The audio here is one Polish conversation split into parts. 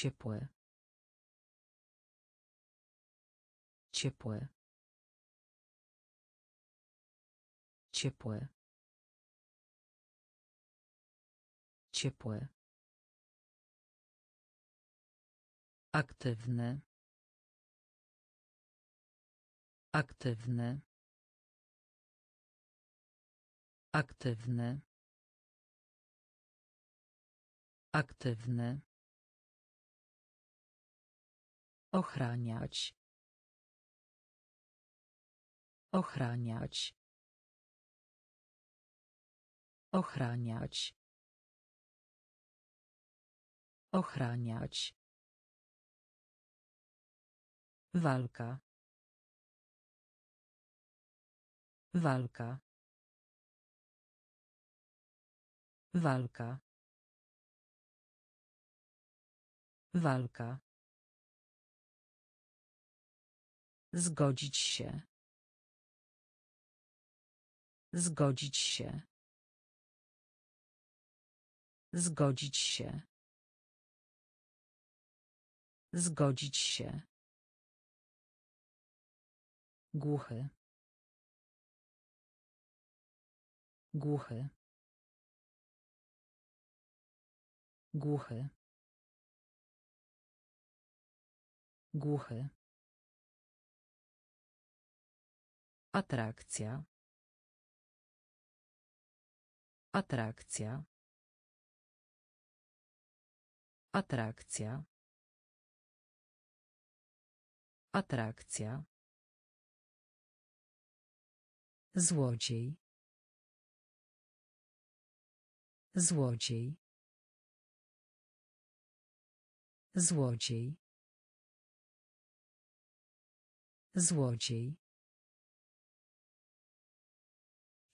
Ciepłe. Ciepłe. Ciepłe. Ciepłe. Aktywny. Aktywny. Aktywny. Aktywny. Ochraniać. Ochraniać. Ochraniać. Ochraniać. Walka. Walka. Walka. Walka. Zgodzić się. Zgodzić się. Zgodzić się. Zgodzić się. Głuchy. Głuchy. Głuchy. Głuchy. Atrakcja. Atrakcja. Atrakcja. Atrakcja. Złodziej. Złodziej. Złodziej. Złodziej.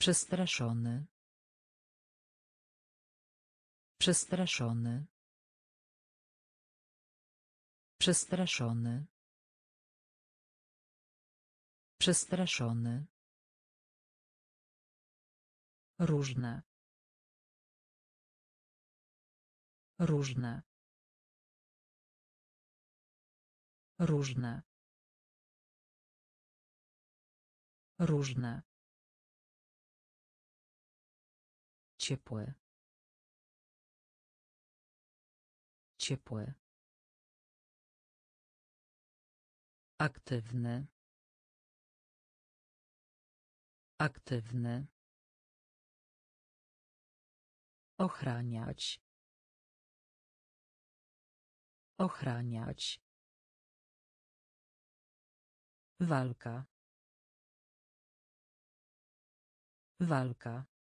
Przestraszony. Przestraszony. Przestraszony. Przestraszony. Różne. Różne. Różne. Różne. Ciepłe. Ciepłe. Aktywny. Aktywny. Ochraniać. Ochraniać. Walka. Walka.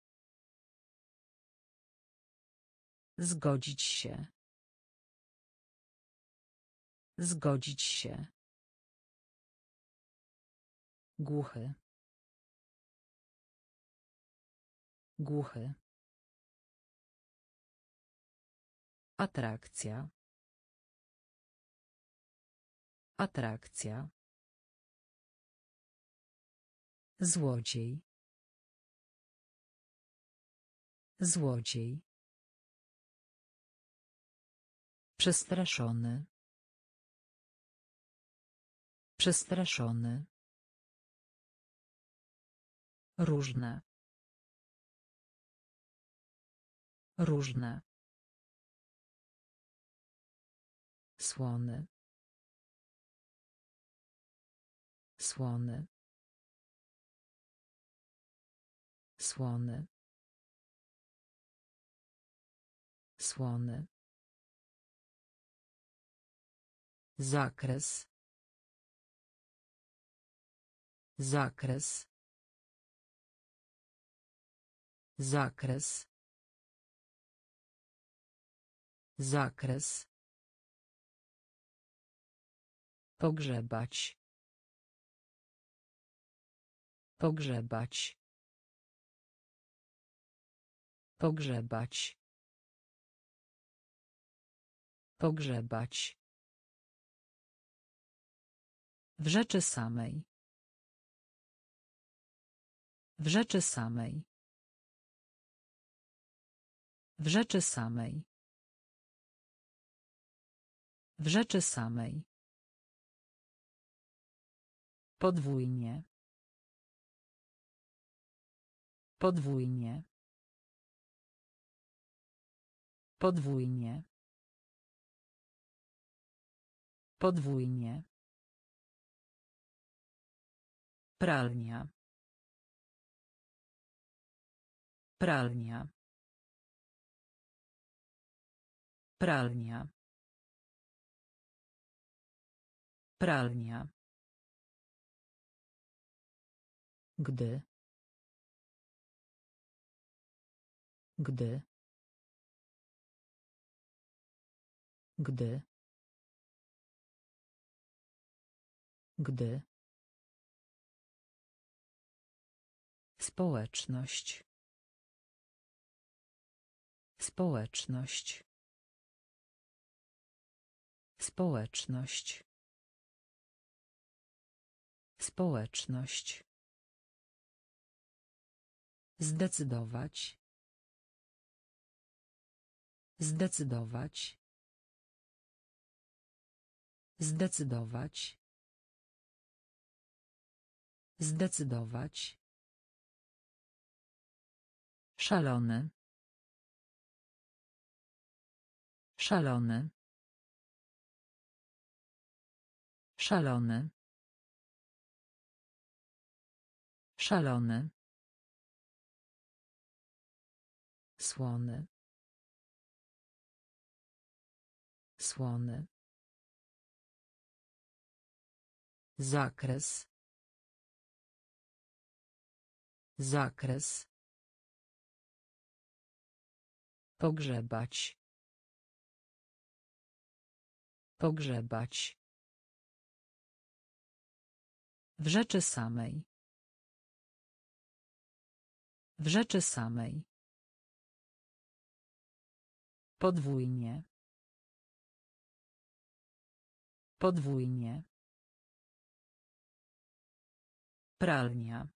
Zgodzić się. Zgodzić się. Głuchy. Głuchy. Atrakcja. Atrakcja. Złodziej. Złodziej. Przestraszony. Przestraszony. Różne. Różne. Słony. Słony. Słony. Słony. Zakres. Zakres. Zakres. Zakres. Pogrzebać. Pogrzebać. Pogrzebać. Pogrzebać. W rzeczy samej. W rzeczy samej. W rzeczy samej. W rzeczy samej. Podwójnie. Podwójnie. Podwójnie. Podwójnie. Pralnia. Pralnia. Pralnia. Pralnia. Gdy. Gdy. Gdy. Gdy. Społeczność. Społeczność. Społeczność. Społeczność. Zdecydować. Zdecydować. Zdecydować. Zdecydować. Szalony. Szalony. Szalony. Szalony. Słony. Słony. Zakres. Zakres. Pogrzebać. Pogrzebać. W rzeczy samej. W rzeczy samej. Podwójnie. Podwójnie. Pralnia.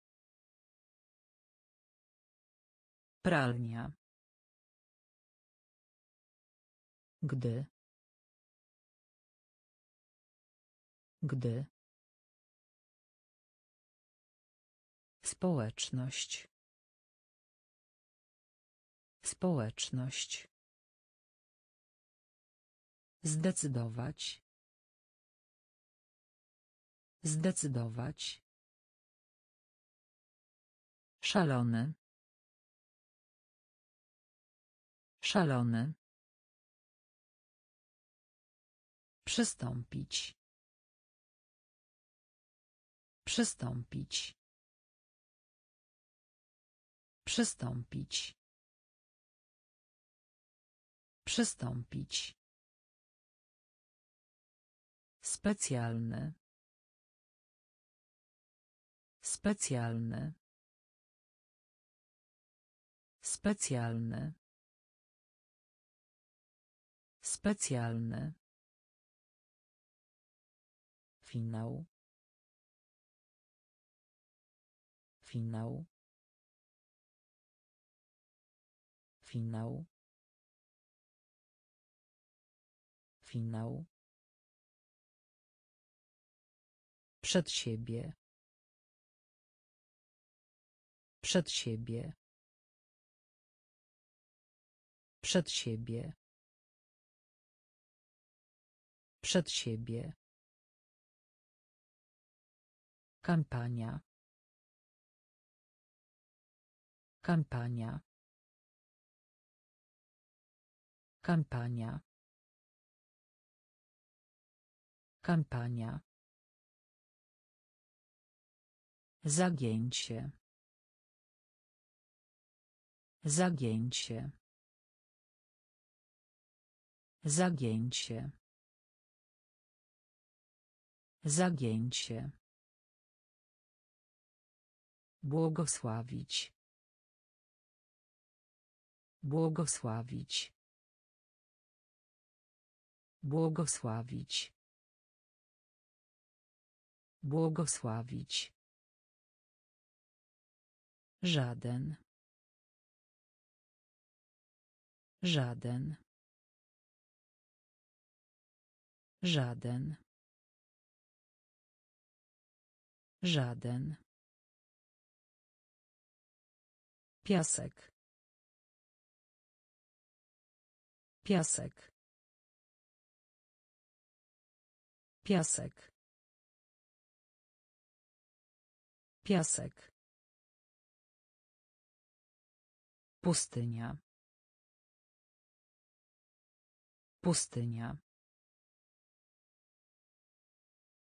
Pralnia. Gdy. Gdy. Społeczność. Społeczność. Zdecydować. Zdecydować. Szalony. Szalony. Przystąpić. Przystąpić. Przystąpić. Przystąpić. Specjalny. Specjalny. Specjalny. Specjalny. Finał. Finał. Finał. Finał. Przed siebie. Przed siebie. Przed siebie. Przed siebie. Kampania. Kampania. Kampania. Kampania. Zagięcie. Zagięcie. Zagięcie. Zagięcie. Błogosławić. Błogosławić. Błogosławić. Błogosławić. Żaden. Żaden. Żaden. Żaden. Piasek. Piasek. Piasek. Piasek. Pustynia. Pustynia.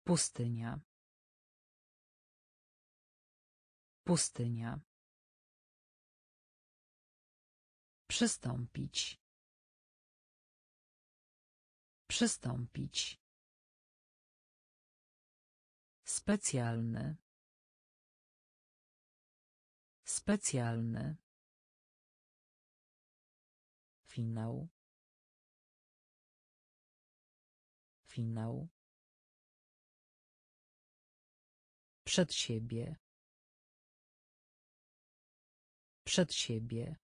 Pustynia. Pustynia. Przystąpić. Przystąpić. Specjalny. Specjalny. Finał. Finał. Przed siebie. Przed siebie.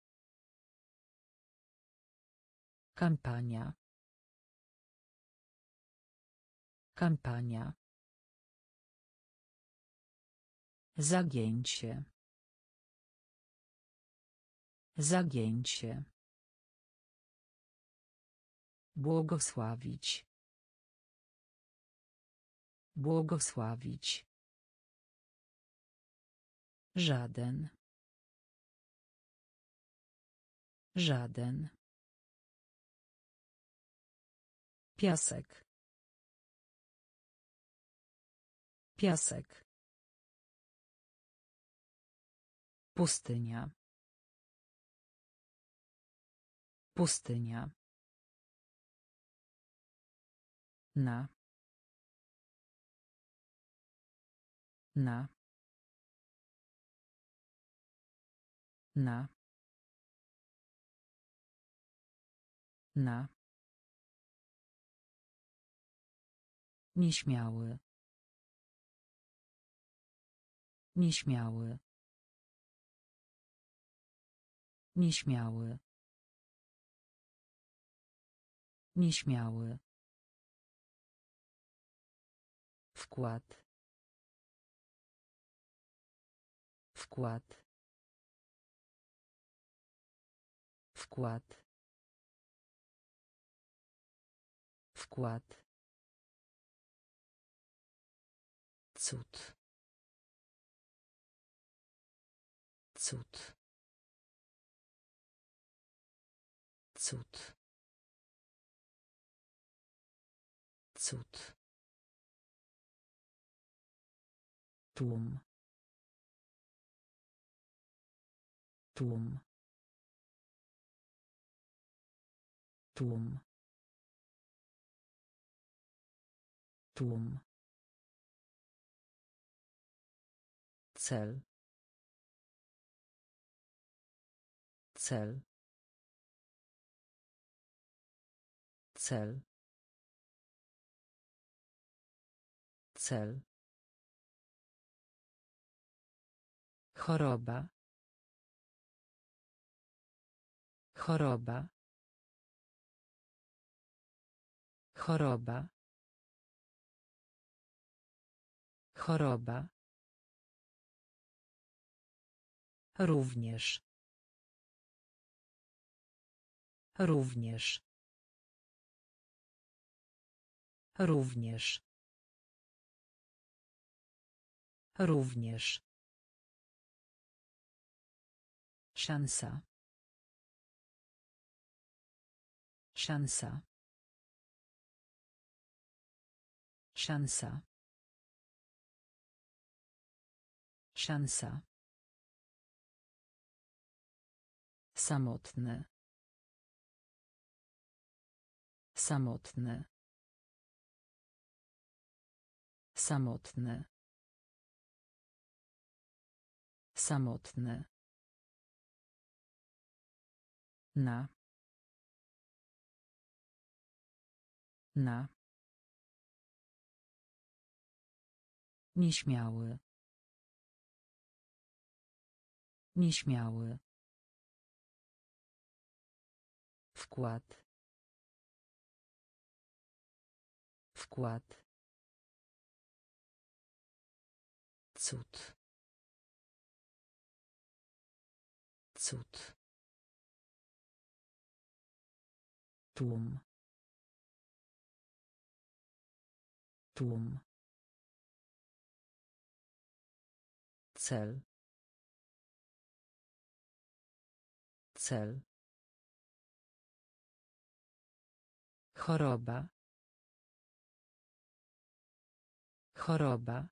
Kampania. Kampania. Zagięcie. Zagięcie. Błogosławić. Błogosławić. Żaden. Żaden. Piasek. Piasek. Pustynia. Pustynia. Na. Na. Na. Na. Nieśmiały. Nieśmiały. Nieśmiały. Nieśmiały. Wkład. Wkład. Wkład. Wkład. Cud. Cud. Cud. Cud. Tłum. Tłum. Tłum. Tłum cel. Cel. Cel. Cel. Choroba. Choroba. Choroba. Choroba Również. Również. Również. Również. Szansa. Szansa. Szansa. Szansa. Samotny. Samotny. Samotny. Samotny. Na. Na. Nieśmiały. Nieśmiały. Wkład. Skład. Cud. Cud. Tłum. Tłum. Cel. Cel. Choroba. Choroba.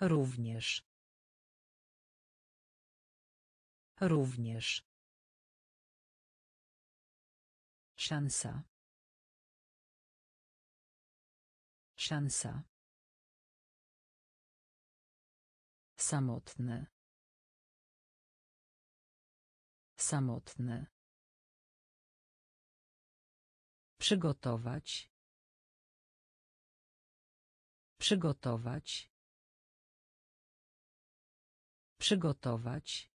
Również. Również. Szansa. Szansa. Samotny. Samotny. Przygotować. Przygotować. Przygotować.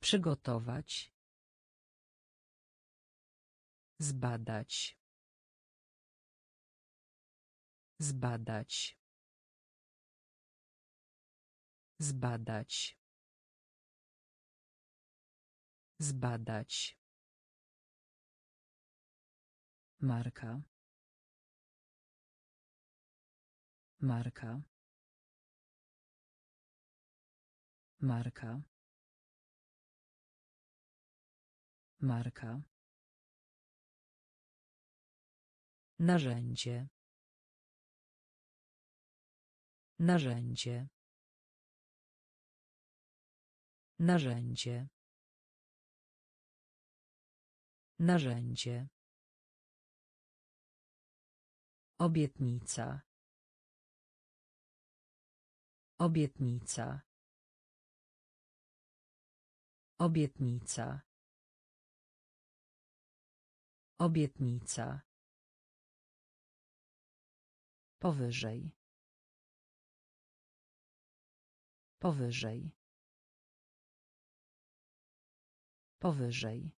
Przygotować. Zbadać. Zbadać. Zbadać. Zbadać. Marka. Marka. Marka. Marka. Narzędzie. Narzędzie. Narzędzie. Narzędzie. Obietnica. Obietnica. Obietnica. Obietnica. Powyżej. Powyżej. Powyżej.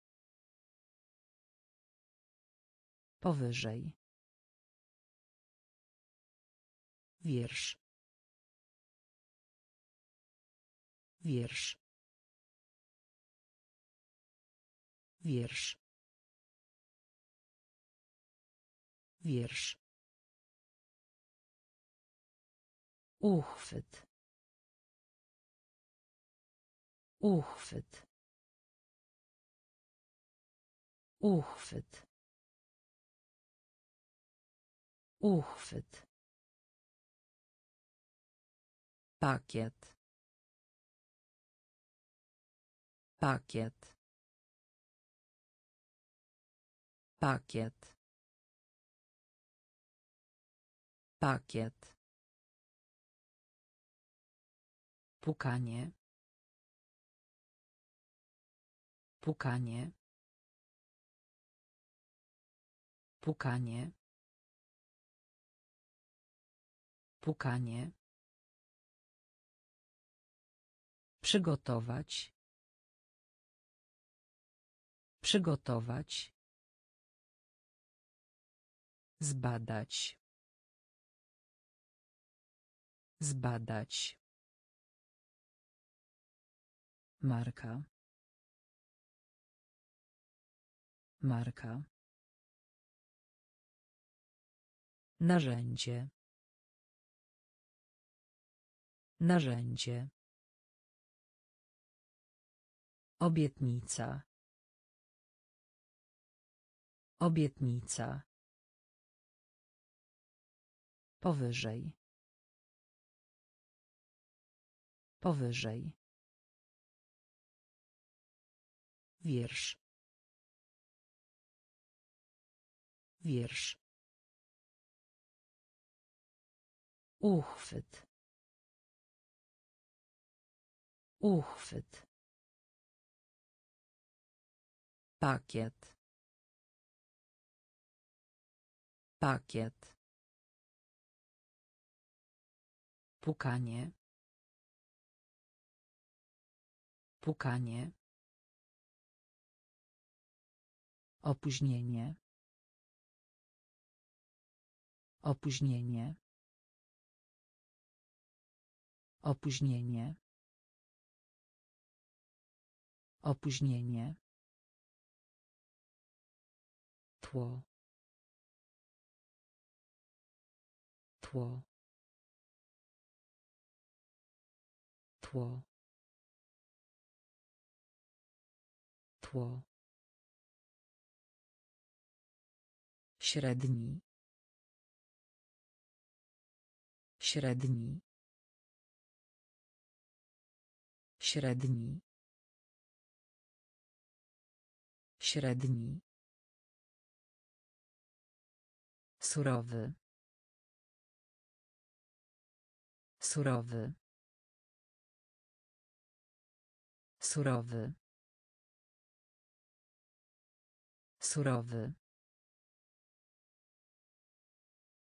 Powyżej. Wiersz. Wiersz. Wiersz. Wiersz. Uchwyt. Uchwyt. Uchwyt. Uchwyt. Pakiet. Pakiet. Pakiet. Pakiet. Pukanie. Pukanie. Pukanie. Pukanie. Przygotować. Przygotować. Zbadać. Zbadać. Marka. Marka. Narzędzie. Narzędzie. Obietnica. Obietnica. Powyżej. Powyżej. Wiersz. Wiersz. Uchwyt. Uchwyt. Pakiet. Pakiet. Pukanie. Pukanie. Opóźnienie. Opóźnienie. Opóźnienie. Opóźnienie. Tło. Tło. Tło. Tło. Średni. Średni. Średni. Średni. Surowy. Surowy. Surowy. Surowy.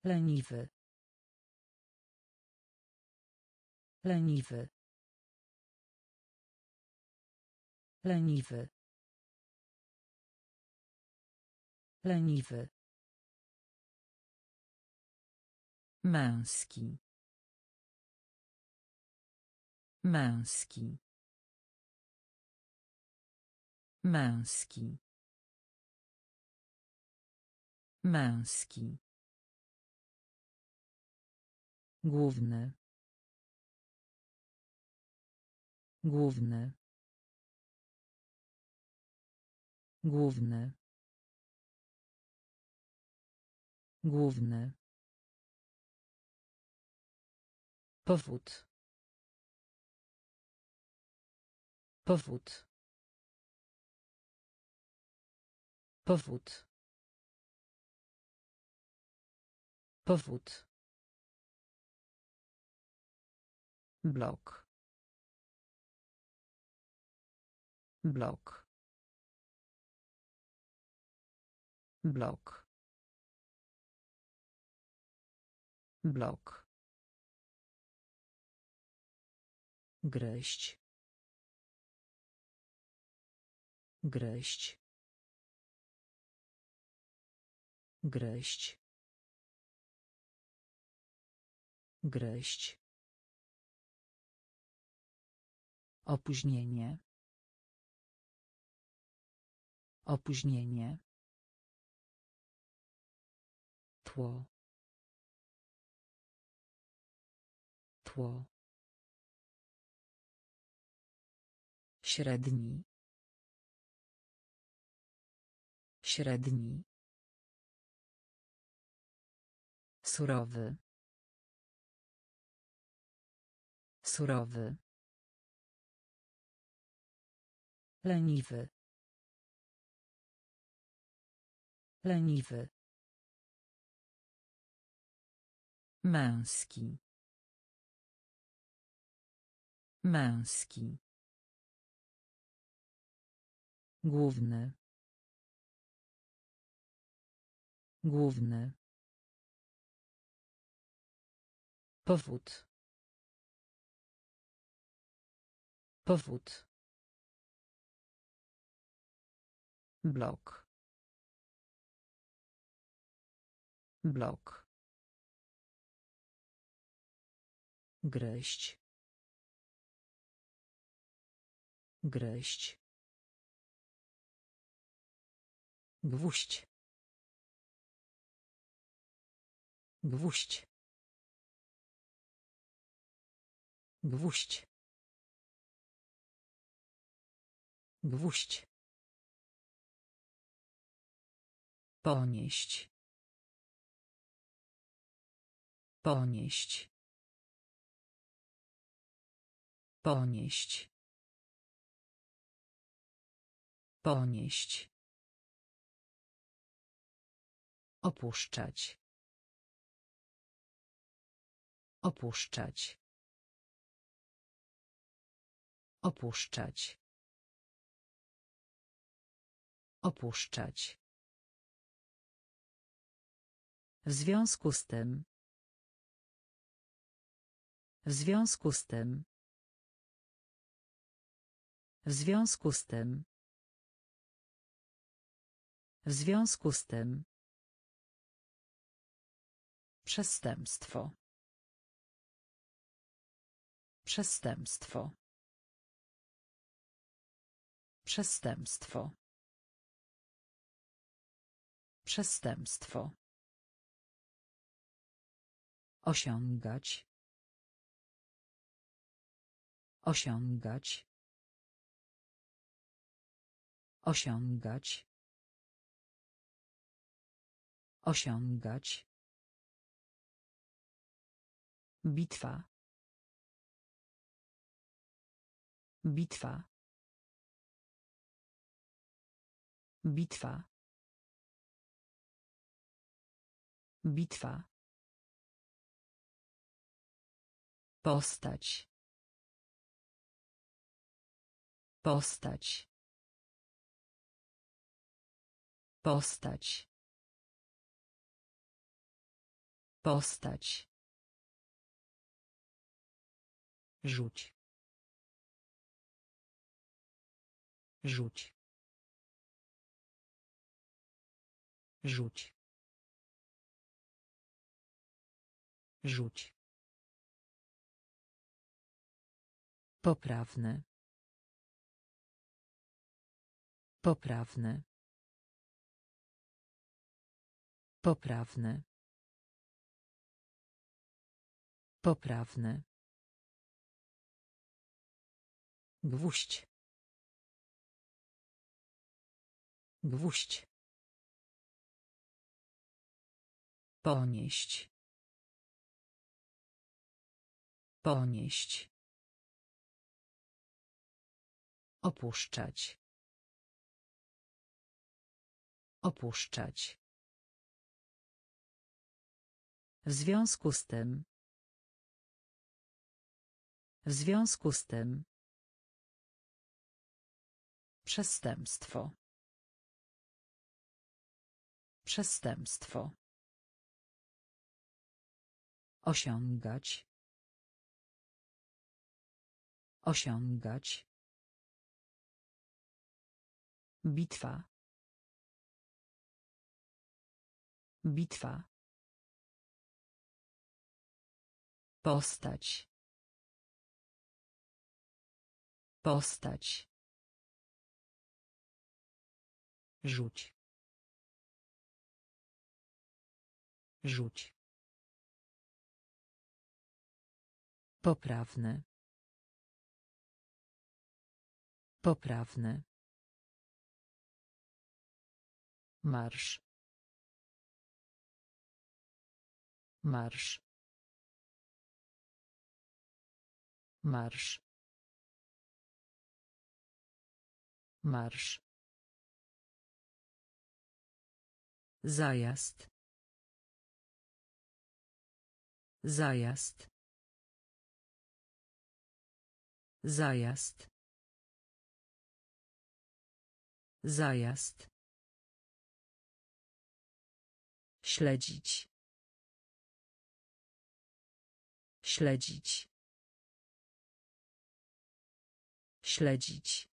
Leniwy. Leniwy. Leniwy. Leniwy. Męski. Męski. Męski. Męski. Główny. Główny. Główny. Główny. Powód. Powód. Powód. Powód. Blok. Blok. Blok. Blok. Gryźć. Gryźć. Gryźć. Gryźć. Opóźnienie. Opóźnienie. Tło. Tło. Średni. Średni. Surowy. Surowy. Leniwy. Leniwy. Męski. Męski. Główny. Główny. Powód. Powód. Blok. Blok. Gryźć. Gryźć. Gwóźdź. Gwóźdź. Gwóźdź. Gwóźdź. Ponieść. Ponieść. Ponieść. Ponieść. Opuszczać. Opuszczać. Opuszczać. Opuszczać. W związku z tym. W związku z tym. W związku z tym. W związku z tym. Przestępstwo. Przestępstwo. Przestępstwo. Przestępstwo. Osiągać. Osiągać. Osiągać. Osiągać. Bitwa. Bitwa. Bitwa. Bitwa. Postać. Postać. Postać. Postać. Rzuć. Rzuć. Rzuć. Rzuć. Poprawny. Poprawny. Poprawny. Poprawny. Gwóźdź. Gwóźdź. Ponieść. Ponieść. Opuszczać. Opuszczać. W związku z tym. W związku z tym. Przestępstwo. Przestępstwo. Osiągać. Osiągać. Bitwa. Bitwa. Postać. Postać. Rzuć. Rzuć. Poprawny. Poprawny. Marsz. Marsz. Marsz. Marsz. Zajazd. Zajazd. Zajazd. Zajazd. Śledzić. Śledzić. Śledzić.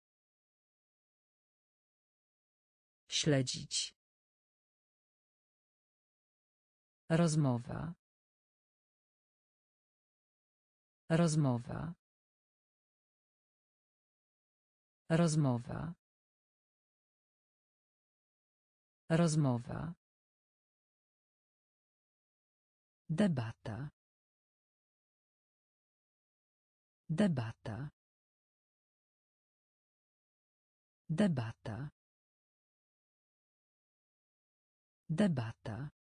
Śledzić. Rozmowa. Rozmowa. Rozmowa. Rozmowa. Debata. Debata. Debata. Debata.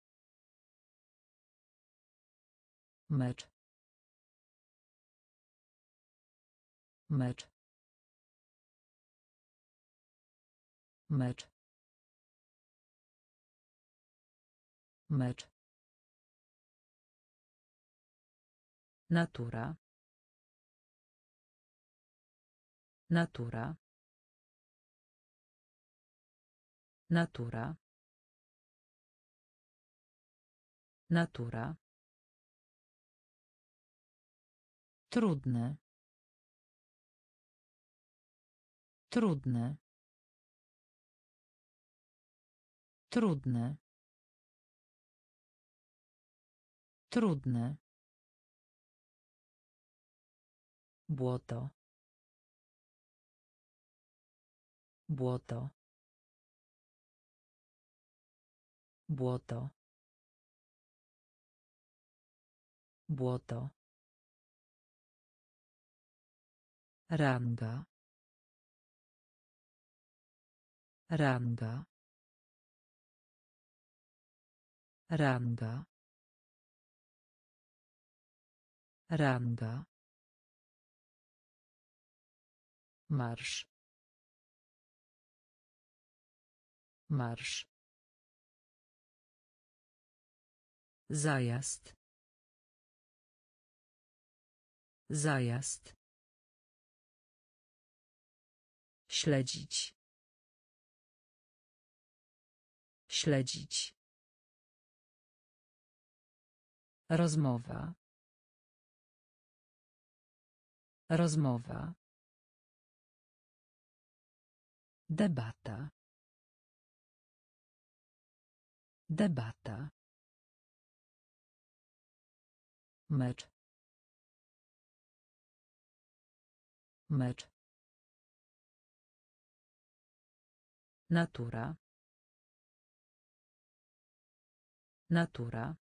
Mecz. Mecz. Mecz. Mecz. Natura. Natura. Natura. Natura. Trudne. Trudne. Trudne. Trudne. Błoto. Błoto. Błoto. Błoto. Ranga. Ranga. Ranga. Ranga. Marsz. Marsz. Zajazd. Zajazd. Śledzić. Śledzić. Rozmowa. Rozmowa. Debata. Debata. Mecz. Mecz. Natura. Natura.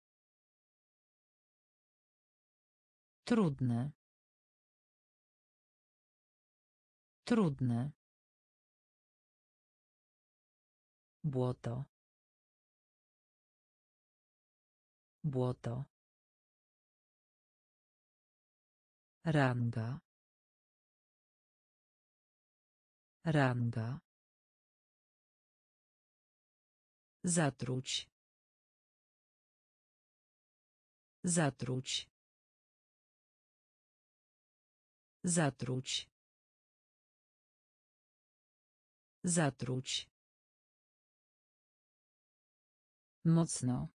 Trudne. Trudne. Błoto. Błoto. Ranga. Ranga. Zatruć. Zatruć. Zatruć. Zatruć. Mocno.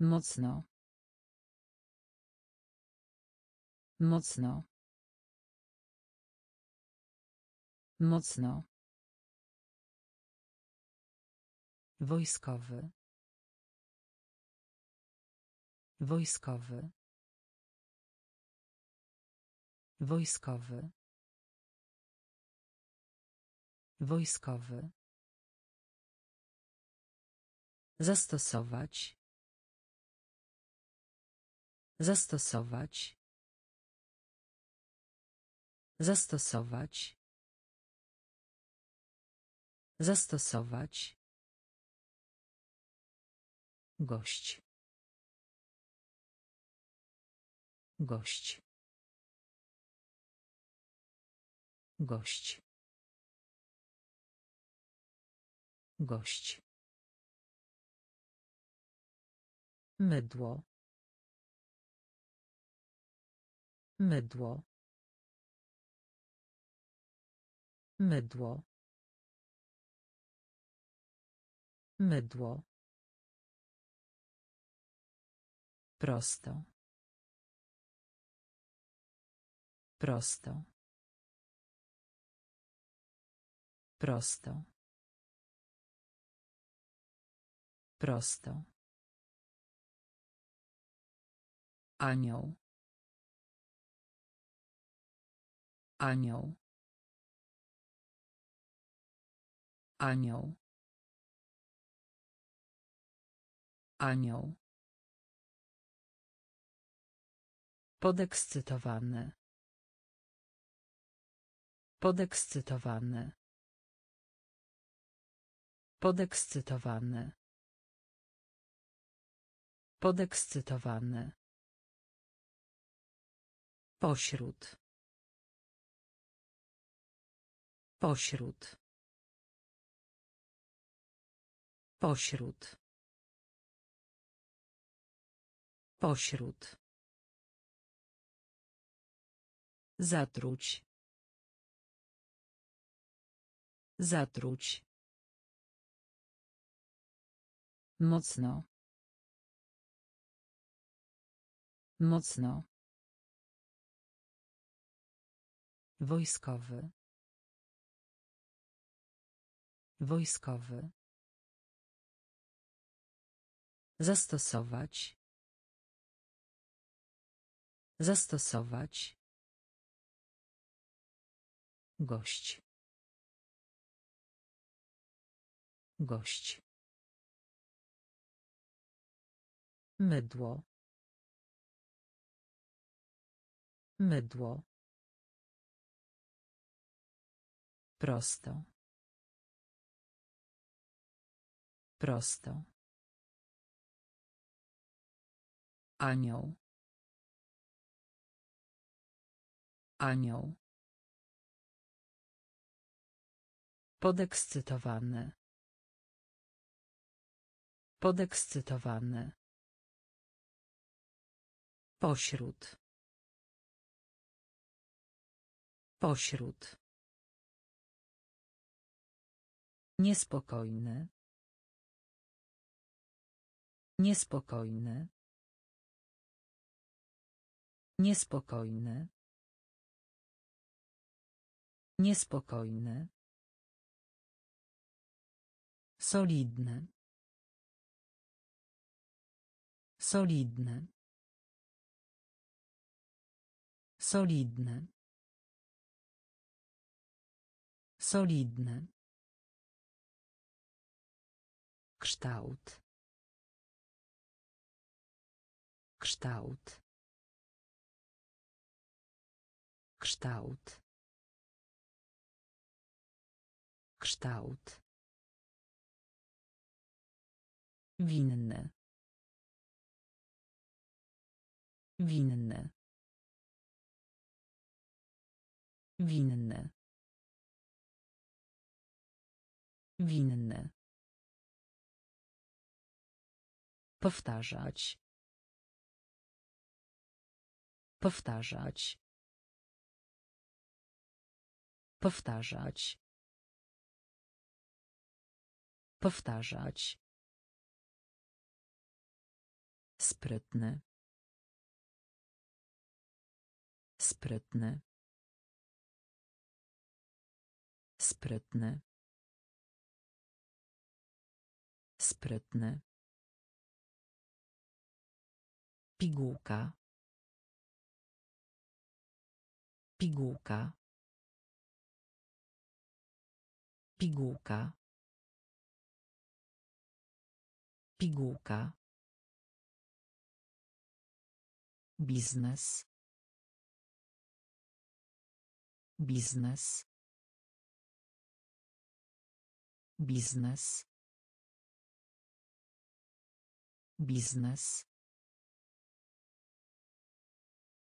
Mocno. Mocno. Mocno. Wojskowy. Wojskowy. Wojskowy. Wojskowy. Zastosować. Zastosować. Zastosować. Zastosować. Gość. Gość. Gość. Gość. Mydło. Mydło. Mydło. Mydło. Prosto. Prosto. Prosto. Prosto. Anioł. Anioł. Anioł. Anioł. Podekscytowany. Podekscytowany. Podekscytowany. Podekscytowany. Pośród. Pośród. Pośród. Pośród. Zatruć. Zatruć. Mocno. Mocno. Wojskowy. Wojskowy. Zastosować. Zastosować. Gość. Gość. Mydło. Mydło. Prosto. Prosto. Anioł. Anioł. Podekscytowany. Podekscytowany. Pośród. Pośród. Niespokojny. Niespokojny. Niespokojny. Niespokojny. Solidny. Solidny. Solidny. Solidny. Kształt. Kształt. Kształt. Kształt. Winny. Winny. Winny. Winny. Powtarzać. Powtarzać. Powtarzać. Powtarzać. Sprytny. Sprytny. Sprytny. Sprytny. Pigułka. Pigułka. Pigułka. Pigułka. Biznes. Biznes. Biznes. Biznes.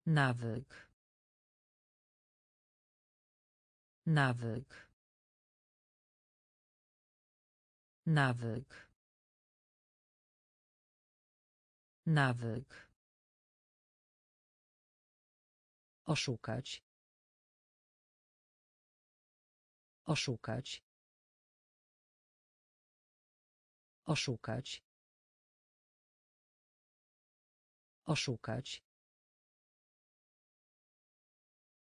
Nawyk. Nawyk. Nawyk. Nawyk. Oszukać. Oszukać. Oszukać. Oszukać.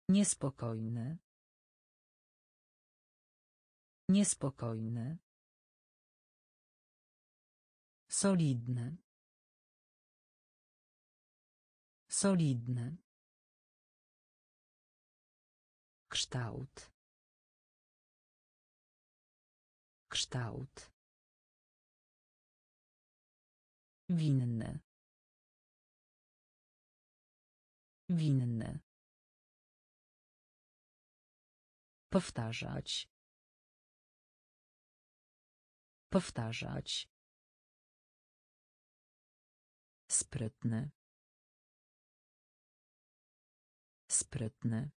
Niespokojny. Niespokojny. Solidny. Solidny. Kształt. Kształt. Winny. Winny. Powtarzać. Powtarzać. Sprytny. Sprytny.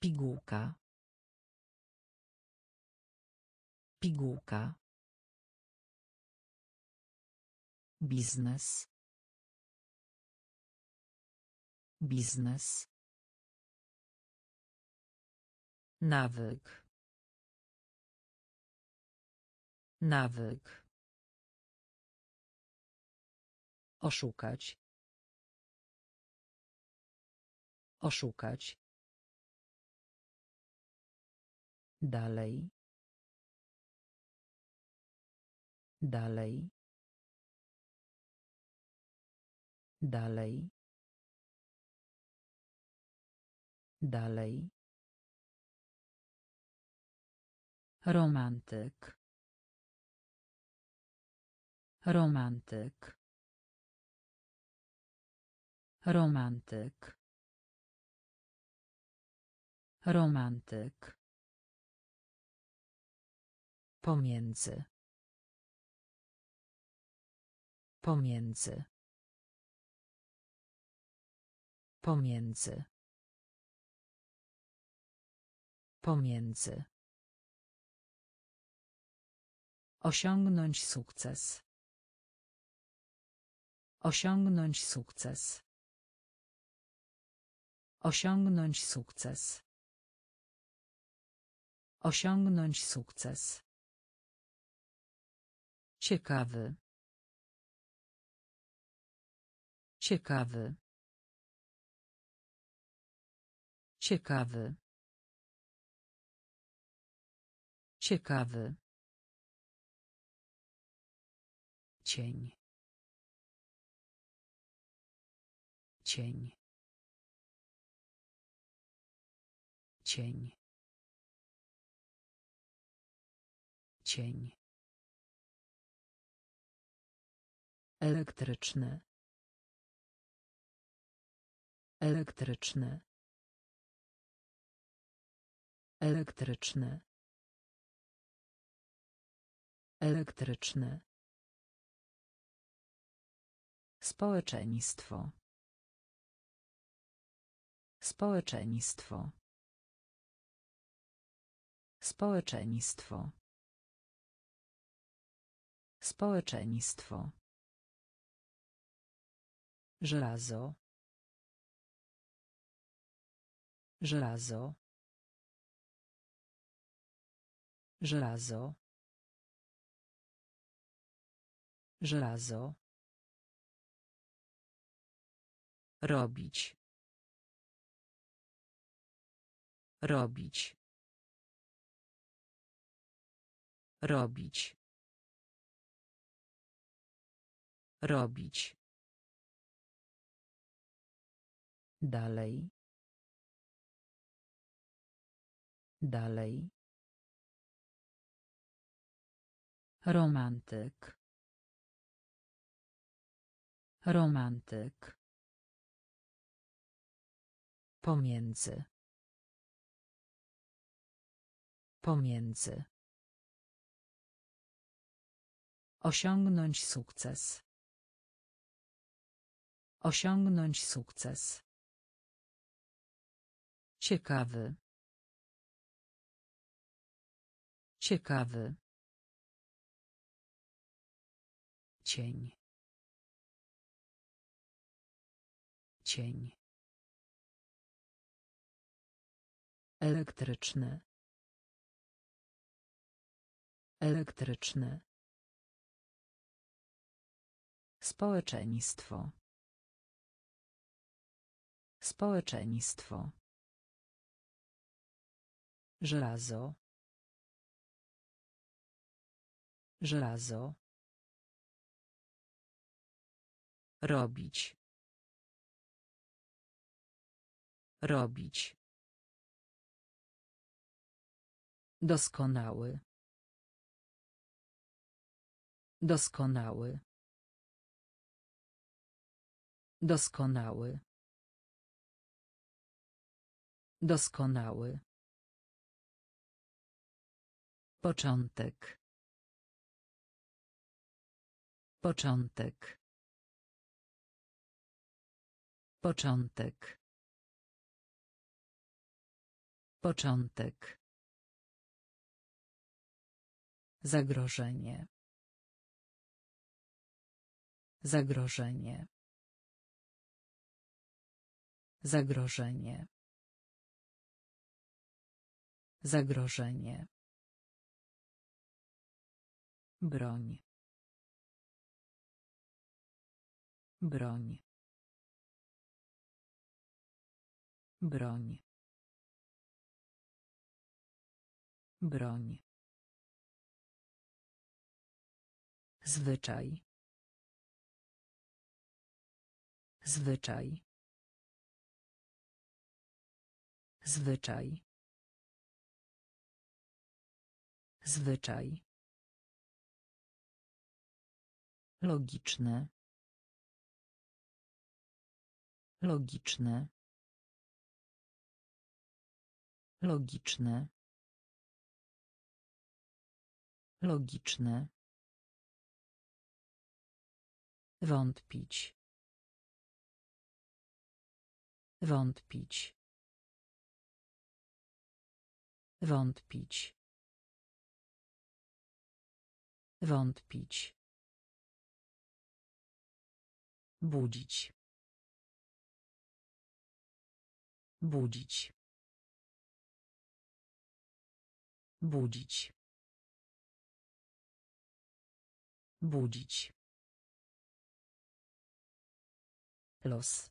Pigułka. Pigułka. Biznes. Biznes. Nawyk. Nawyk. Oszukać. Oszukać. Dalej. Dalej. Dalej. Dalej. Romantyk. Romantyk. Romantyk. Romantyk. Pomiędzy. Pomiędzy. Pomiędzy. Pomiędzy. Osiągnąć sukces. Osiągnąć sukces. Osiągnąć sukces. Osiągnąć sukces. Ciekawy. Ciekawy. Ciekawy. Ciekawy. Cień. Cień. Cień. Cień. Elektryczny. Elektryczny. Elektryczny. Elektryczny. Społeczeństwo. Społeczeństwo. Społeczeństwo. Społeczeństwo. Żelazo. Żelazo. Żelazo. Żelazo. Robić. Robić. Robić. Robić. Dalej. Dalej. Romantyk. Romantyk. Pomiędzy. Pomiędzy. Osiągnąć sukces. Osiągnąć sukces. Ciekawy. Ciekawy. Cień. Cień. Elektryczny. Elektryczny. Społeczeństwo. Społeczeństwo. Żelazo. Żelazo. Robić. Robić. Doskonały. Doskonały. Doskonały. Doskonały. Początek. Początek. Początek. Początek. Zagrożenie. Zagrożenie. Zagrożenie. Zagrożenie. Broń. Broń. Broń. Broń. Zwyczaj. Zwyczaj. Zwyczaj. Zwyczaj. Logiczne. Logiczne. Logiczne. Logiczne. Wątpić. Wątpić. Wątpić. Wątpić. Budzić. Budzić. Budzić. Budzić. Los.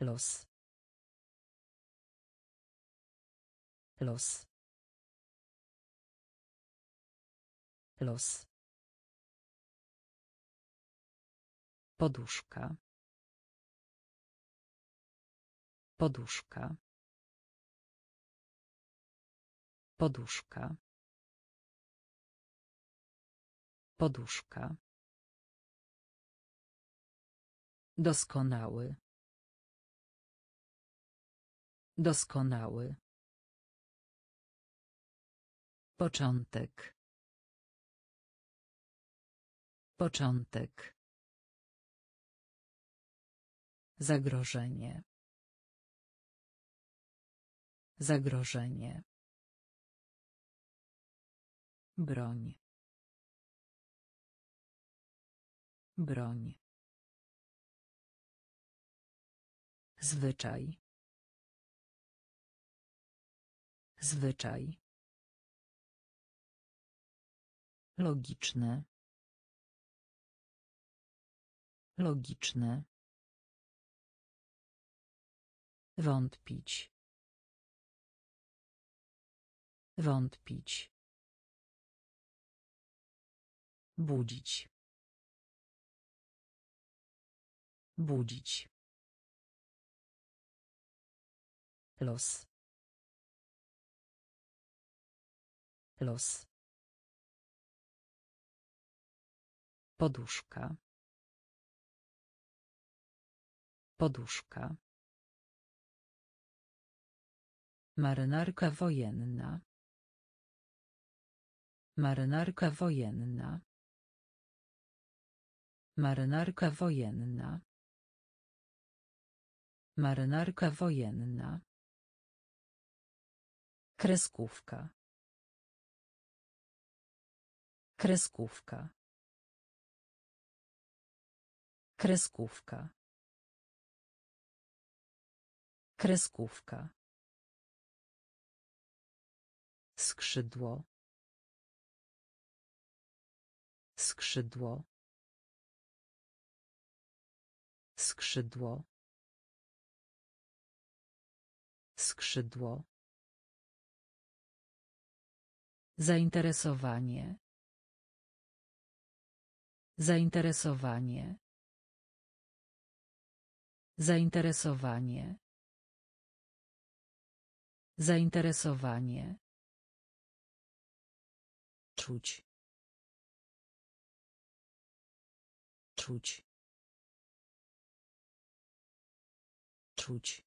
Los. Los. Los. Poduszka. Poduszka. Poduszka. Poduszka. Doskonały. Doskonały. Początek. Początek. Zagrożenie. Zagrożenie. Broń. Broń. Zwyczaj. Zwyczaj. Logiczne. Logiczne. Wątpić. Wątpić. Budzić. Budzić. Los. Los. Poduszka. Poduszka. Marynarka wojenna. Marynarka wojenna. Marynarka wojenna. Marynarka wojenna. Kreskówka. Kreskówka. Kreskówka. Kreskówka. Skrzydło. Skrzydło. Skrzydło. Skrzydło. Zainteresowanie. Zainteresowanie. Zainteresowanie. Zainteresowanie. Czuć. Czuć. Czuć.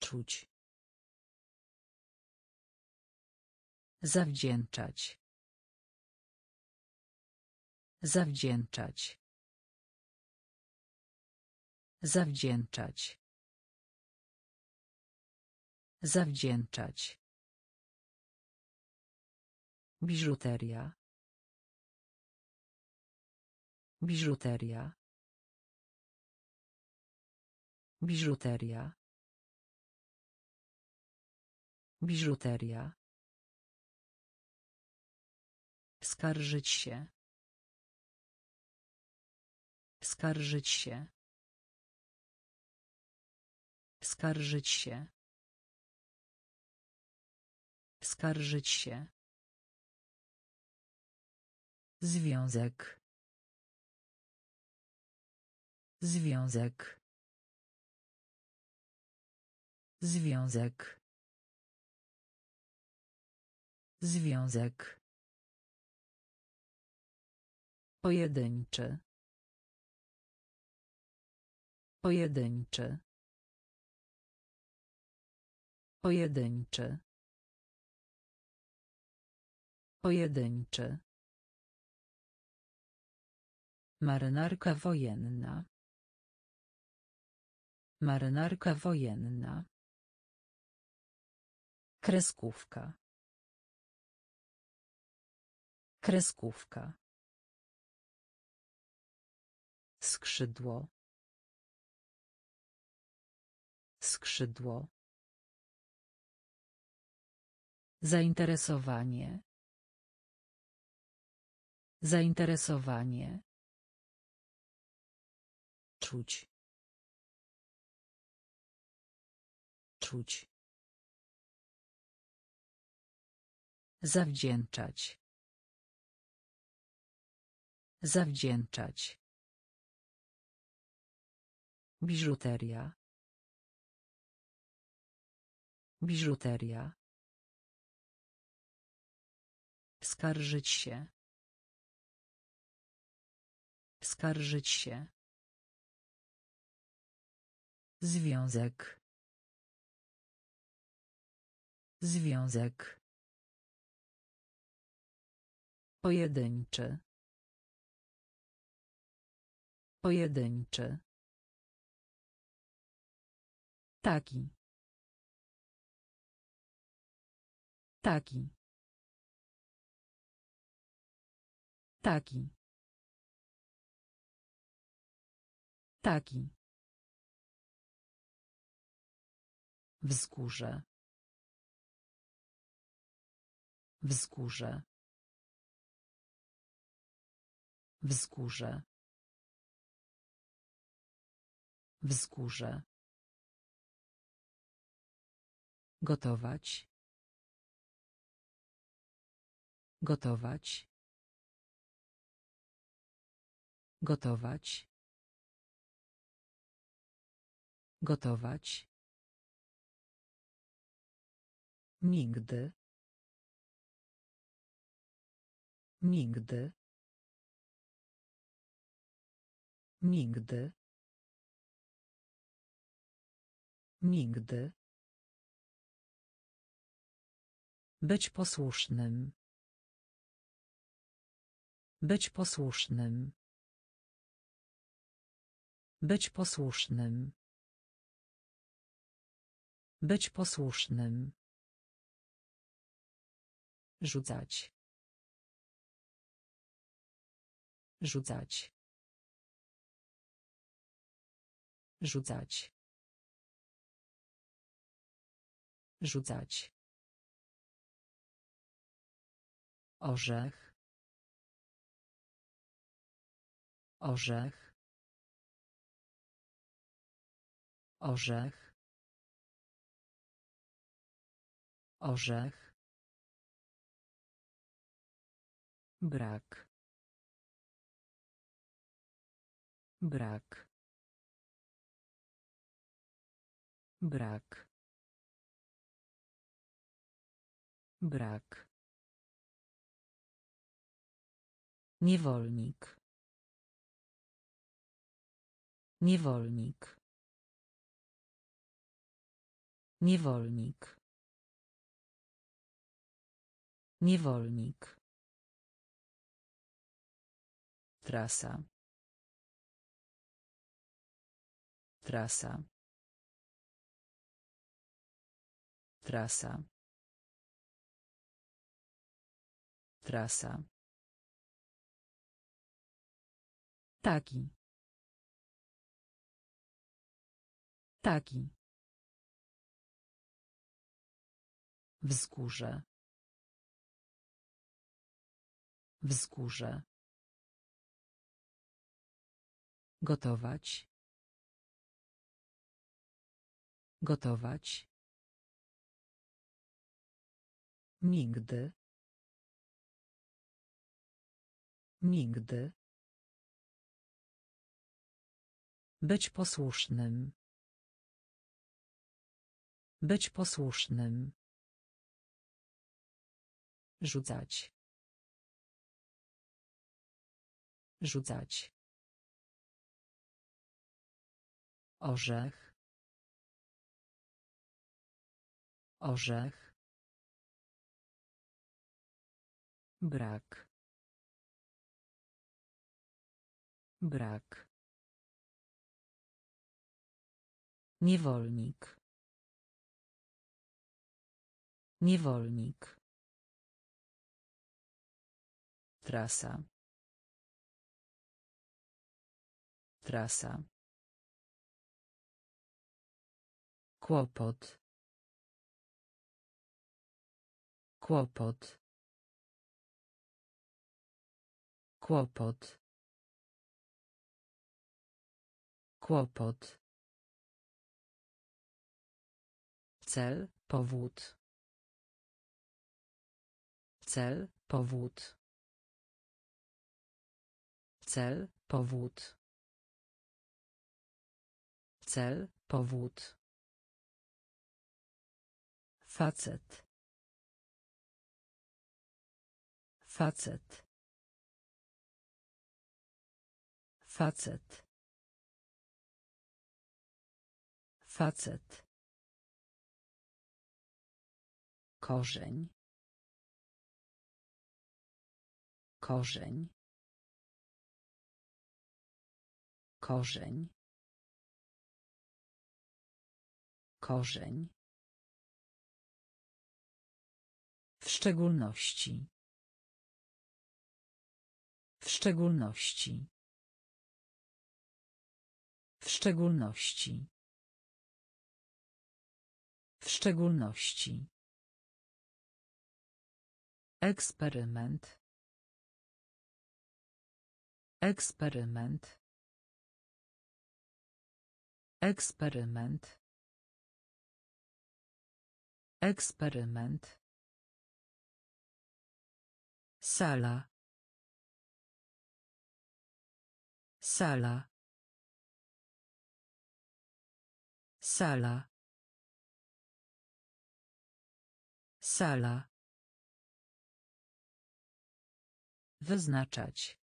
Czuć. Zawdzięczać. Zawdzięczać. Zawdzięczać. Zawdzięczać. Biżuteria. Biżuteria. Biżuteria. Biżuteria. Skarżyć się. Skarżyć się. Skarżyć się. Skarżyć się. Związek. Związek. Związek. Związek. Pojedynczy. Pojedynczy. Pojedynczy. Pojedynczy. Marynarka wojenna. Marynarka wojenna. Kreskówka. Kreskówka. Skrzydło. Skrzydło. Zainteresowanie. Zainteresowanie. Czuć. Czuć. Zawdzięczać. Zawdzięczać. Biżuteria. Biżuteria. Skarżyć się. Skarżyć się. Związek. Związek. Pojedynczy. Pojedynczy. Taki. Taki. Taki. Taki. Wzgórze. Wzgórze. Wzgórze. Wzgórze. Gotować. Gotować. Gotować. Gotować. Nigdy. Nigdy. Nigdy. Nigdy. Być posłusznym. Być posłusznym. Być posłusznym. Być posłusznym. Rzucać. Rzucać. Rzucać. Rzucać. Orzech. Orzech. Orzech. Orzech. Brak. Brak. Brak. Brak. Niewolnik. Niewolnik. Niewolnik. Niewolnik. Trasa. Trasa. Trasa. Trasa. Taki. Taki. Wzgórze. Wzgórze. Gotować. Gotować. Nigdy. Nigdy. Być posłusznym. Być posłusznym. Rzucać. Rzucać. Orzech. Orzech. Brak. Brak. Niewolnik. Niewolnik. Trasa. Trasa. Kłopot. Kłopot. Kłopot. Kłopot. Cel, powód. Cel, powód. Cel, powód. Cel, powód. Facet. Facet. Facet. Facet. Korzeń. Korzeń. Korzeń. Korzeń. W szczególności. W szczególności. W szczególności. W szczególności. Eksperyment. Eksperyment. Eksperyment. Eksperyment. Sala. Sala. Sala. Sala. Wyznaczać.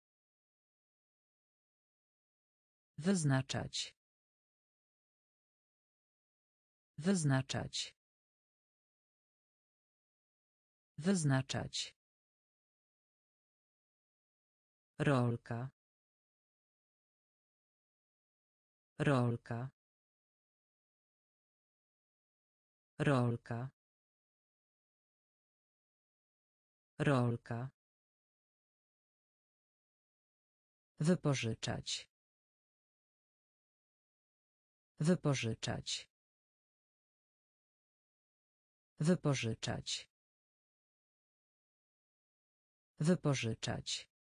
Wyznaczać. Wyznaczać. Wyznaczać. Rolka. Rolka. Rolka. Rolka. Wypożyczać. Wypożyczać. Wypożyczać. Wypożyczać.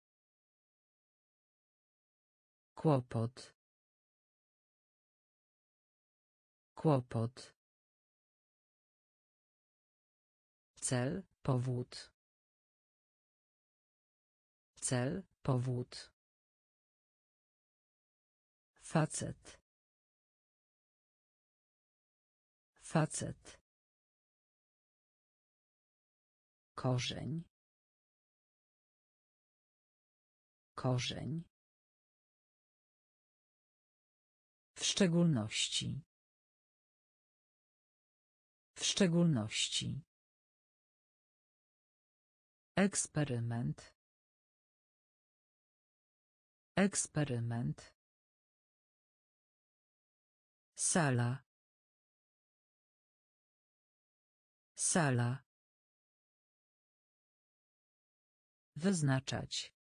Kłopot. Kłopot. Cel, powód. Cel, powód. Facet. Facet. Korzeń. Korzeń. W szczególności. W szczególności. Eksperyment. Eksperyment. Sala. Sala. Wyznaczać.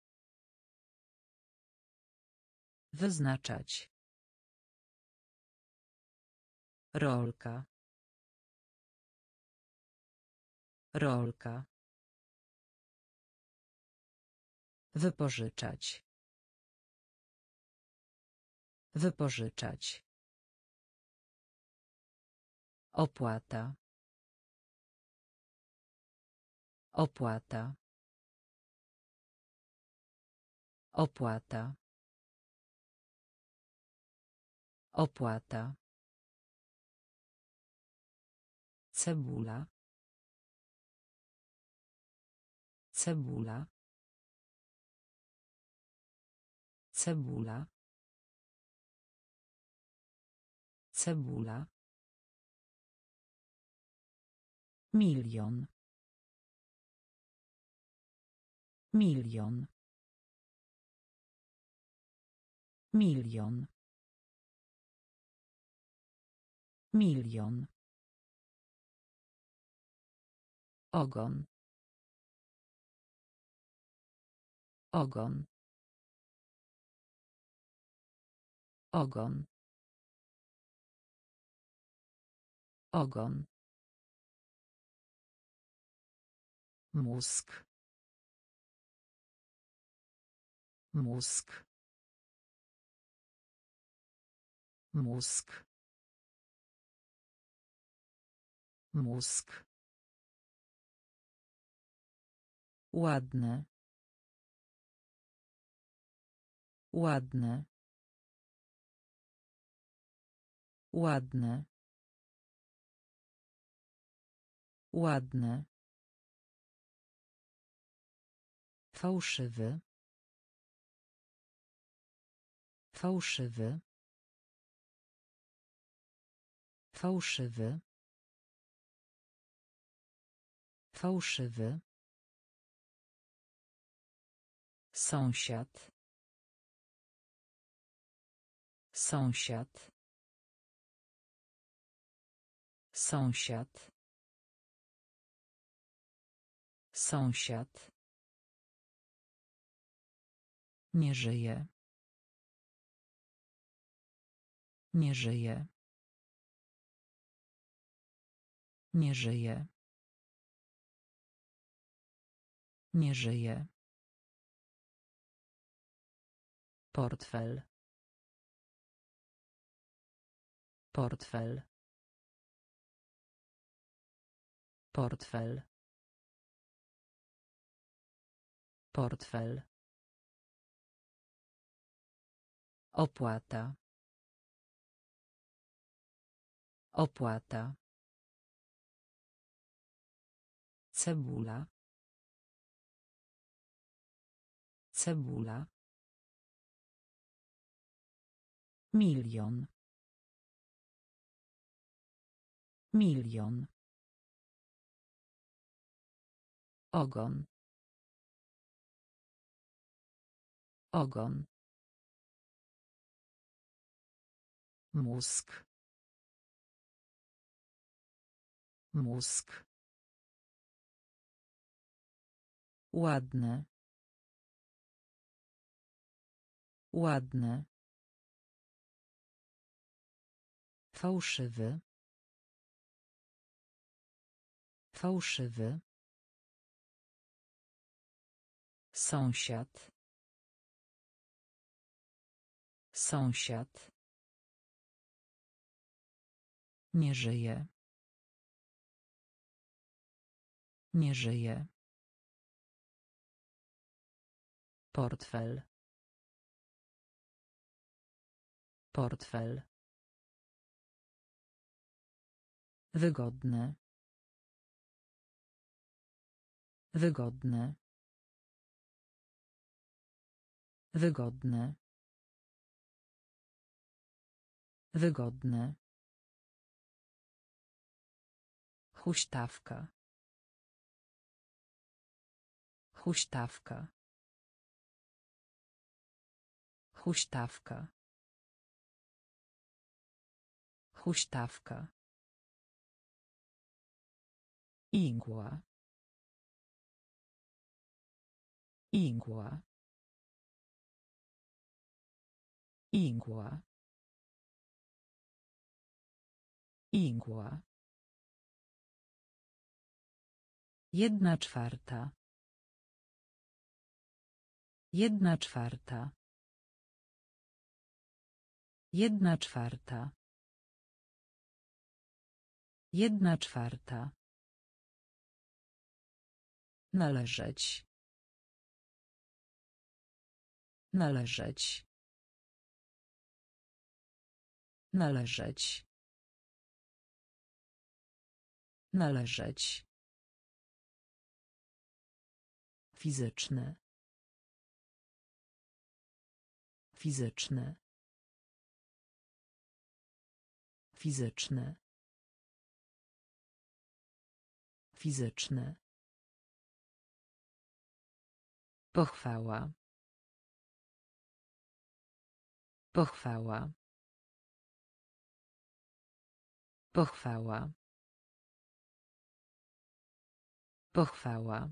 Wyznaczać. Rolka. Rolka. Wypożyczać. Wypożyczać. Opłata. Opłata. Opłata. Opłata. Cebula. Cebula. Cebula. Cebula. Milion. Milion. Milion. Milion. Ogon. Ogon. Ogon. Ogon. Mózg. Mózg. Mózg. Mózg. Ładne. Ładne. Ładne. Ładne. Fałszywy. Fałszywy. Fałszywy. Fałszywy. Sąsiad. Sąsiad. Sąsiad. Sąsiad. Nie żyje. Nie żyje. Nie żyje. Nie żyje. Portfel. Portfel. Portfel. Portfel. Opłata. Opłata. Cebula. Cebula. Milion. Milion. Ogon. Ogon. Mózg. Mózg. Ładne. Ładne. Fałszywy. Fałszywy. Sąsiad. Sąsiad. Nie żyje. Nie żyje. Portfel. Portfel. Wygodne. Wygodne. Wygodne. Wygodne. Huśtawka. Huśtawka. Huśtawka. Huśtawka. Igła. Igła. Igła. Igła. Jedna czwarta. Jedna czwarta. Jedna czwarta. Jedna czwarta. Należeć. Należeć. Należeć. Należeć. Fizyczny. Fizyczny. Fizyczny. Fizyczny. Pochwała. Pochwała. Pochwała. Pochwała.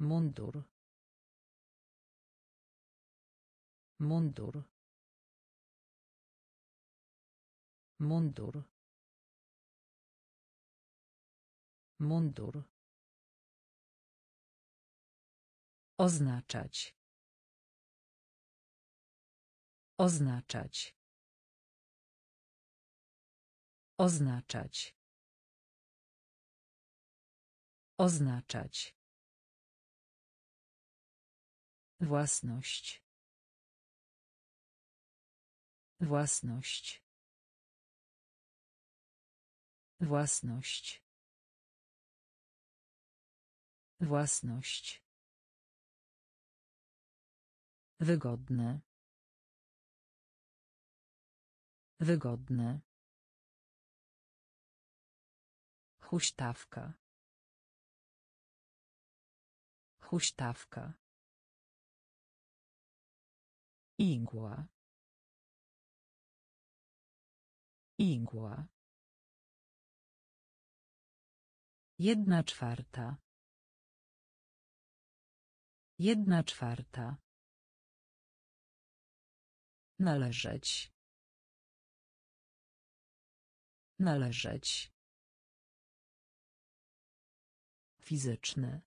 Mundur. Mundur. Mundur. Mundur. Oznaczać. Oznaczać. Oznaczać. Oznaczać. Własność. Własność. Własność. Własność. Wygodne. Wygodne. Huśtawka. Huśtawka. Igła. Igła. Jedna czwarta. Jedna czwarta. Należeć. Należeć. Fizyczny.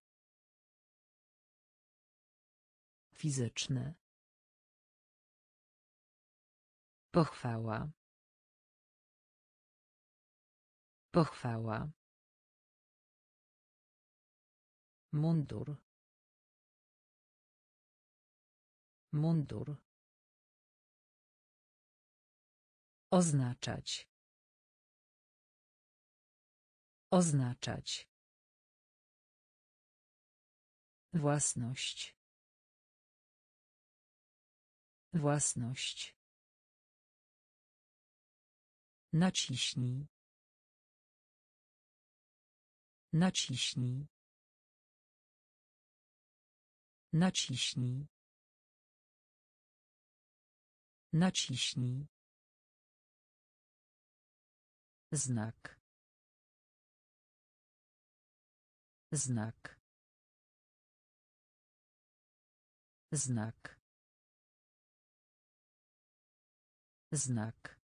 Fizyczny. Pochwała. Pochwała. Mundur. Mundur. Oznaczać. Oznaczać. Własność. Własność. Naciśnij. Naciśnij. Naciśnij. Naciśnij. Znak. Znak. Znak. Znak.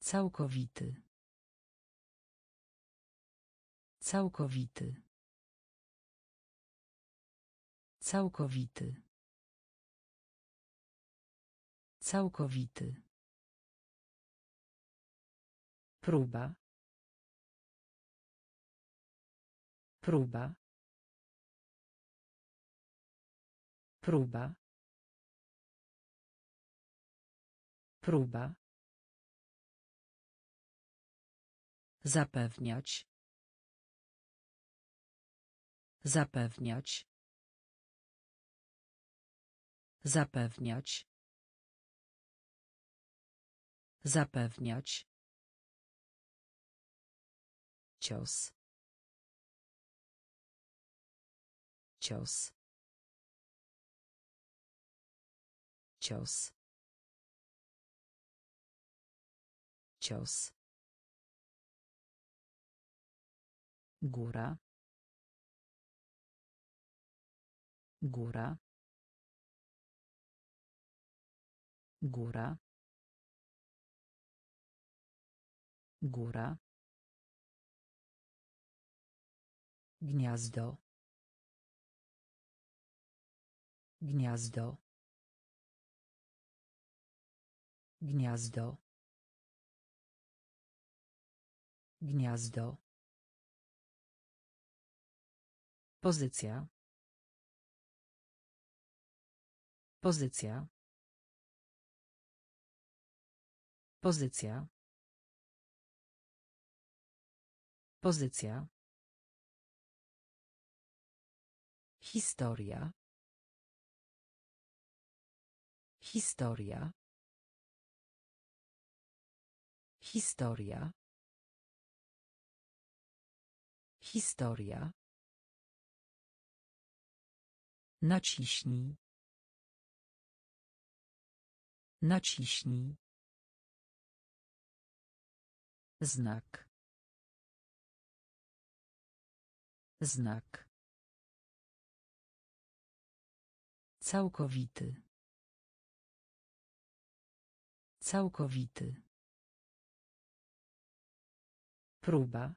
Całkowity. Całkowity. Całkowity. Całkowity. Próba. Próba. Próba. Próba. Zapewniać. Zapewniać. Zapewniać. Zapewniać. Cios. Cios. Cios. Cios. Góra. Góra. Góra. Góra. Gniazdo. Gniazdo. Gniazdo. Gniazdo. Pozycja. Pozycja. Pozycja. Pozycja. Historia. Historia. Historia. Historia. Naciśnij. Naciśnij. Znak. Znak. Całkowity. Całkowity. Próba.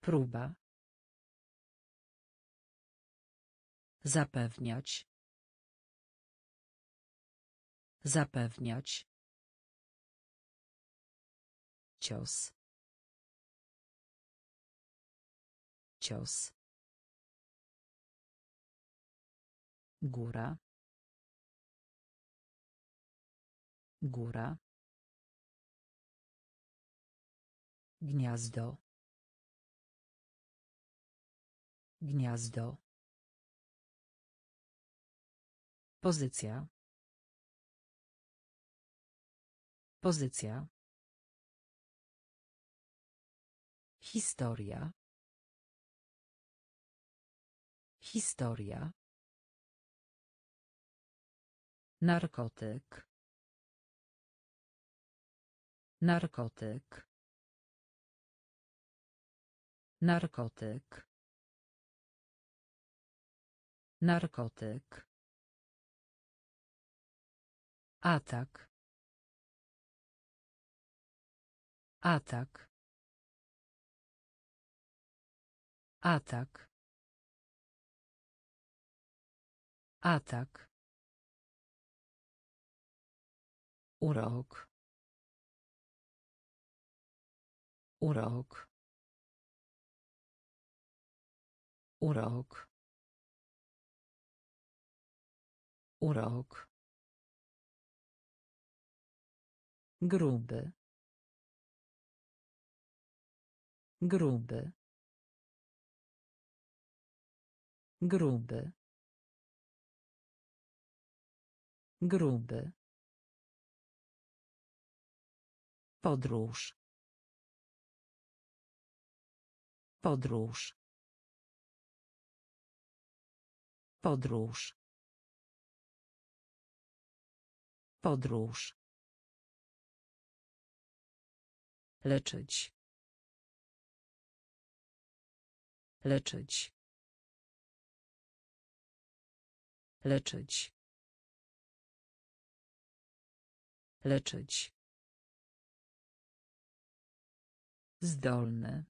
Próba. Zapewniać. Zapewniać. Cios. Cios. Góra. Góra. Gniazdo. Gniazdo. Pozycja. Pozycja. Historia. Historia. Narkotyk. Narkotyk. Narkotyk. Narkotyk. Atak. Atak. Atak. Atak. Urok. Urok. Urok. Urok. Gruby. Gruby. Gruby. Gruby. Podróż. Podróż. Podróż. Podróż. Leczyć. Leczyć. Leczyć. Leczyć. Zdolny.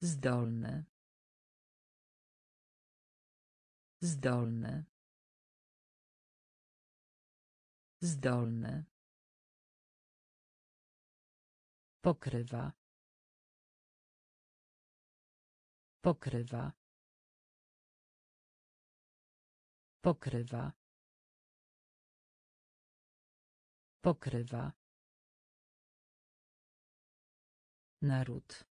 Zdolny. Zdolny. Zdolny. Pokrywa. Pokrywa. Pokrywa. Pokrywa. Naród.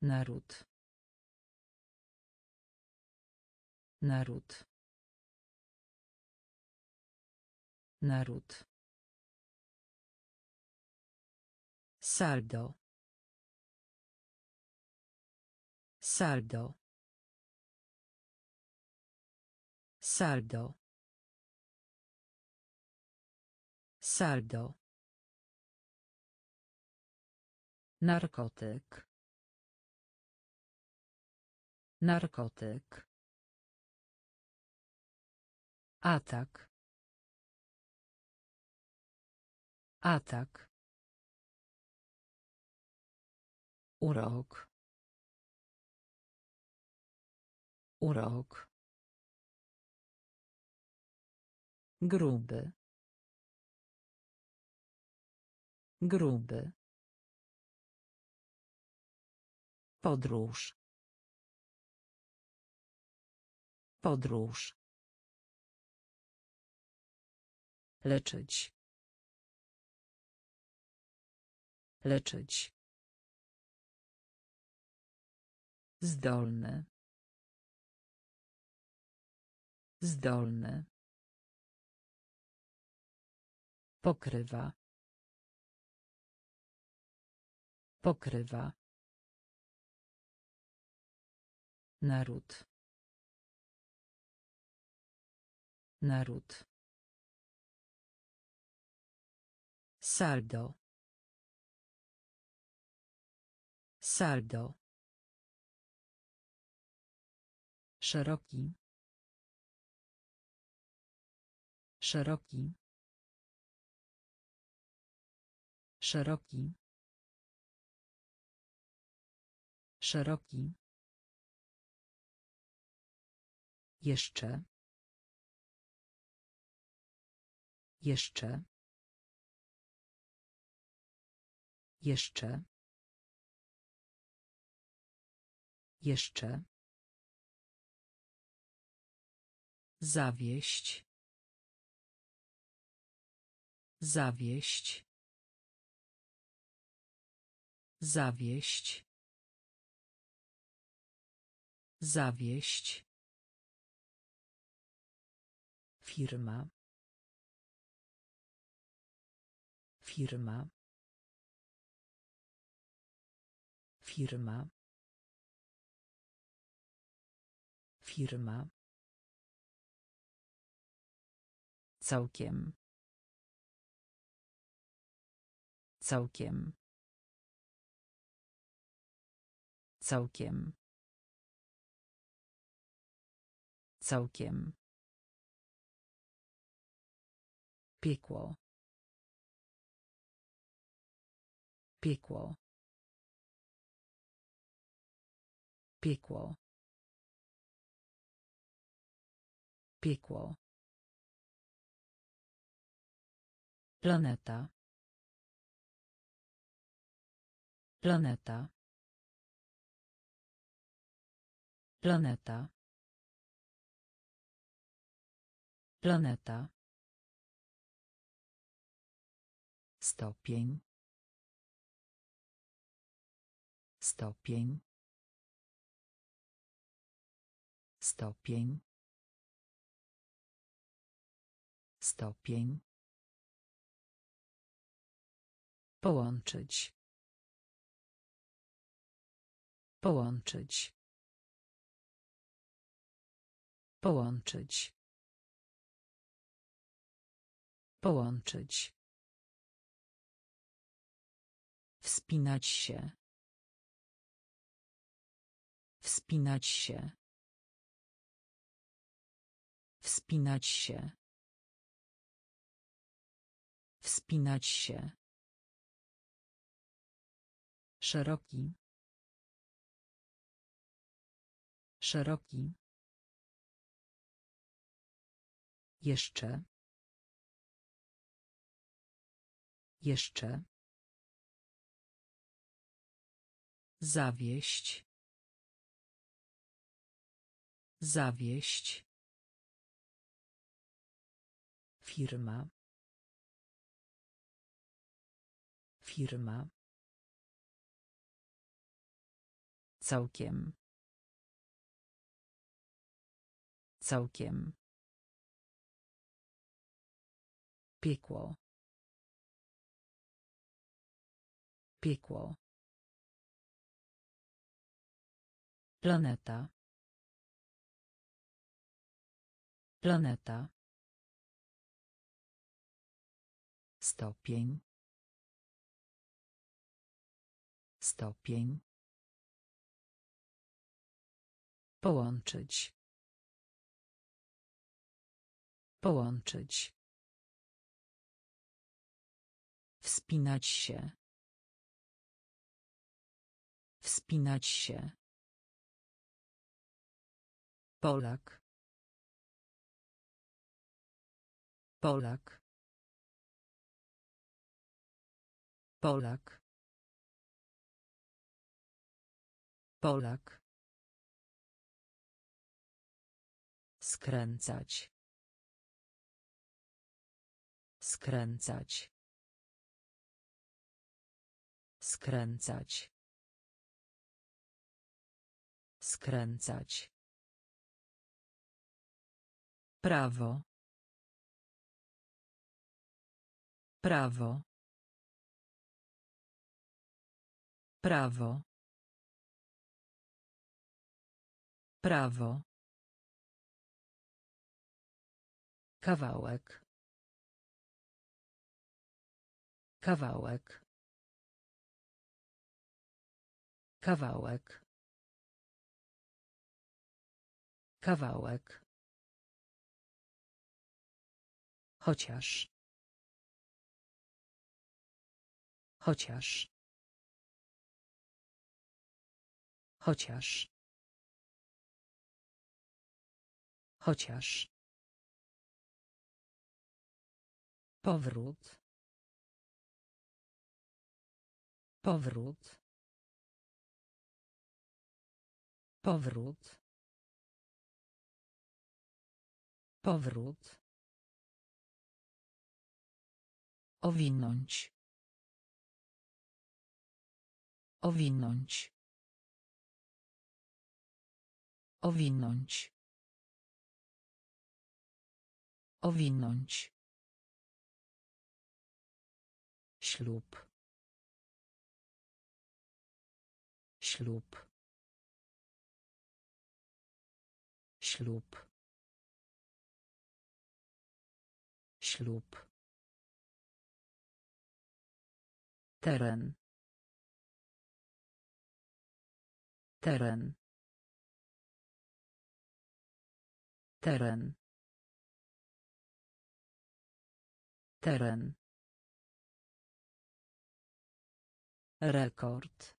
Naród. Naród. Naród. Saldo. Saldo. Saldo. Saldo. Narkotyk. Narkotyk. Atak. Atak. Urok. Urok. Gruby. Gruby. Podróż. Podróż. Leczyć. Leczyć. Zdolny. Zdolny. Pokrywa. Pokrywa. Naród. Naród. Saldo. Saldo. Szeroki. Szeroki. Szeroki. Szeroki. Jeszcze. Jeszcze. Jeszcze. Jeszcze. Zawieść. Zawieść. Zawieść. Zawieść. Firma. Firma. Firma. Firma. Całkiem. Całkiem. Całkiem. Całkiem. Piekło. Piekło. Piekło. Piekło. Planeta. Planeta. Planeta. Planeta. Stopień. Stopień. Stopień. Stopień. Połączyć. Połączyć. Połączyć. Połączyć. Wspinać się. Wspinać się. Wspinać się. Wspinać się. Szeroki. Szeroki. Jeszcze. Jeszcze. Zawieść. Zawieść. Firma. Firma. Całkiem. Całkiem. Piekło. Piekło. Planeta. Planeta. Stopień. Stopień. Połączyć. Połączyć. Wspinać się. Wspinać się. Polak. Polak. Polak. Polak. Skręcać. Skręcać. Skręcać. Skręcać. Prawo. Prawo. Prawo. Prawo. Kawałek. Kawałek. Kawałek. Kawałek. Chociaż. Chociaż. Chociaż. Chociaż. Powrót. Powrót. Powrót. Powrót. Owinąć. Owinąć. Owinąć. Owinąć. Ślub. Ślub. Ślub. Ślub. Teren. Teren. Teren. Teren. Rekord.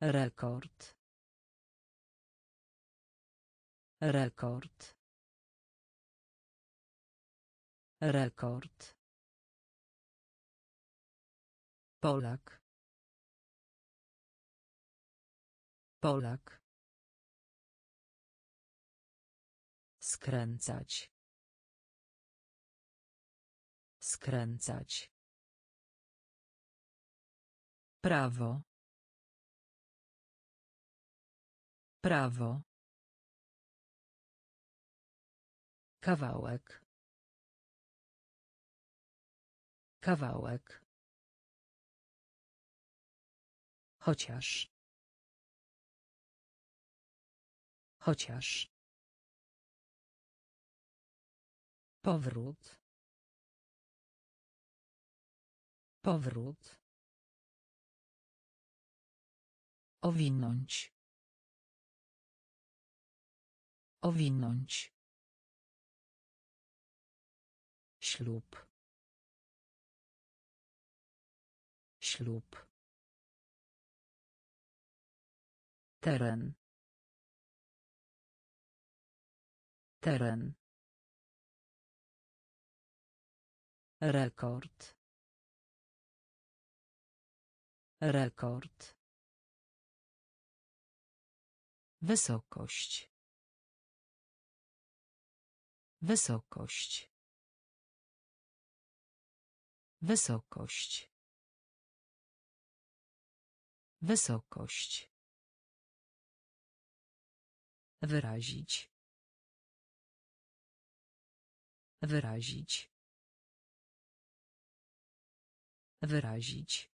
Rekord. Rekord. Rekord. Polak. Polak. Skręcać. Skręcać. Prawo. Prawo. Kawałek. Kawałek. Chociaż. Chociaż. Powrót. Powrót. Owinąć. Owinąć. Ślub. Ślub. Teren. Teren. Rekord. Rekord. Wysokość. Wysokość. Wysokość. Wysokość. Wyrazić. Wyrazić. Wyrazić.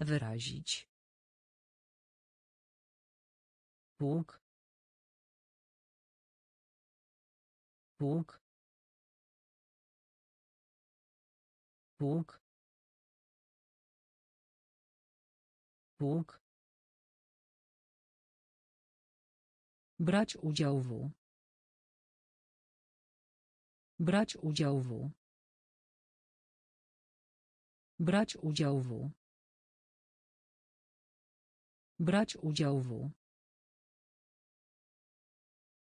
Wyrazić. Bóg. Bóg. Bóg. Bóg. Brać udział w. Brać udział w. Brać udział w. Brać udział w.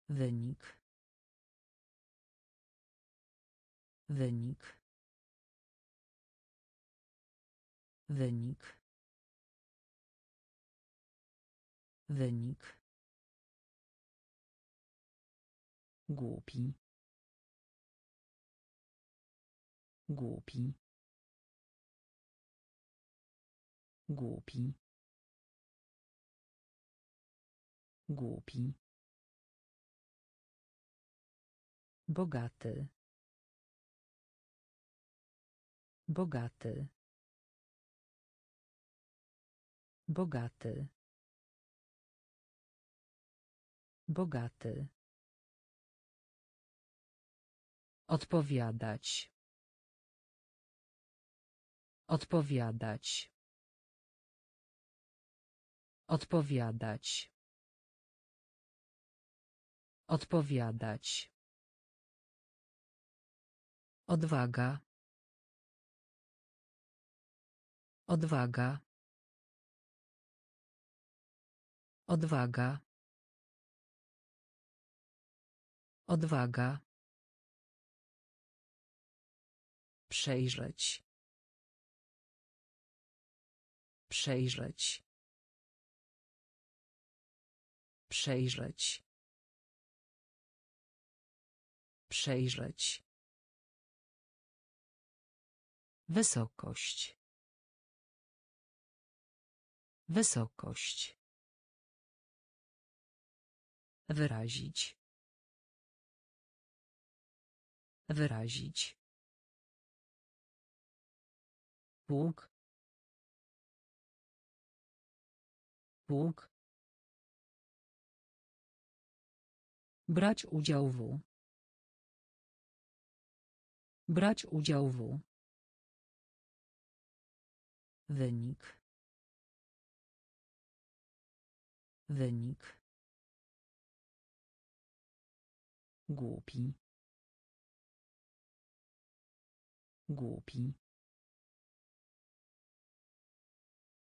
Wynik. Wynik. Wynik. Wynik. Głupi. Głupi. Głupi. Głupi. Bogaty. Bogaty. Bogaty. Bogaty. Odpowiadać. Odpowiadać. Odpowiadać. Odpowiadać. Odwaga. Odwaga. Odwaga. Odwaga. Przejrzeć. Przejrzeć. Przejrzeć. Przejrzeć. Wysokość. Wysokość. Wyrazić. Wyrazić. Pług. Pług. Brać udział w. Brać udział w. Wynik. Wynik. Głupi. Głupi.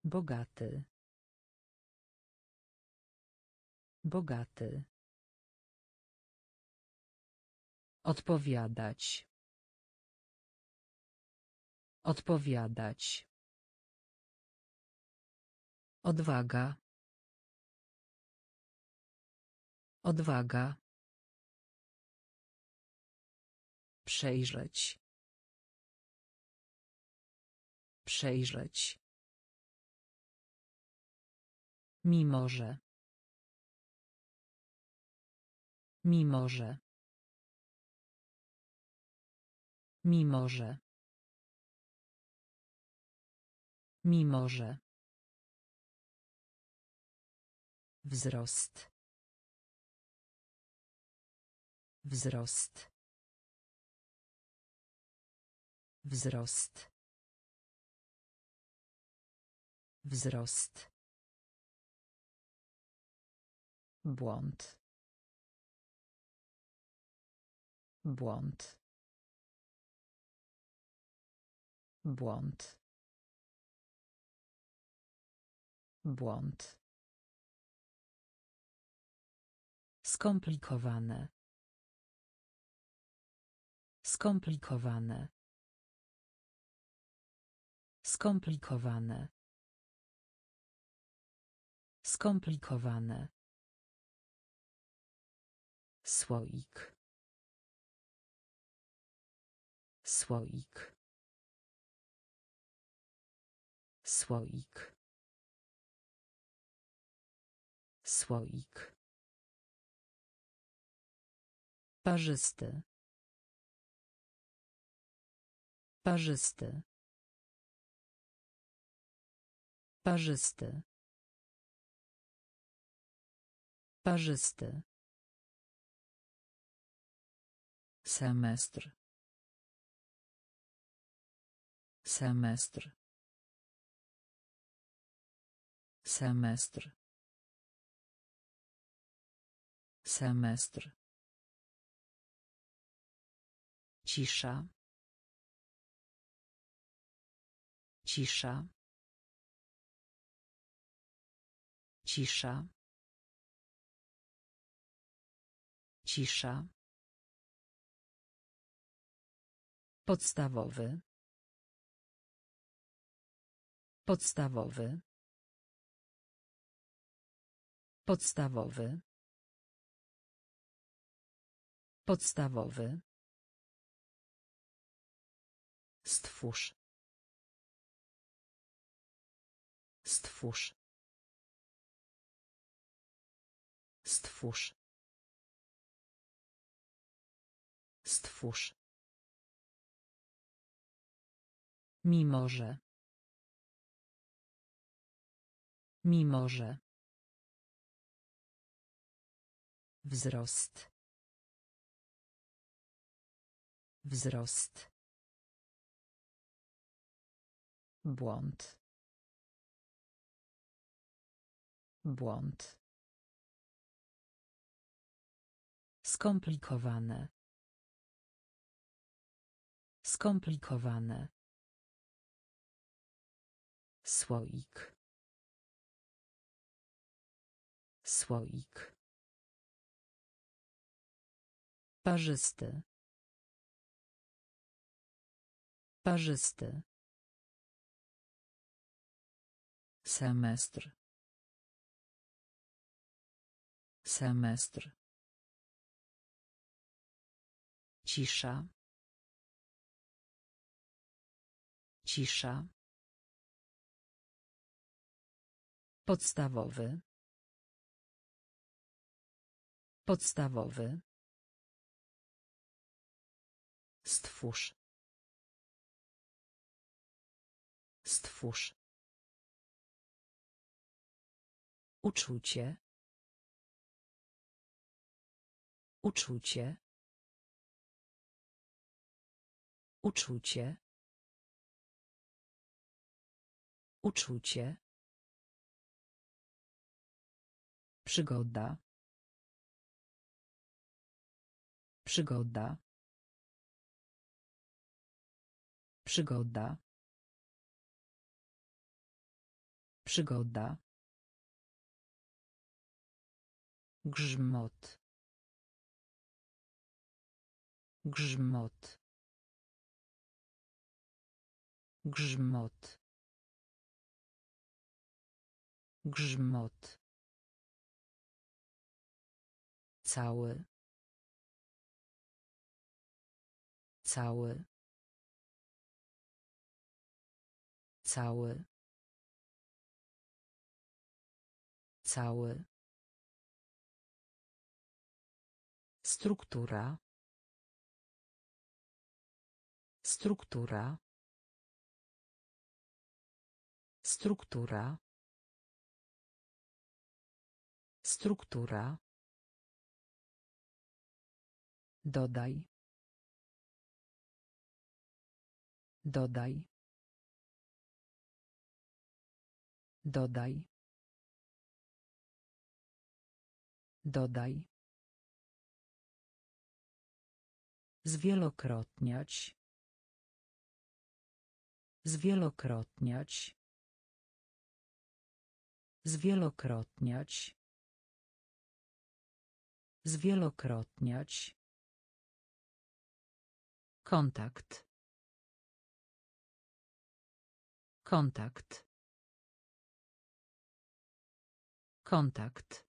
Bogaty. Bogaty. Odpowiadać. Odpowiadać. Odwaga. Odwaga. Przejrzeć. Przejrzeć. Mimo że. Mimo że. Mimo że. Mimo że. Wzrost. Wzrost. Wzrost. Wzrost. Błąd. Błąd. Błąd. Błąd. Skomplikowane. Skomplikowane. Skomplikowane. Skomplikowane. Słoik. Słoik. Słoik. Słoik. Parzysty. Parzysty. Parzysty. Parzysty. Semestr. Semestr. Semestr. Semestr. Cisza. Cisza. Cisza. Cisza. Podstawowy. Podstawowy. Podstawowy. Podstawowy. Stwórz. Stwórz. Stwórz. Stwórz. Mimo że. Mimo że. Wzrost. Wzrost. Błąd. Błąd. Skomplikowane. Skomplikowane. Słoik. Słoik. Parzysty. Parzysty. Semestr. Semestr. Cisza. Cisza. Podstawowy. Podstawowy. Stwórz. Stwórz. Uczucie. Uczucie. Uczucie. Uczucie. Przygoda. Przygoda. Przygoda. Przygoda. Grzmot. Grzmot. Grzmot. Grzmot. Cały. Cały. Cały. Cały. Struktura. Struktura. Struktura. Struktura. Dodaj. Dodaj. Dodaj. Dodaj. Zwielokrotniać. Zwielokrotniać. Zwielokrotniać. Zwielokrotniać. Kontakt. Kontakt. Kontakt.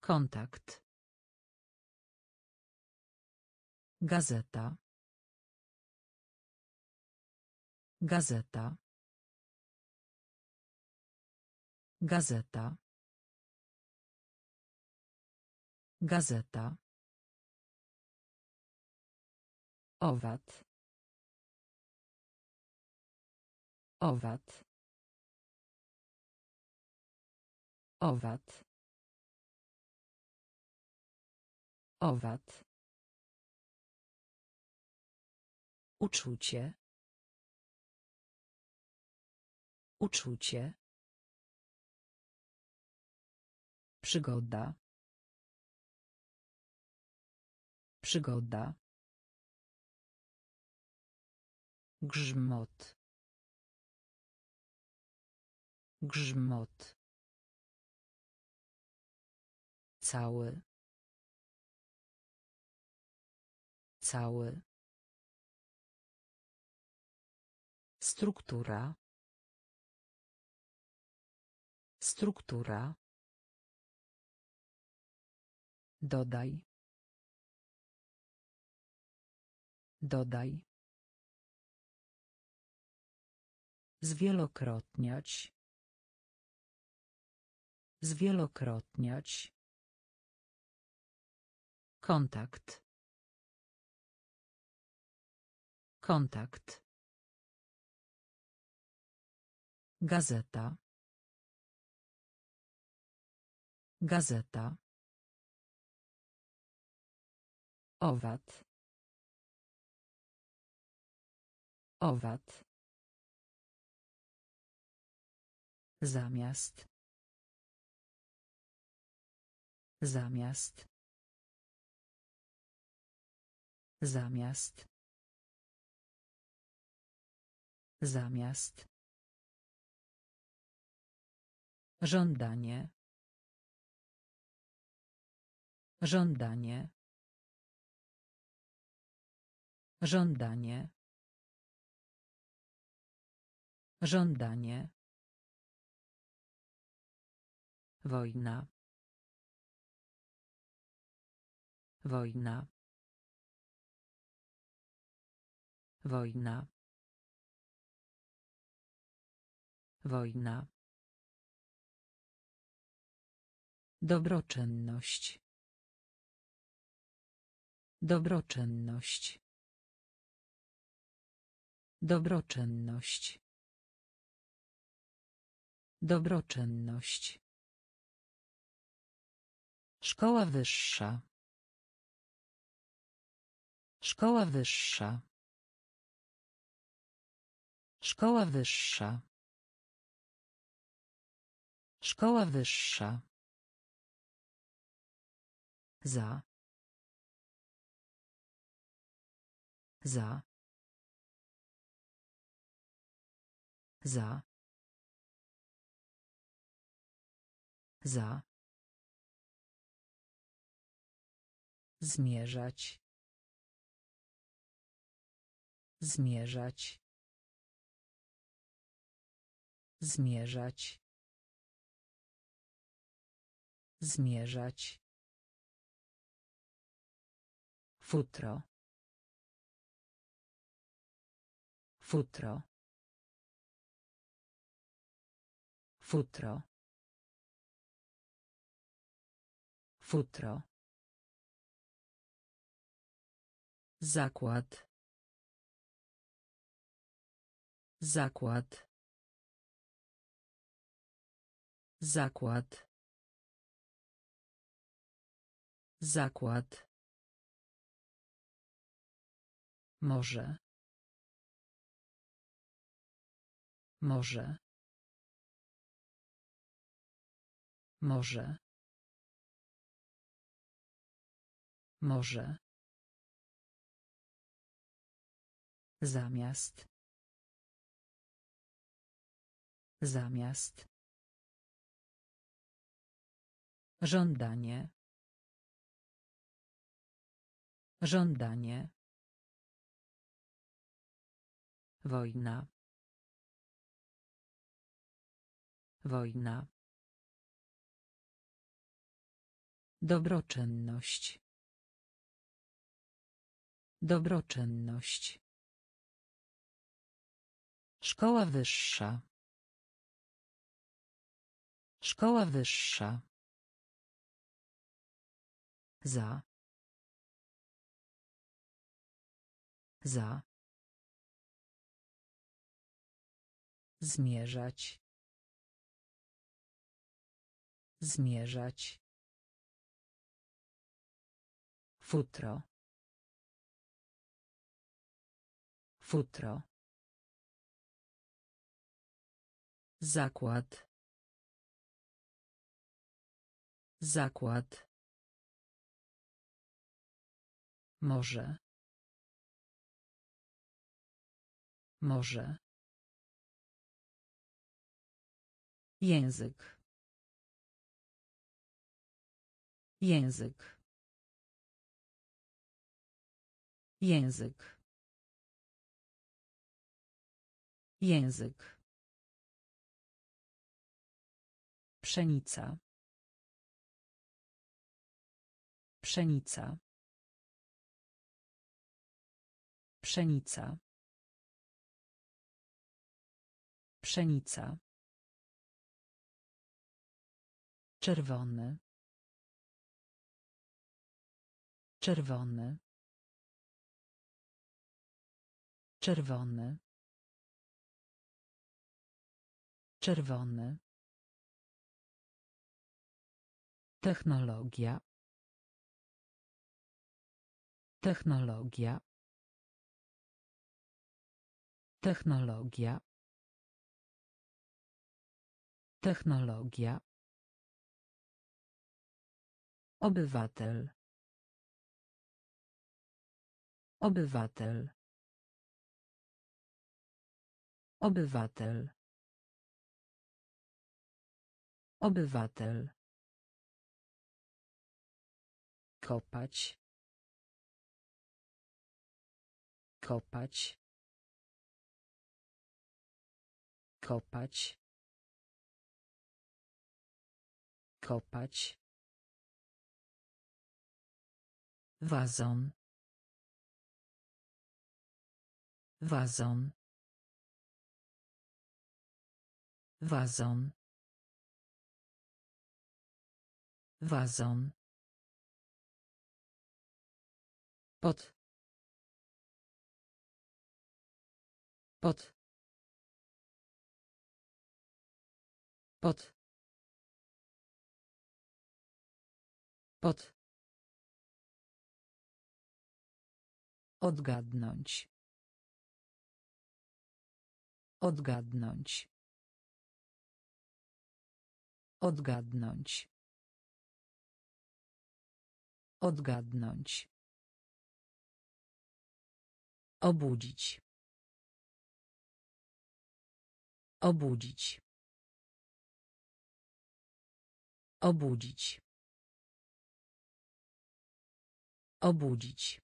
Kontakt. Gazeta. Gazeta. Gazeta. Gazeta. Owad. Owad. Owad. Owad. Uczucie. Uczucie. Przygoda. Przygoda. Grzmot. Grzmot. Cały. Cały. Struktura. Struktura. Dodaj. Dodaj. Zwielokrotniać. Zwielokrotniać. Kontakt. Kontakt. Gazeta. Gazeta. Owad. Owad. Zamiast. Zamiast. Zamiast. Zamiast. Żądanie. Żądanie. Żądanie. Żądanie. Wojna. Wojna. Wojna. Wojna. Dobroczynność. Dobroczynność. Dobroczynność. Dobroczynność. Szkoła wyższa. Szkoła wyższa. Szkoła wyższa. Szkoła wyższa. Za. Za. Za. Za. Zmierzać. Zmierzać. Zmierzać. Zmierzać. Futro. Futro. Futro. Futro. Zakład. Zakład. Zakład. Zakład. Może. Może. Może. Może. Zamiast. Zamiast. Żądanie. Żądanie. Wojna. Wojna. Dobroczynność. Dobroczynność. Szkoła wyższa. Szkoła wyższa. Za. Za. Zmierzać. Zmierzać. Futro. Futro. Zakład. Zakład. Może. Może. Język. Język. Język. Język. Pszenica. Pszenica. Pszenica. Pszenica. Czerwony. Czerwony. Czerwony. Czerwony. Technologia. Technologia. Technologia. Technologia. Obywatel. Obywatel. Obywatel. Obywatel. Kopać. Kopać. Kopać. Kopać. Wazon. Wazon. Wazon. Wazon. Pod. Pod. Pod. Pod. Odgadnąć. Odgadnąć. Odgadnąć. Odgadnąć. Obudzić. Obudzić. Obudzić. Obudzić.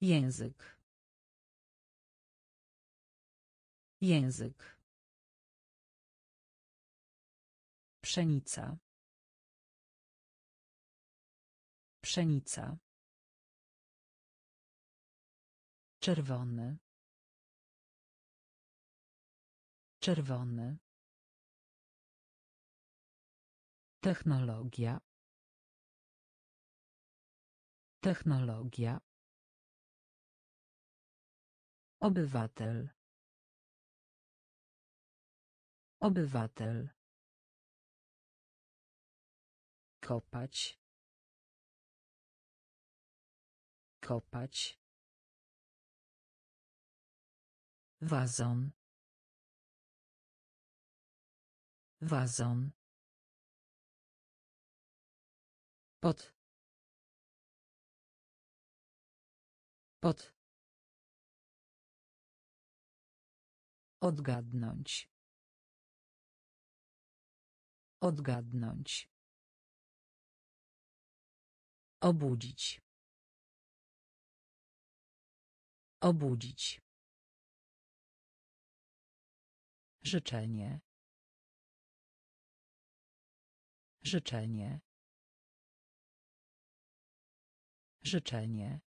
Język. Język. Pszenica. Pszenica. Czerwony. Czerwony. Technologia. Technologia. Obywatel. Obywatel. Kopać. Kopać. Wazon. Wazon. Pod. Pod. Odgadnąć. Odgadnąć. Obudzić. Obudzić. Życzenie. Życzenie. Życzenie.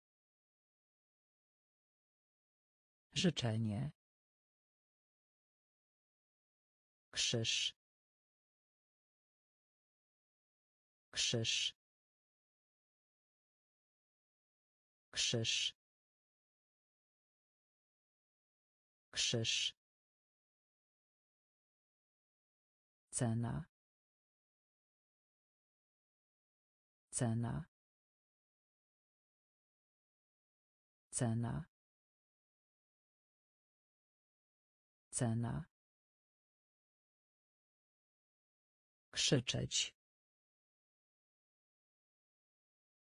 Życzenie. Krzyż. Krzyż. Krzyż. Krzyż. Cena. Cena. Cena. Cena. Krzyczeć.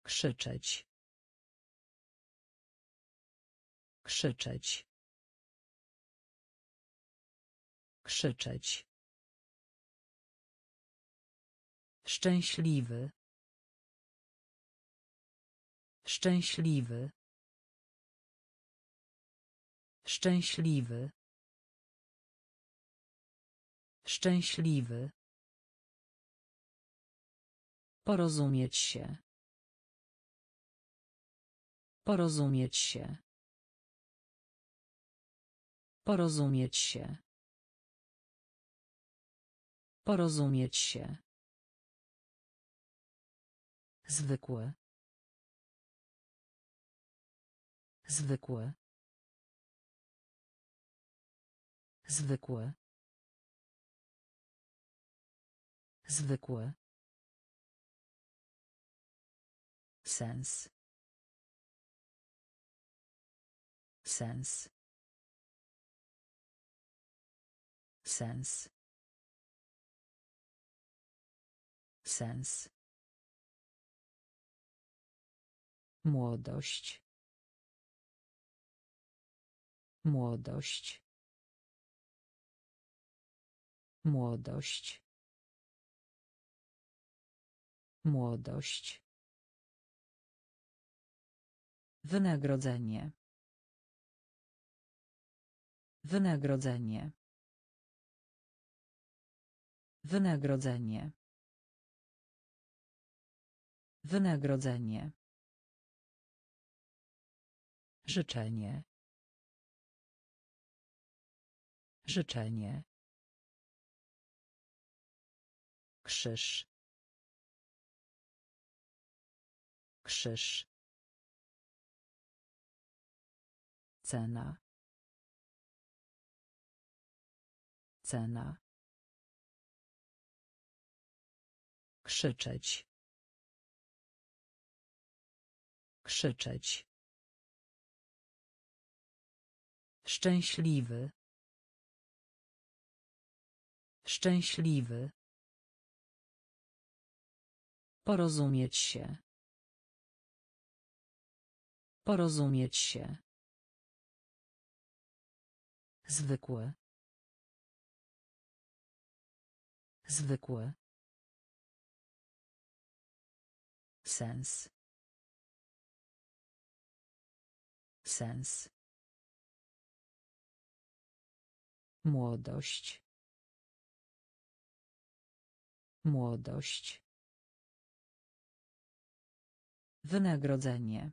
Krzyczeć. Krzyczeć. Krzyczeć. Szczęśliwy. Szczęśliwy. Szczęśliwy. Szczęśliwy. Porozumieć się. Porozumieć się. Porozumieć się. Porozumieć się. Zwykłe. Zwykłe. Zwykłe. Zwykłe. Sens. Sens. Sens. Młodość. Młodość. Młodość. Młodość. Wynagrodzenie. Wynagrodzenie. Wynagrodzenie. Wynagrodzenie. Życzenie. Życzenie. Krzyż. Krzyż. Cena. Cena. Krzyczeć. Krzyczeć. Szczęśliwy. Szczęśliwy. Porozumieć się. Porozumieć się. Zwykłe. Zwykłe. Sens. Sens. Młodość. Młodość. Wynagrodzenie.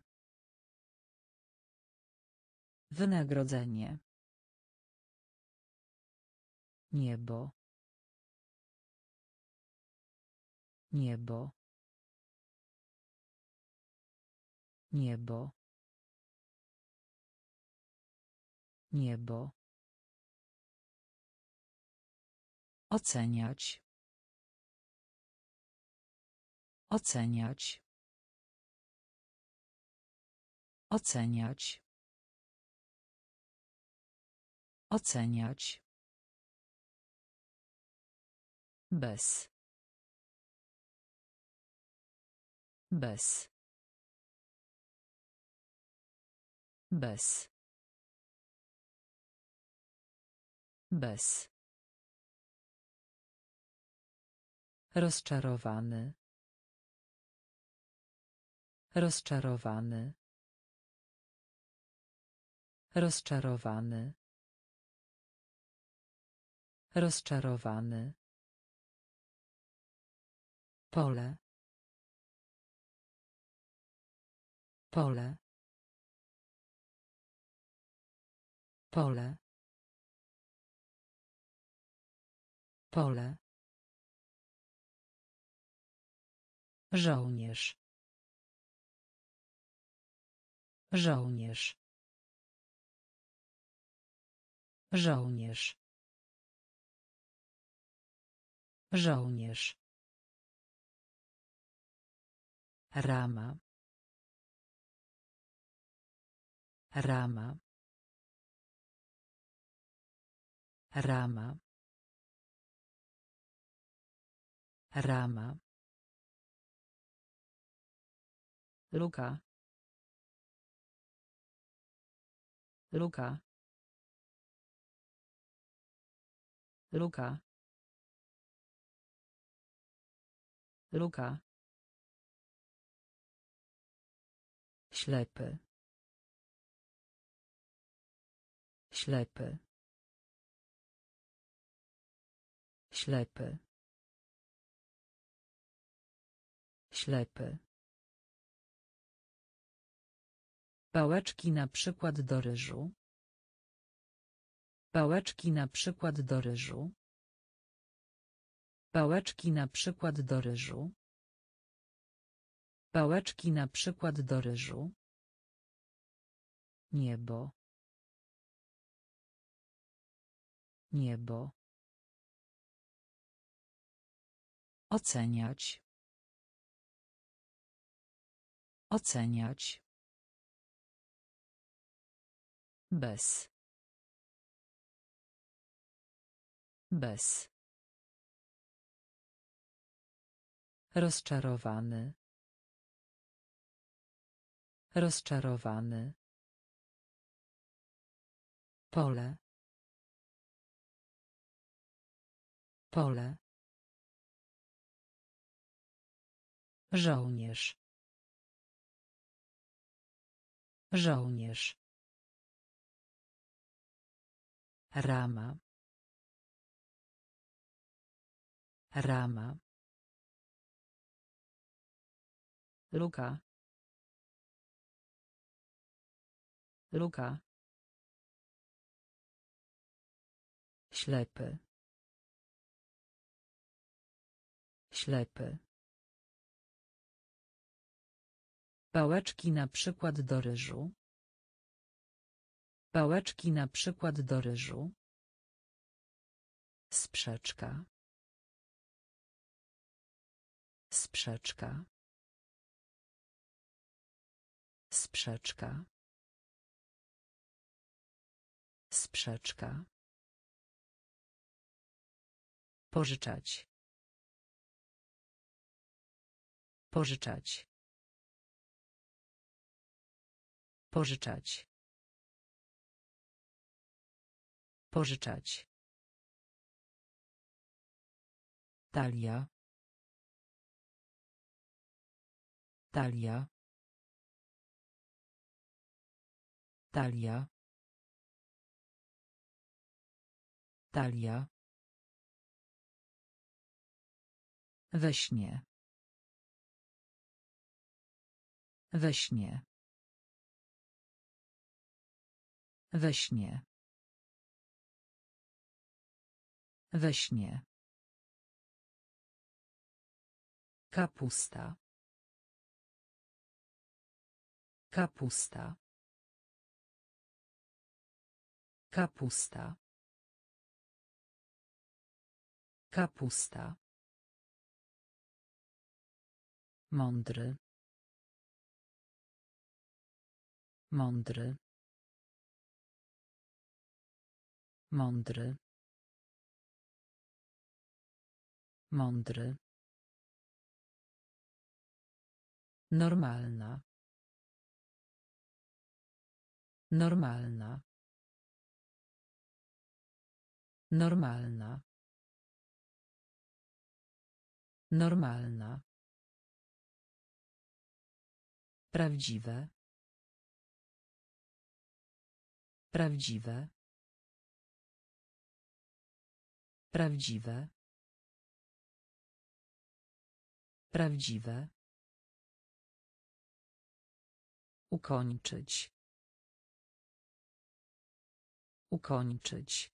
Wynagrodzenie. Niebo. Niebo. Niebo. Niebo. Oceniać. Oceniać. Oceniać. Oceniać. Bez. Bez. Bez. Bez. Rozczarowany. Rozczarowany. Rozczarowany. Rozczarowany. Pole. Pole. Pole. Pole. Żołnierz. Żołnierz. Żołnierz. Żołnierz. Rama. Rama. Rama. Rama. Luka. Luka. luka. Luka. Ślepy. Ślepy. Ślepy. Ślepy Pałeczki na przykład do ryżu. Pałeczki na przykład do ryżu. Pałeczki na przykład do ryżu. Pałeczki na przykład do ryżu. Niebo. Niebo. Oceniać. Oceniać. Bez. Bez. Rozczarowany. Rozczarowany. Pole. Pole. Żołnierz. Żołnierz. Rama. Rama. Luka. Luka. Ślepy. Ślepy. Pałeczki na przykład do ryżu. Pałeczki na przykład do ryżu. Sprzeczka. Sprzeczka. Sprzeczka. Sprzeczka. Pożyczać. Pożyczać. Pożyczać. Pożyczać. Talia. Talia. Talia. Talia. We śnie. We śnie. We śnie. We śnie. Kapusta. Kapusta. Kapusta. Kapusta. Mądry. Mądry. Mądry. Mądry. Normalna. Normalna. Normalna. Normalna. Prawdziwe. Prawdziwe. Prawdziwe. Prawdziwe. Ukończyć. Ukończyć.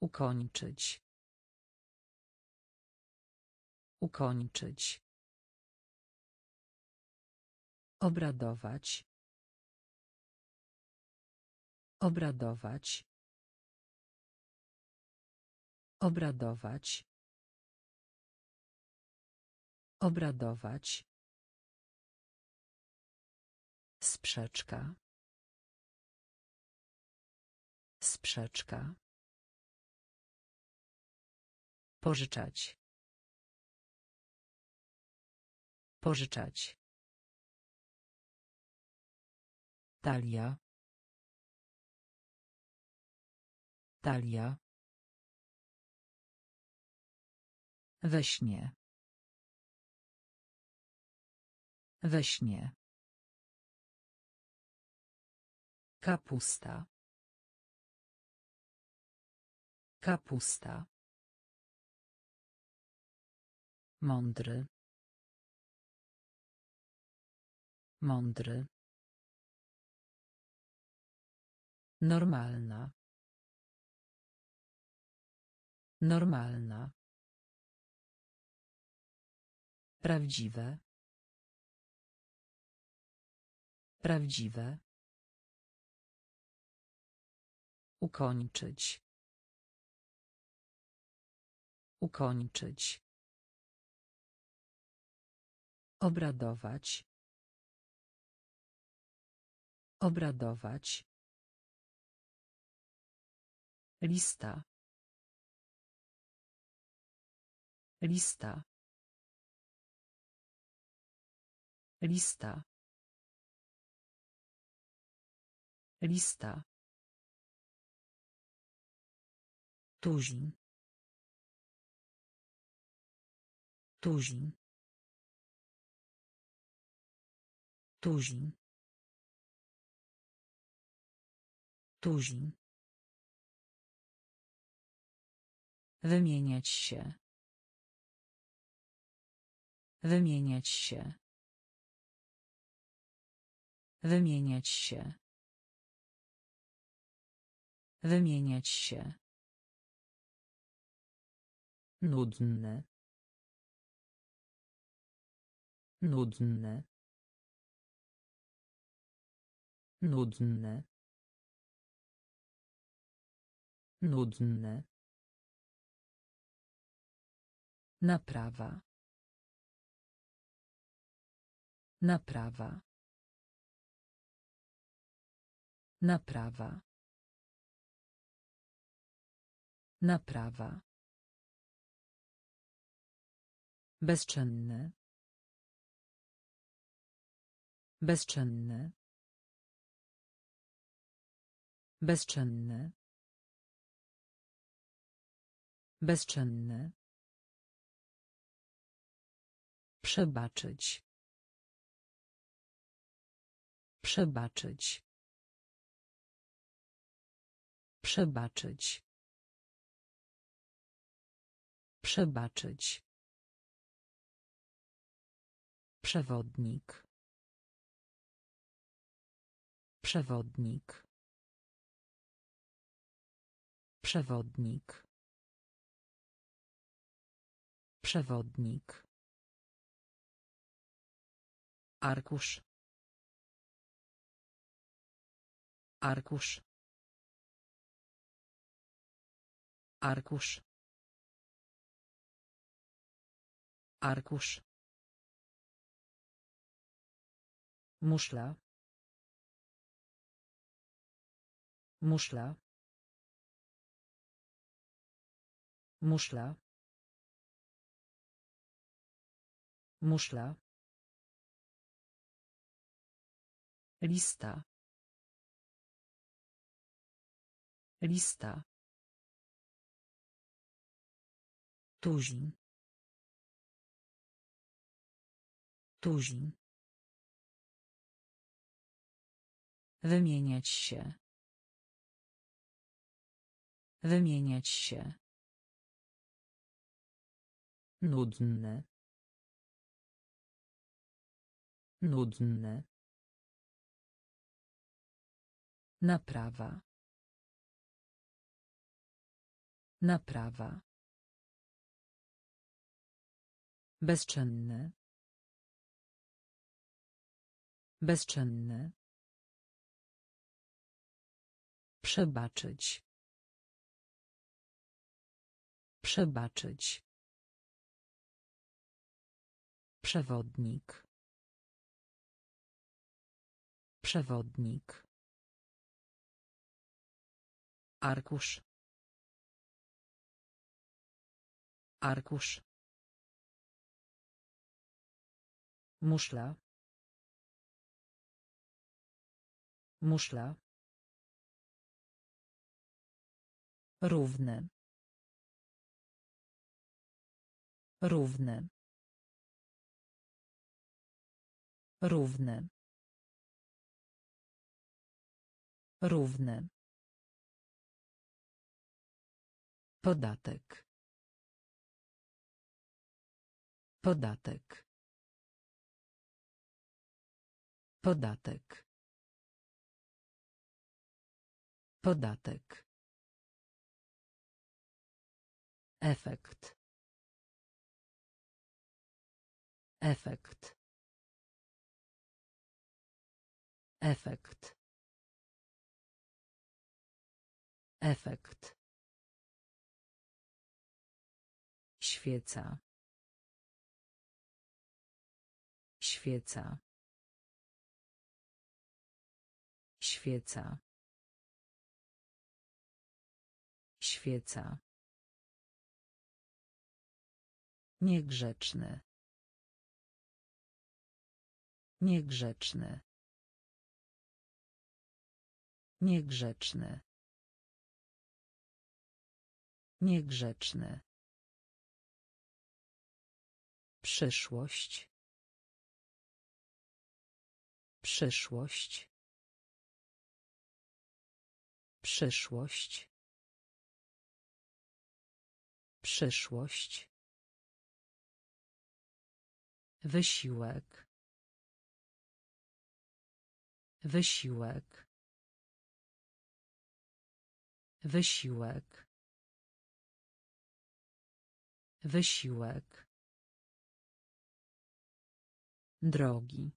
Ukończyć. Ukończyć. Obradować. Obradować. Obradować. Obradować. Sprzeczka. Sprzeczka. Pożyczać. Pożyczać. Talia. Talia. We śnie. We śnie. Kapusta. Kapusta. Mądry. Mądry. Normalna. Normalna. Prawdziwe. Prawdziwe. Ukończyć. Ukończyć. Obradować. Obradować. Lista. Lista. Lista. Lista. Tuzin. Tuzin. Tuzin. Tuzin. Wymieniać się. Wymieniać się. Wymieniać się. Wymieniać się. Nudny. Nudny. Nudny. Nudny. Naprawa. Naprawa. Naprawa. Naprawa. Bezczynny. Bezczynny. Bezczynny. Bezczynny. Przebaczyć. Przebaczyć. Przebaczyć. Przebaczyć. Przewodnik. Przewodnik. Przewodnik. Przewodnik. Arkusz. Arkusz. Arkusz. Arkusz. Muszla. Muszla. Muszla. Muszla. Lista. Lista. Tuzin. Tuzin. Wymieniać się. Wymieniać się. Nudny. Nudny. Naprawa. Naprawa. Bezczynny. Bezczynny. Przebaczyć. Przebaczyć. Przewodnik. Przewodnik. Arkusz. Arkusz. Muszla. Muszla. Równe. Równe. Równe. Równe. Podatek. Podatek. Podatek. Podatek. Efekt. Efekt. Efekt. Efekt. Świeca. Świeca. Świeca. Świeca. Niegrzeczny. Niegrzeczny. Niegrzeczny. Niegrzeczny. Przyszłość. Przyszłość. Przyszłość. Przyszłość. Wysiłek. Wysiłek. Wysiłek. Wysiłek. Drogi.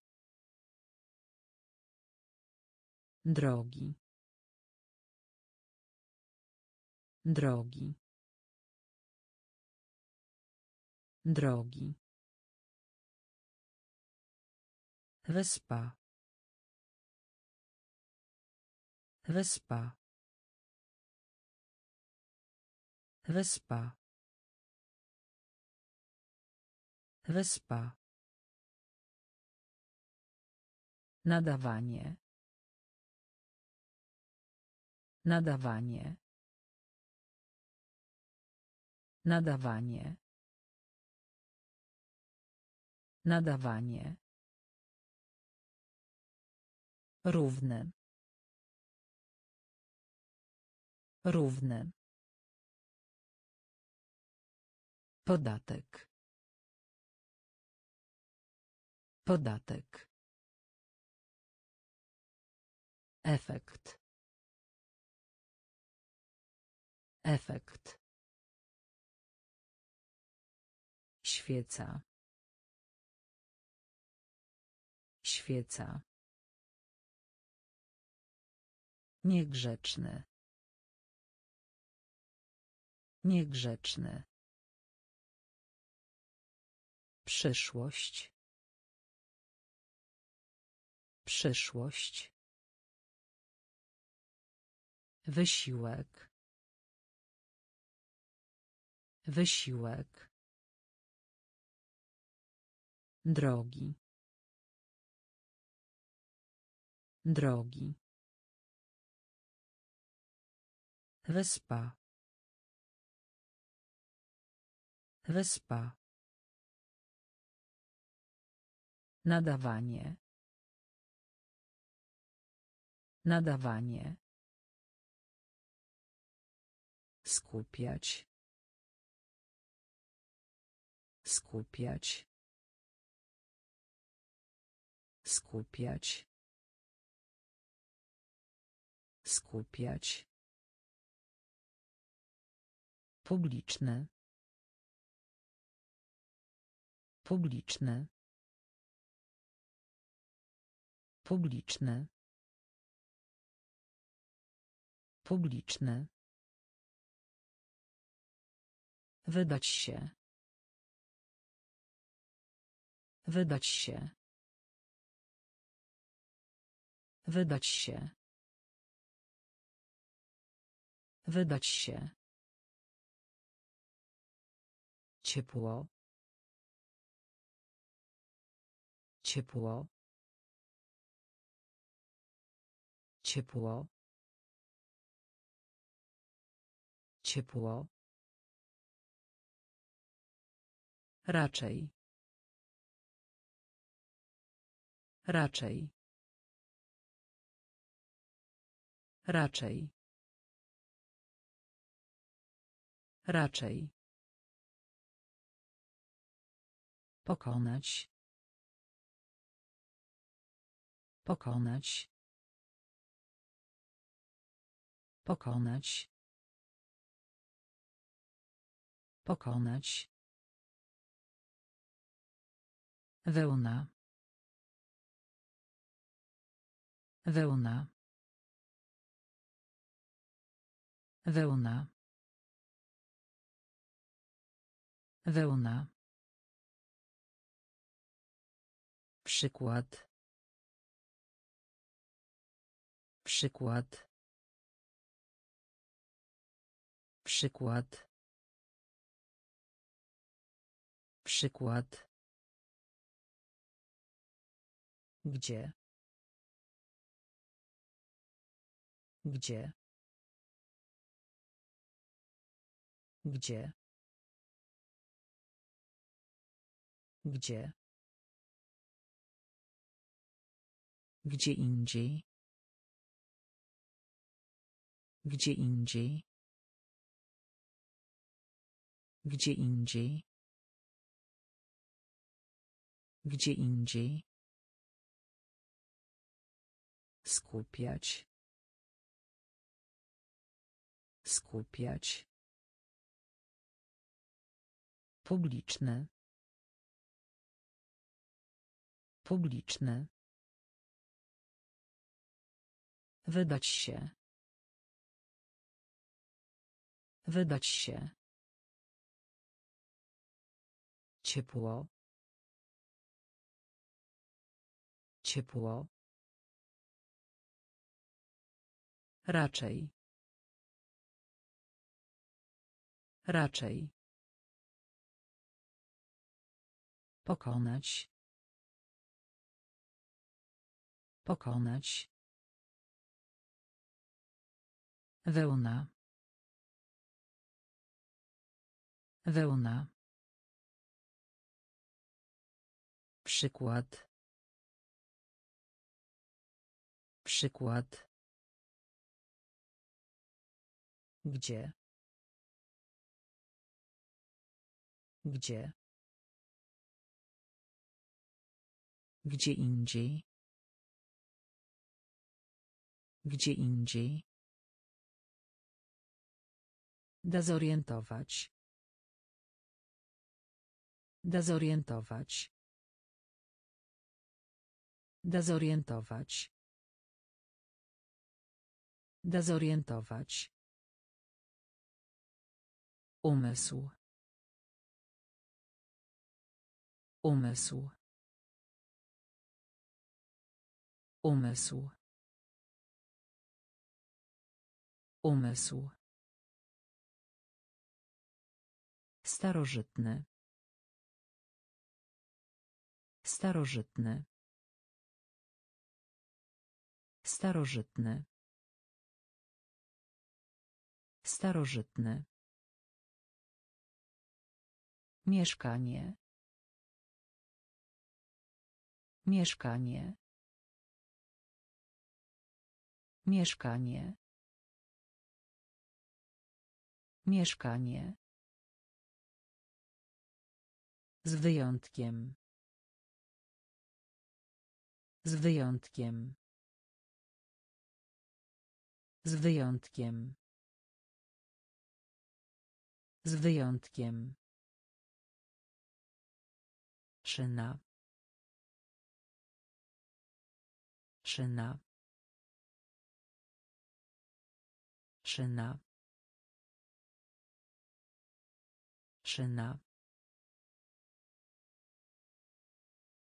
Drogi. Drogi. Drogi. Wyspa. Wyspa. Wyspa. Wyspa. Nadawanie. Nadawanie. Nadawanie. Nadawanie. Równe. Równe. Podatek. Podatek. Efekt. Efekt. Świeca. Świeca. Niegrzeczny. Niegrzeczny. Przyszłość. Przyszłość. Wysiłek. Wysiłek. Drogi. Drogi. Wyspa. Wyspa. Nadawanie. Nadawanie. Skupiać. Skupiać. Skupiać. Skupiać. Publiczne. Publiczne. Publiczne. Publiczne. Wydać się. Wydać się. Wydać się. Wydać się. Ciepło. Ciepło. Ciepło. Ciepło. Raczej. Raczej. Raczej. Raczej. Pokonać. Pokonać. Pokonać. Pokonać. Wełna. Wełna. Wełna. Wełna. Przykład. Przykład. Przykład. Przykład. Gdzie? Gdzie? Gdzie? Gdzie? Gdzie indziej? Gdzie indziej? Gdzie indziej? Gdzie indziej? Skupiać. Skupiać. Publiczne. Publiczne. Wydać się. Wydać się. Ciepło. Ciepło. Raczej. Raczej. Pokonać. Pokonać. Wełna. Wełna. Przykład. Przykład. Gdzie? Gdzie? Gdzie indziej? Gdzie indziej? Dezorientować. Dezorientować. Dezorientować. Dezorientować. Umysł. Umysł. Umysł. Umysł. Starożytny. Starożytny. Starożytny. Starożytny. Mieszkanie. Mieszkanie. Mieszkanie. Mieszkanie. Z wyjątkiem. Z wyjątkiem. Z wyjątkiem. Z wyjątkiem. Szyna. Szyna. Szyna. Szyna.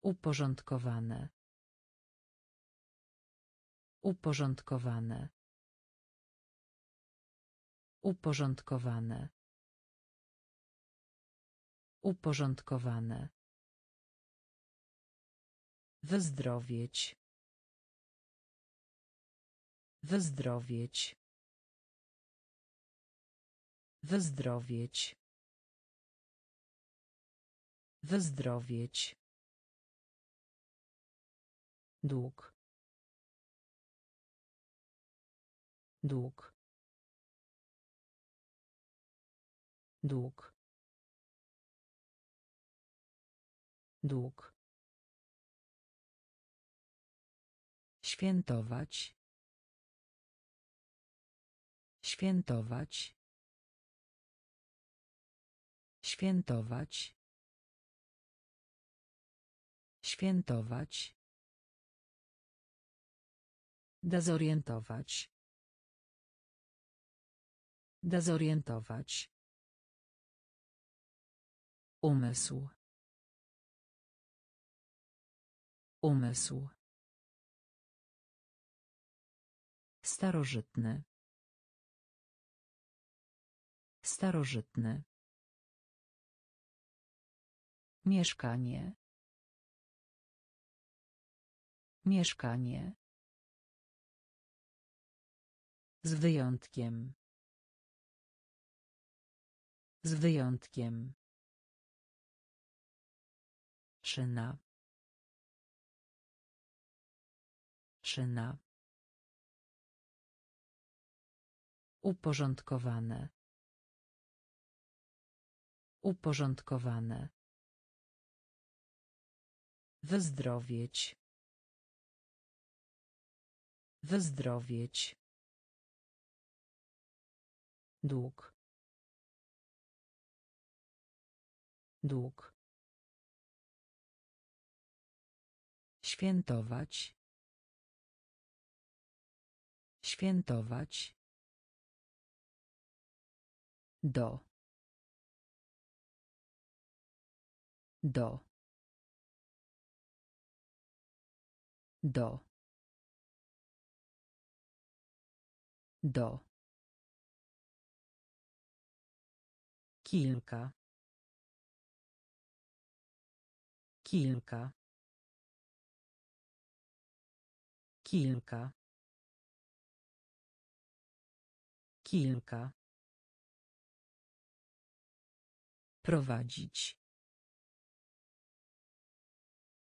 Uporządkowane. Uporządkowane. Uporządkowane. Uporządkowane. Wyzdrowieć. Wyzdrowieć. Wyzdrowieć. Wyzdrowieć. Dług. Dług. Dług. Dług. Świętować. Świętować. Świętować. Świętować. Dezorientować. Dezorientować. Umysł. Umysł. Starożytny. Starożytny. Mieszkanie. Mieszkanie. Z wyjątkiem. Z wyjątkiem. Szyna. Szyna. Uporządkowane. Uporządkowane. Wyzdrowieć. Wyzdrowieć. Dług. Dług. Świętować. Świętować. Do. Do. Do. Do. Kilka. Kilka. Kilka. Kilka. Prowadzić.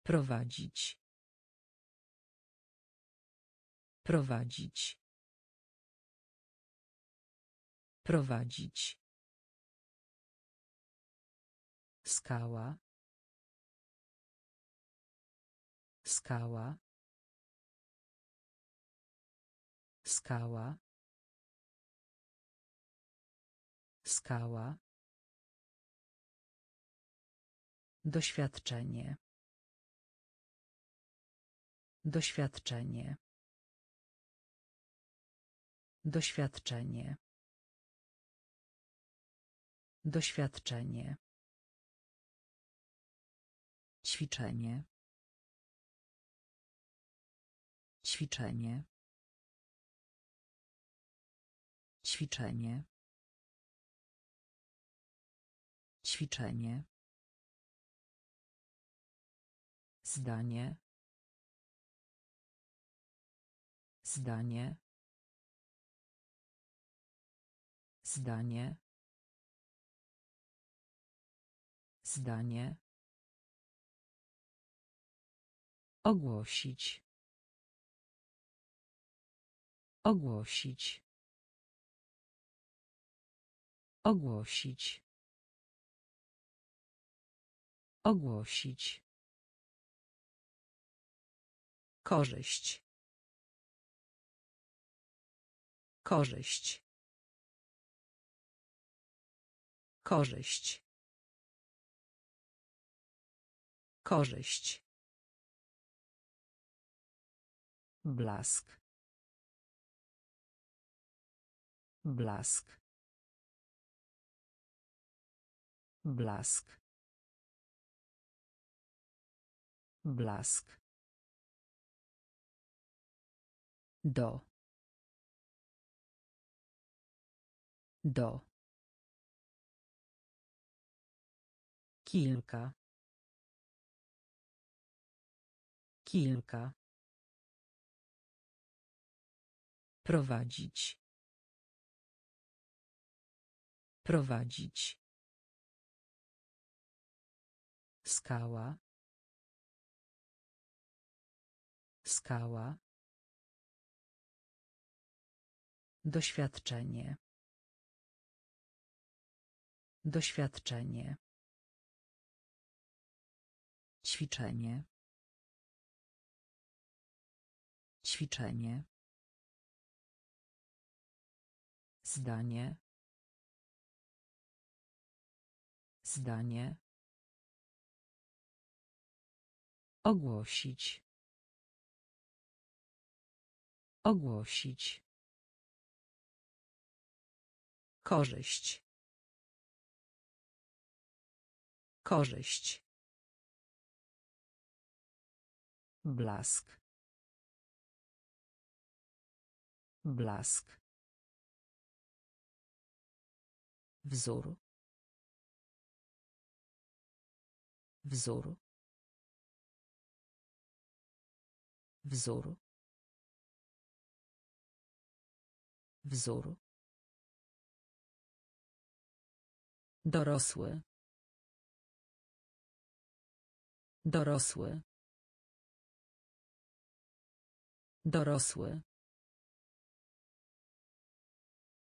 Prowadzić. Prowadzić. Prowadzić. Skała. Skała. Skała. Skała. Doświadczenie. Doświadczenie. Doświadczenie. Doświadczenie. Ćwiczenie. Ćwiczenie. Ćwiczenie. Ćwiczenie. Zdanie. Zdanie. Zdanie. Zdanie. Ogłosić. Ogłosić. Ogłosić. Ogłosić. Korzyść. Korzyść. Korzyść. Korzyść. Blask. Blask. Blask. Blask. Do. Do. Kilka. Kilka. Prowadzić. Prowadzić. Skała. Skała. Doświadczenie. Doświadczenie. Ćwiczenie. Ćwiczenie. Zdanie. Zdanie. Ogłosić. Ogłosić. Korzyść. Korzyść. Blask. Blask. Wzór. Wzór. Wzór. Wzór. Dorosły. Dorosły. Dorosły.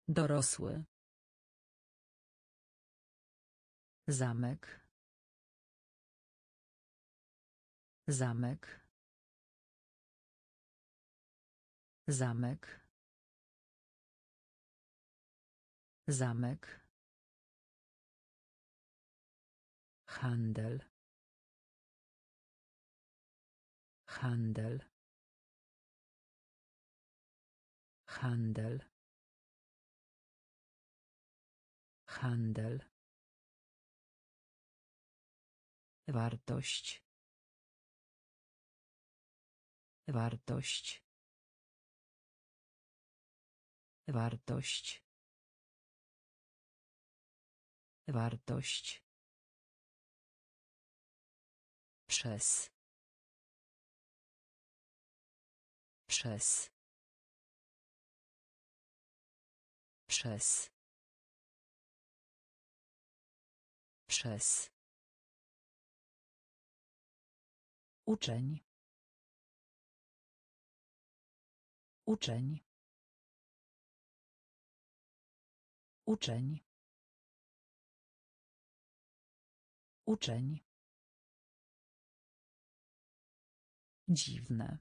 Dorosły. Zamek. Zamek. Zamek. Zamek. Handel. Handel. Handel. Handel. Wartość. Wartość. Wartość. Wartość. Przez. Przez. Przez. Przez. Uczeń. Uczeń. Uczeń. Uczeń. Dziwne.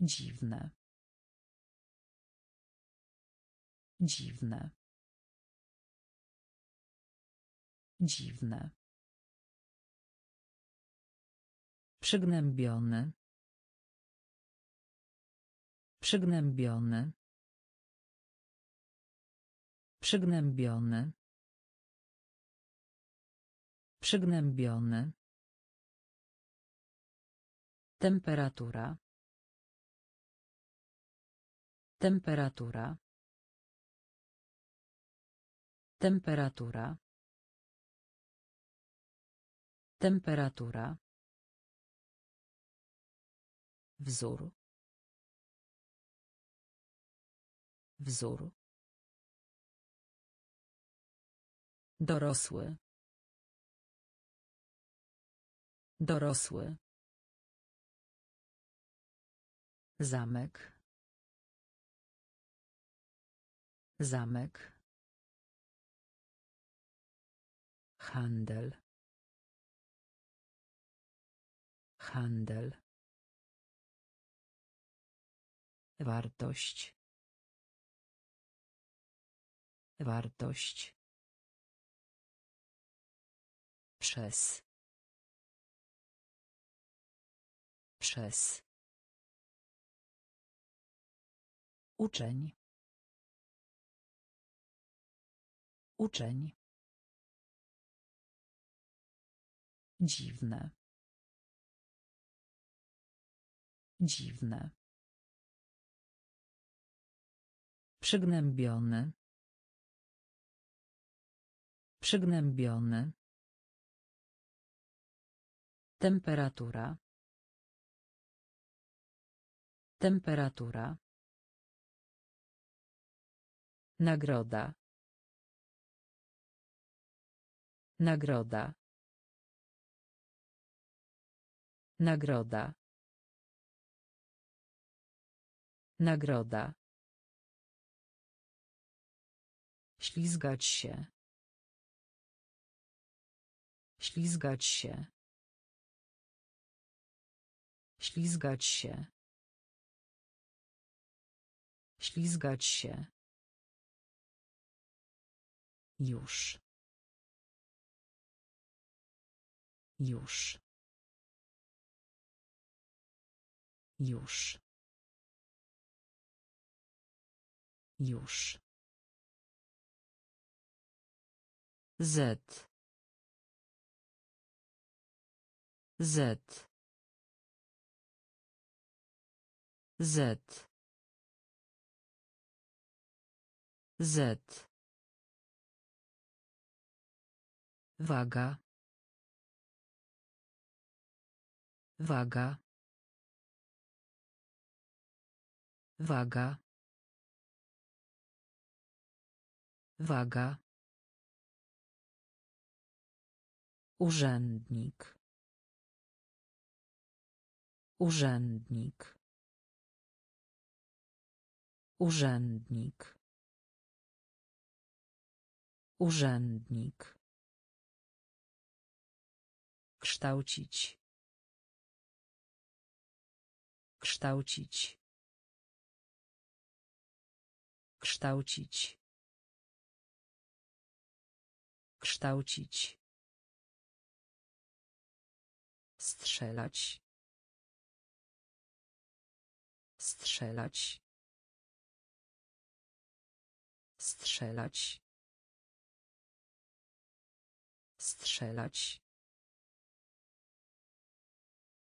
Dziwne. Dziwne. Dziwne. Przygnębiony. Przygnębiony. Przygnębiony. Przygnębiony. Temperatura. Temperatura. Temperatura. Temperatura. Wzór. Wzór. Dorosły. Dorosły. Zamek. Zamek. Handel. Handel. Wartość. Wartość. Przez. Przez. Uczeń. Uczeń. Dziwne. Dziwne. Przygnębiony. Przygnębiony. Temperatura. Temperatura. Nagroda. Nagroda. Nagroda. Nagroda. Ślizgać się. Ślizgać się. Ślizgać się. Ślizgać się. Już. Już. Już. Już. Z. Z. Z. Z. Waga. Waga. Waga. Waga. Urzędnik. Urzędnik. Urzędnik. Urzędnik. Kształcić. Kształcić. Kształcić. Kształcić. Strzelać. Strzelać. Strzelać. Strzelać.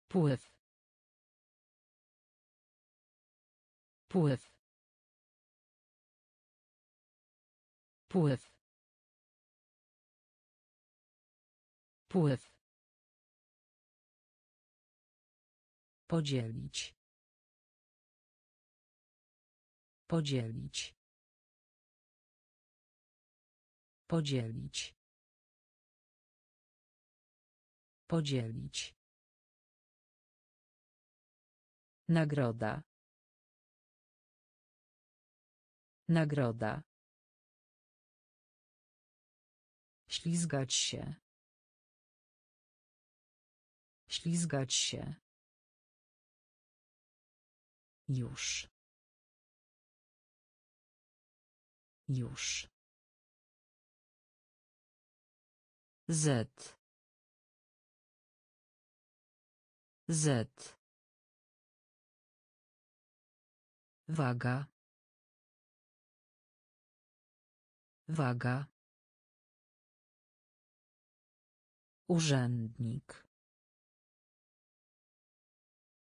Pływ. Pływ. Pływ. Pływ. Podzielić. Podzielić. Podzielić. Podzielić. Nagroda. Nagroda. Ślizgać się. Ślizgać się. Już. Już. Z. Z. Waga. Waga. Urzędnik.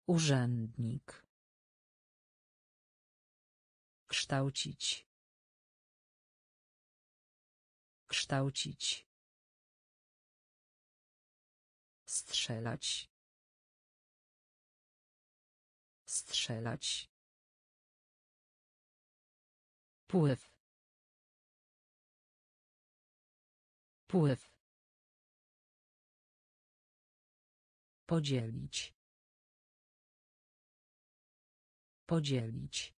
Urzędnik. Kształcić. Kształcić. Strzelać. Strzelać. Pływ. Pływ. Podzielić. Podzielić.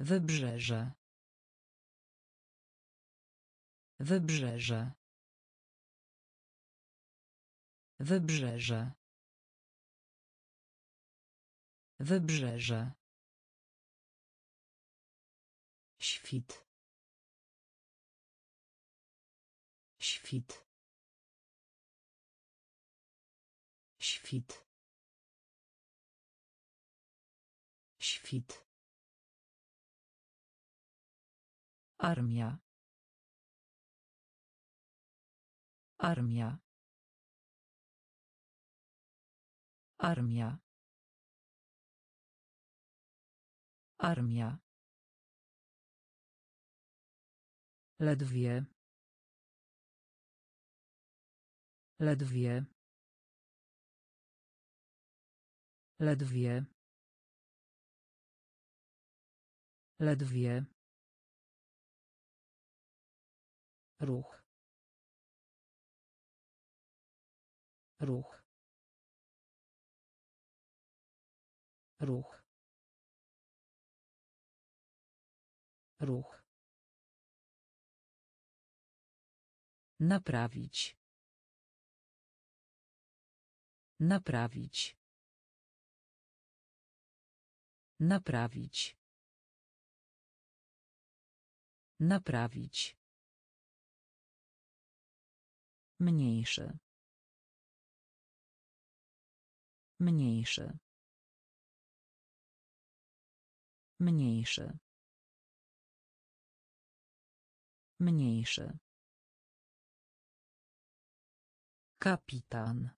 Wybrzeże. Wybrzeże. Wybrzeże. Wybrzeże. Świt. Świt. Świt. Świt. Armia. Armia. Armia. Armia. Ledwie. Ledwie. Ledwie. Ledwie. Ruch. Ruch. Ruch. Ruch. Naprawić. Naprawić. Naprawić. Naprawić. Mniejszy. Mniejszy. Mniejszy. Mniejszy. Kapitan.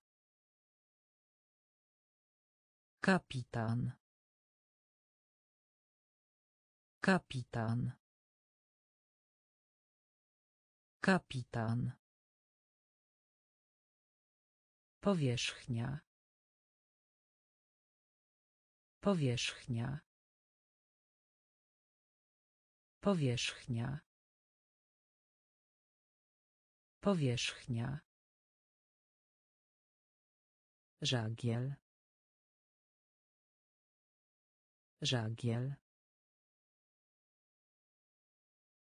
Kapitan. Kapitan. Kapitan. Powierzchnia. Powierzchnia. Powierzchnia. Powierzchnia. Żagiel. Żagiel.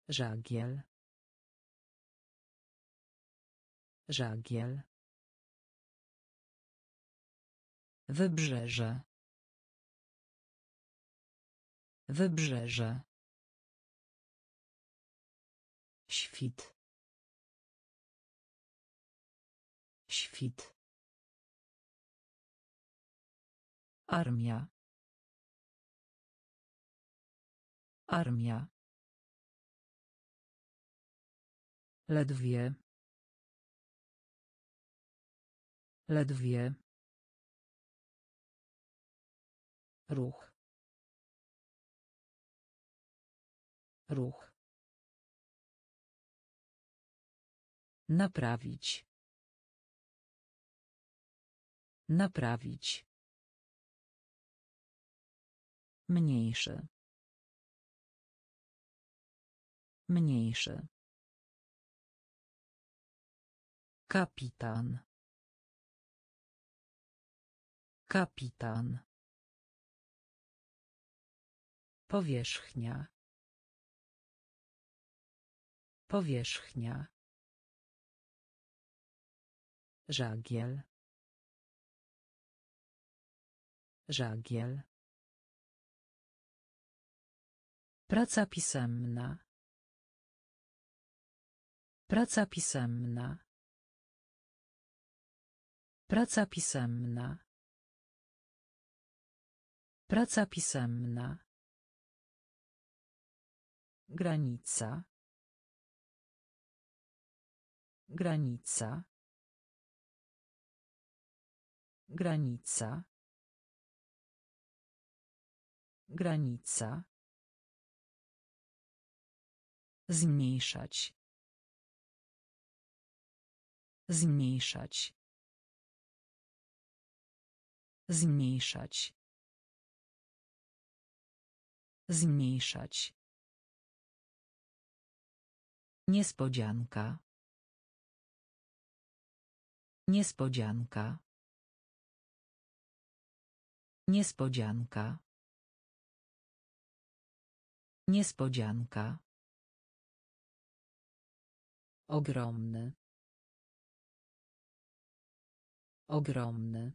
Żagiel. Żagiel. Wybrzeże. Wybrzeże. Świt. Świt. Armia. Armia. Ledwie. Ledwie. Ruch. Ruch. Naprawić. Naprawić. Mniejszy. Mniejszy. Kapitan. Kapitan. Powierzchnia. Powierzchnia. Żagiel. Żagiel. Praca pisemna. Praca pisemna. Praca pisemna. Praca pisemna. Granica. Granica. Granica. Granica. Zmniejszać. Zmniejszać. Zmniejszać. Zmniejszać. Niespodzianka. Niespodzianka. Niespodzianka. Niespodzianka. Ogromny. Ogromny.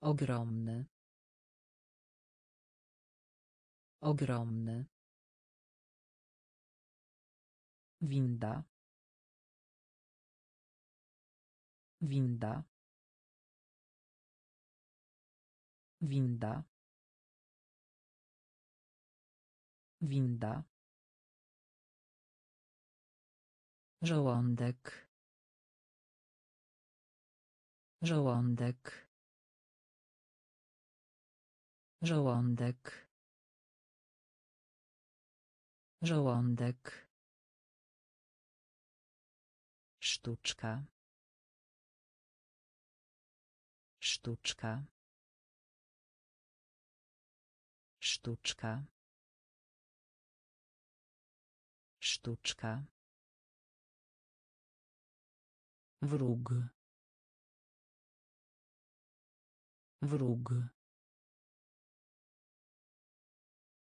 Ogromny. Ogromny. Winda. Winda. Winda. Winda. Żołądek. Żołądek. Żołądek. Żołądek. Sztuczka. Sztuczka. Sztuczka. Sztuczka. Wróg. Wróg.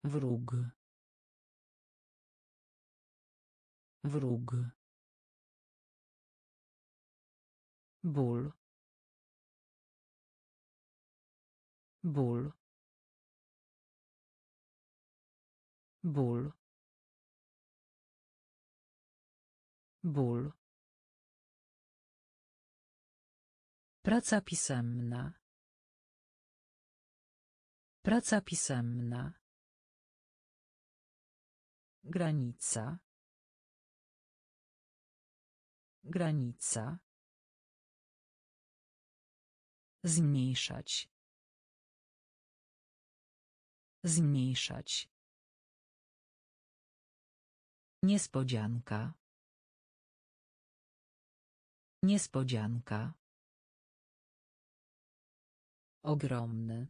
Wróg. Wróg. ból ból ból ból Praca pisemna. Praca pisemna. Granica. Granica. Zmniejszać. Zmniejszać. Niespodzianka. Niespodzianka. Ogromny.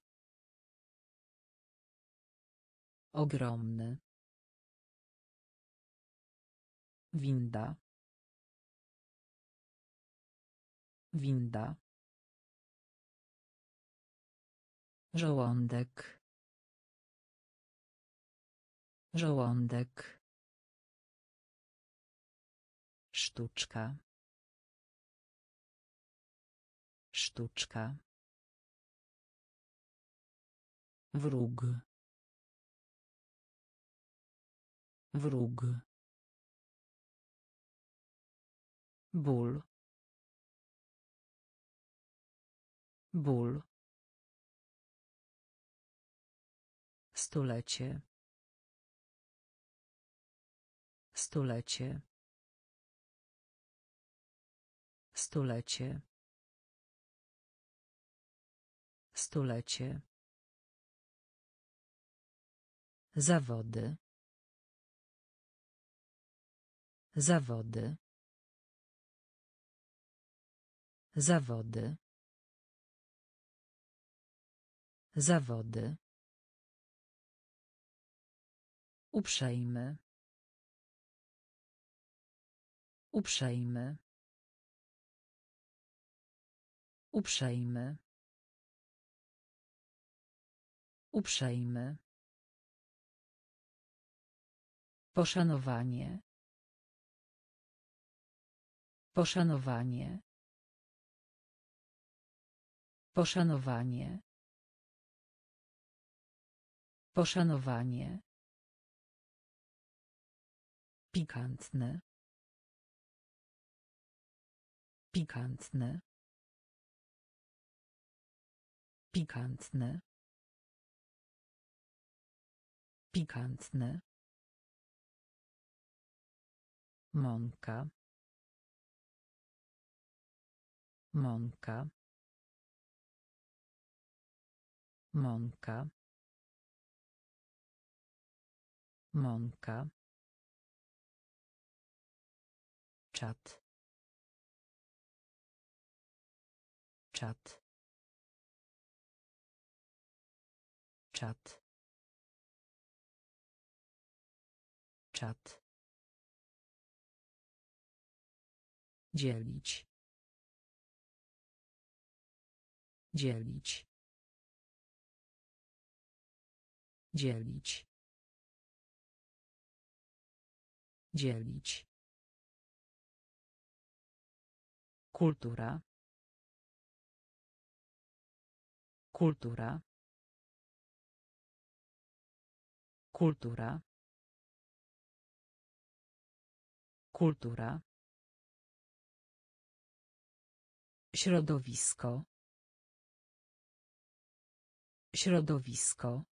Ogromny. Winda. Winda. Żołądek. Żołądek. Sztuczka. Sztuczka. Wróg. Wróg. Ból. Ból. Stulecie. Stulecie. Stulecie. Stulecie. Zawody. Zawody. Zawody. Zawody. Uprzejmy. Uprzejmy. Uprzejmy. Uprzejmy. Poszanowanie. Poszanowanie. Poszanowanie. Poszanowanie. Pikantne. Pikantne. Pikantne. Pikantne. Mąka. Mąka. Mąka. Mąka. Czat. Czat. Czat. Czat. Dzielić. Dzielić. Dzielić. Dzielić. Kultura. Kultura. Kultura. Kultura. Środowisko. Środowisko.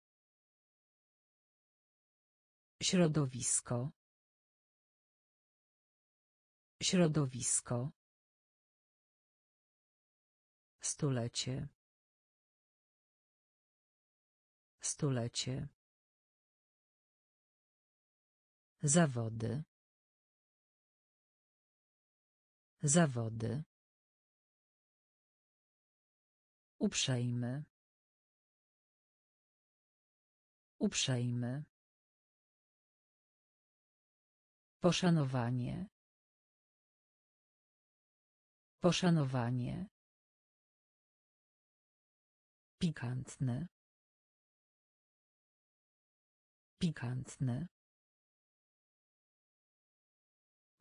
Środowisko. Środowisko. Stulecie. Stulecie. Zawody. Zawody. Uprzejmy. Uprzejmy. Poszanowanie. Poszanowanie. Pikantne. Pikantne.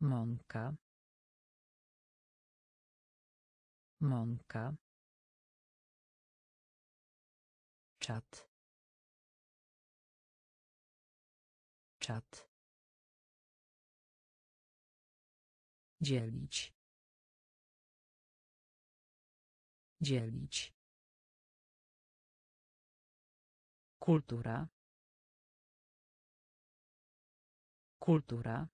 Mąka. Mąka. Czat. Czat. Dzielić. Dzielić. Kultura. Kultura.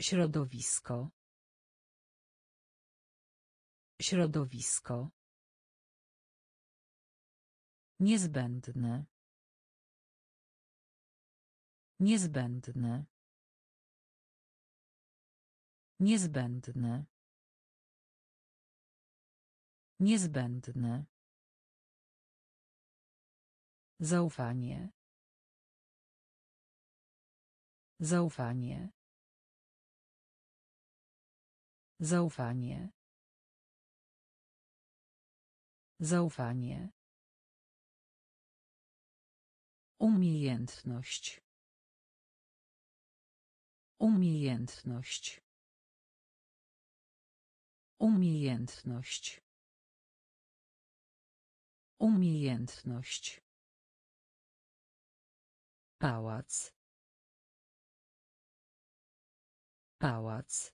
Środowisko. Środowisko. Niezbędne. Niezbędne. Niezbędne. Niezbędne. Zaufanie. Zaufanie. Zaufanie. Zaufanie. Umiejętność. Umiejętność. Umiejętność. Umiejętność. Pałac. Pałac.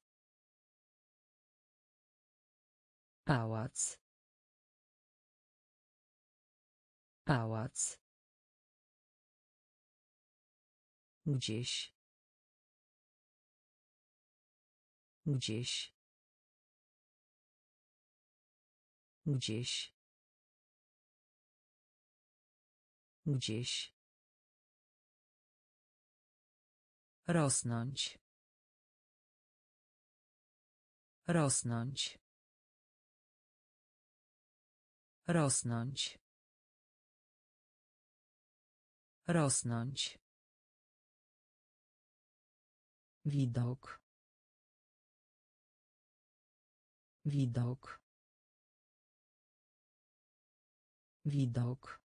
Pałac. Pałac. Gdzieś. Gdzieś. Gdzieś. Gdzieś. Rosnąć. Rosnąć. Rosnąć. Rosnąć. Widok. Widok. Widok.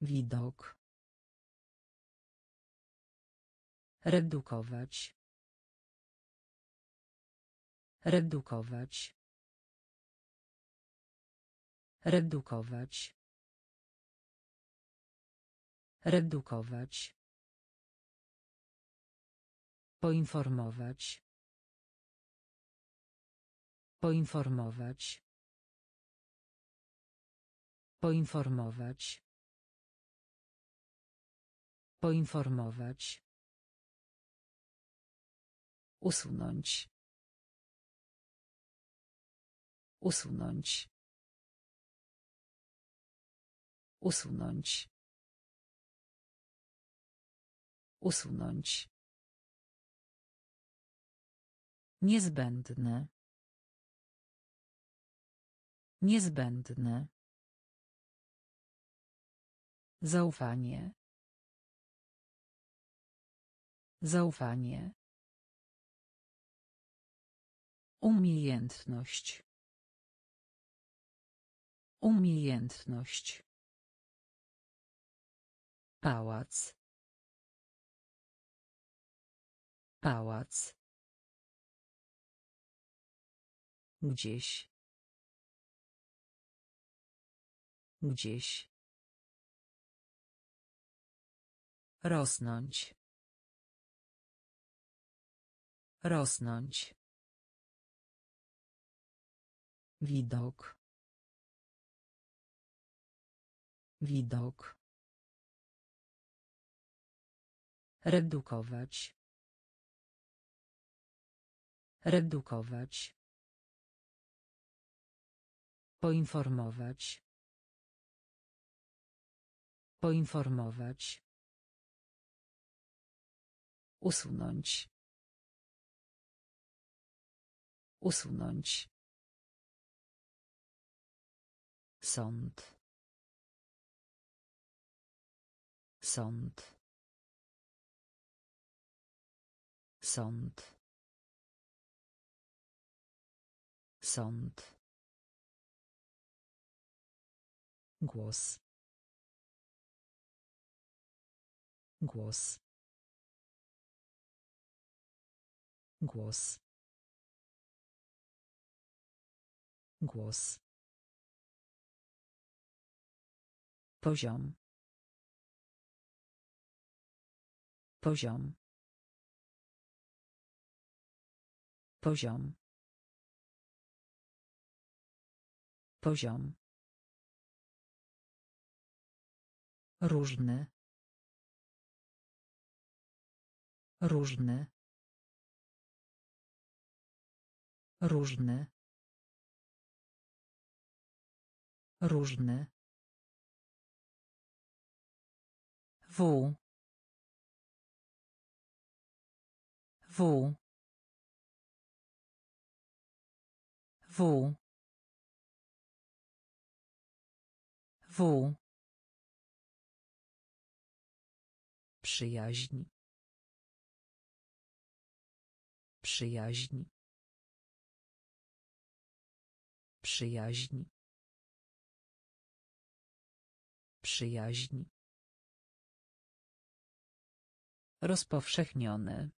Widok. Redukować. Redukować. Redukować. Redukować. Poinformować. Poinformować. Poinformować. Poinformować. Usunąć. Usunąć. Usunąć. Usunąć. Niezbędne. Niezbędne. Zaufanie. Zaufanie. Umiejętność. Umiejętność. Pałac. Pałac. Gdzieś. Gdzieś. Rosnąć. Rosnąć. Widok. Widok. Redukować. Redukować. Poinformować. Poinformować. Usunąć. Usunąć. Sąd. Sąd. Sąd. Sąd. Głos. Głos. Głos. Głos. Poziom. Poziom. Poziom. Poziom. Różny. Różny. Różny. Różny. W. W. W. W. Przyjaźń. Przyjaźń. Przyjaźń. Przyjaźń. Rozpowszechniony.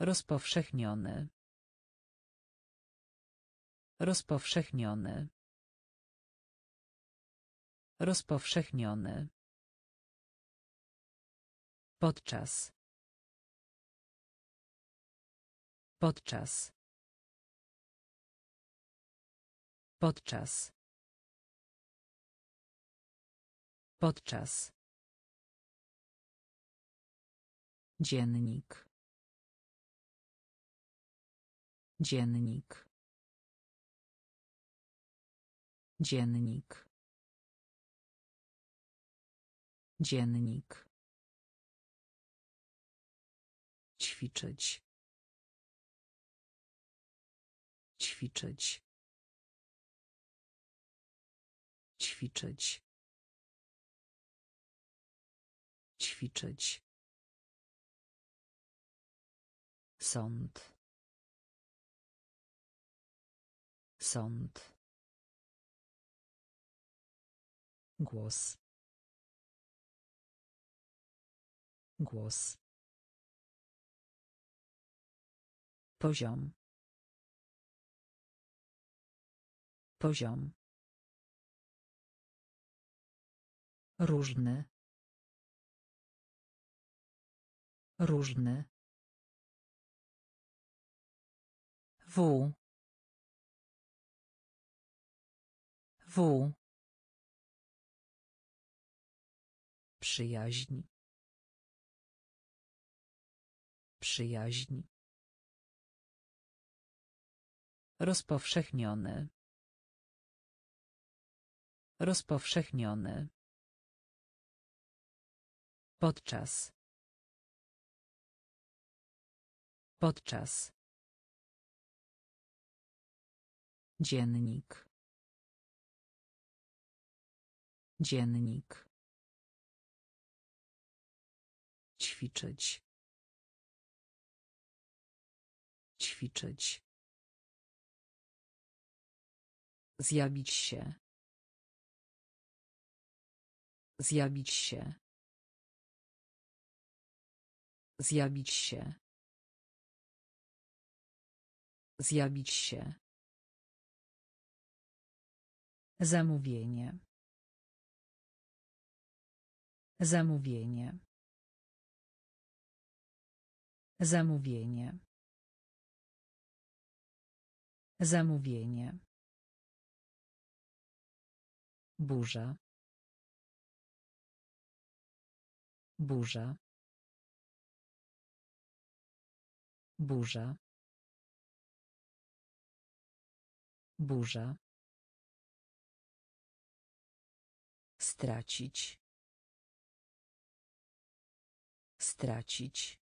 Rozpowszechniony. Rozpowszechniony. Rozpowszechniony. Podczas. Podczas. Podczas. Podczas. Dziennik. Dziennik. Dziennik. Dziennik. Ćwiczyć. Ćwiczyć. Ćwiczyć. Ćwiczyć. Sąd. Sąd. Głos. Głos. Poziom. Poziom. Różny. Różny. W. W. Przyjaźń. Przyjaźń. Rozpowszechniony. Rozpowszechniony. Podczas. Podczas. Dziennik. Dziennik. Ćwiczyć. Ćwiczyć. Zjawić się. Zjawić się. Zjawić się. Zjawić się. Zamówienie. Zamówienie. Zamówienie. Zamówienie. Burza. Burza. Burza. Burza. Stracić. Stracić.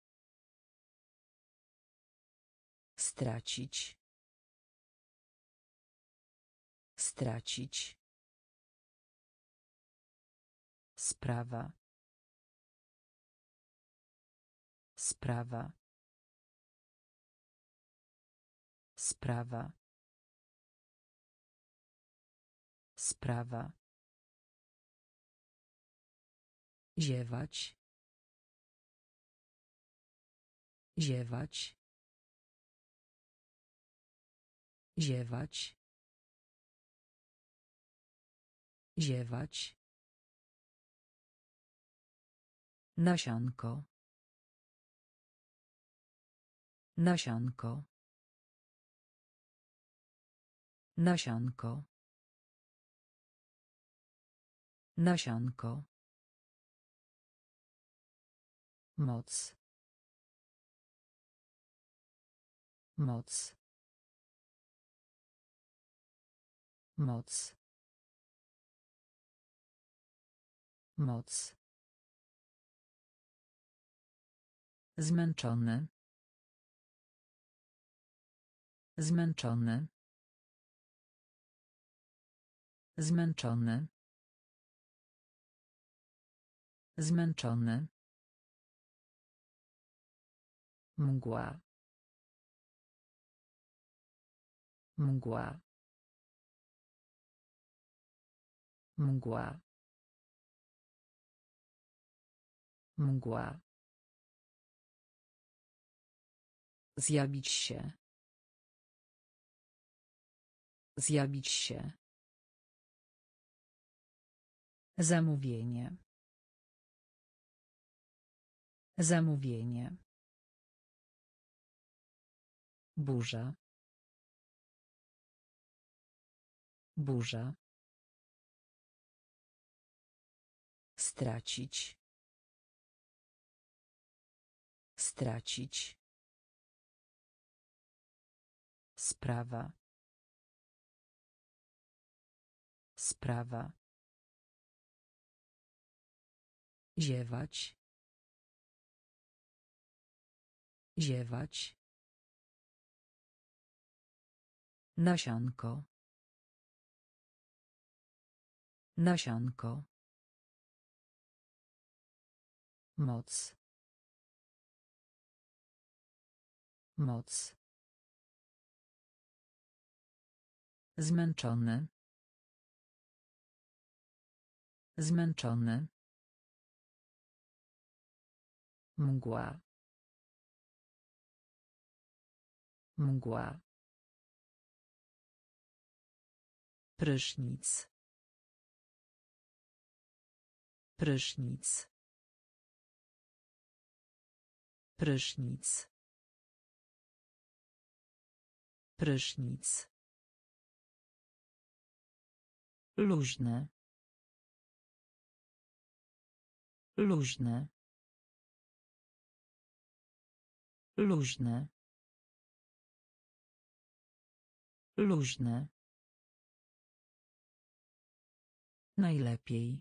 Stracić. Stracić. Sprawa. Sprawa. Sprawa. Sprawa. Ziewać. Ziewać. Ziewać. Ziewać. Nasionko. Nasionko. Nasionko. Nasionko. Moc. Moc. Moc. Moc. Zmęczony. Zmęczony. Zmęczony. Zmęczony. Mgła. Mgła. Mgła. Mgła. Zjawić się. Zjawić się. Zamówienie. Zamówienie. Burza. Burza. Stracić. Stracić. Sprawa. Sprawa. Ziewać. Ziewać. Nasionko. Nasionko. Moc. Moc. Zmęczony. Zmęczony. Mgła. Mgła. Prysznic. Prysznic. Prysznic. Prysznic. Luźne. Luźne. Luźne. Luźne. Najlepiej.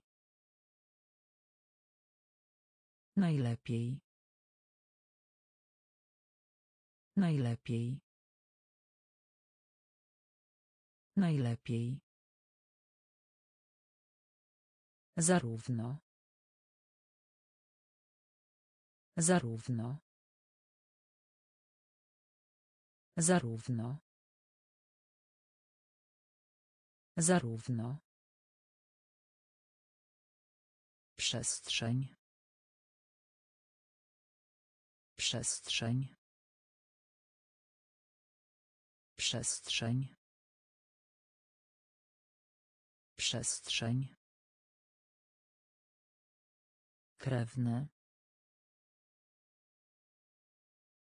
Najlepiej. Najlepiej. Najlepiej. Zarówno. Zarówno. Zarówno. Zarówno. Przestrzeń. Przestrzeń. Przestrzeń. Przestrzeń. Krewne.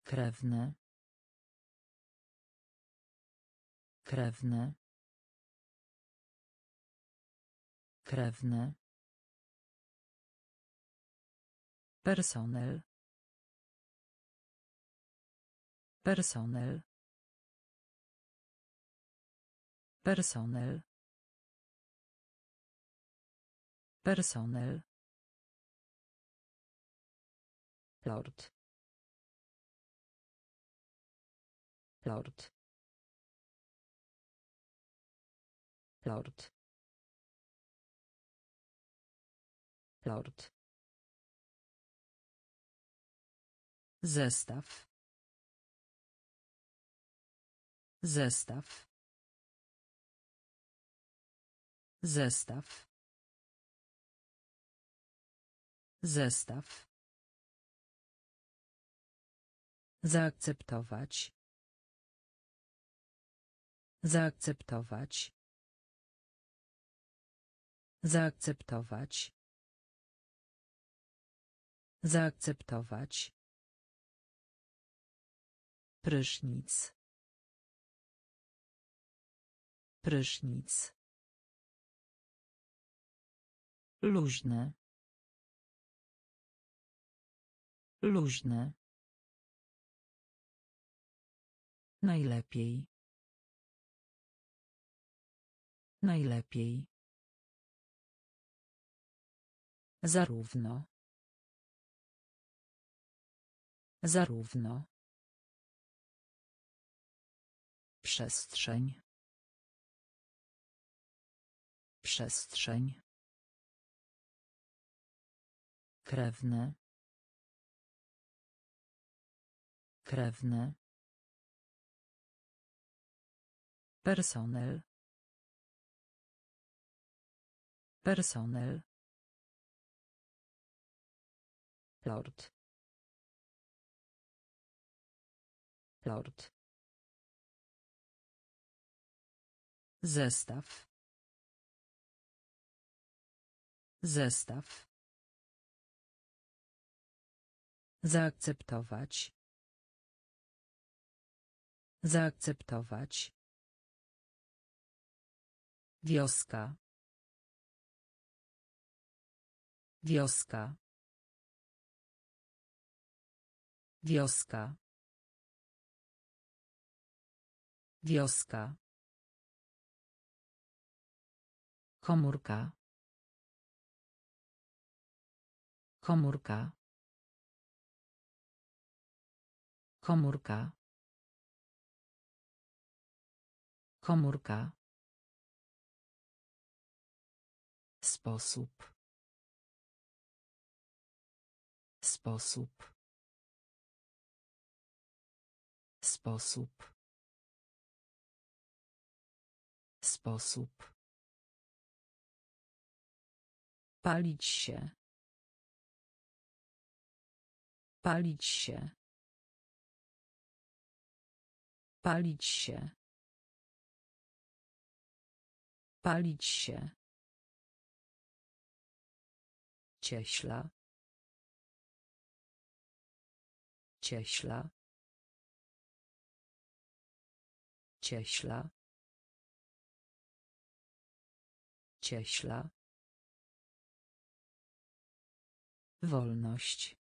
Krewne. Krewne. Krewne. Personel. Personel. Personel. Personel. Lord. Lord. Lord. Lord. Zestaw. Zestaw. Zestaw. Zestaw. Zaakceptować. Zaakceptować. Zaakceptować. Zaakceptować. Prysznic. Prysznic. Luźne. Luźne. Najlepiej. Najlepiej. Zarówno. Zarówno. Przestrzeń. Przestrzeń. Krewne. Krewne. Personel. Personel. Lord. Lord. Zestaw. Zestaw. Zaakceptować. Zaakceptować. Wioska. Wioska. Wioska. Wioska. Komórka. Komórka. Komórka. Komórka. Sposób. Sposób. Sposób. Sposób. Palić się. Palić się. Palić się. Palić się. Cieśla. Cieśla. Cieśla. Cieśla. Wolność.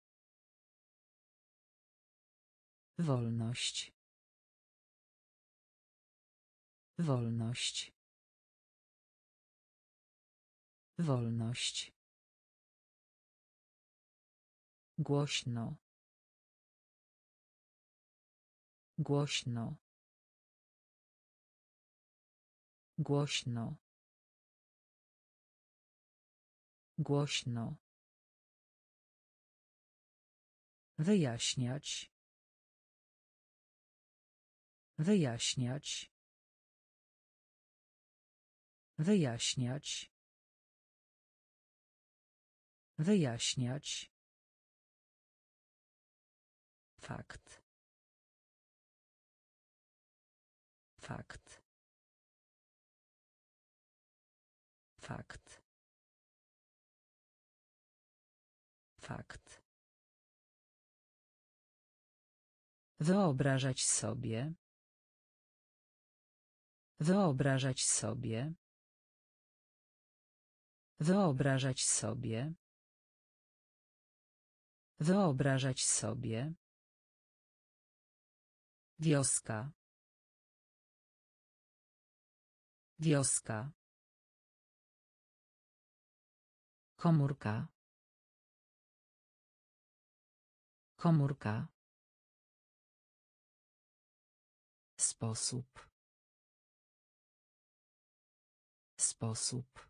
Wolność. Wolność. Wolność. Głośno. Głośno. Głośno. Głośno. Wyjaśniać. Wyjaśniać. Wyjaśniać. Wyjaśniać. Fakt. Fakt. Fakt. Fakt. Wyobrażać sobie. Wyobrażać sobie. Wyobrażać sobie. Wyobrażać sobie. Wioska. Wioska. Komórka. Komórka. Sposób. Sposób.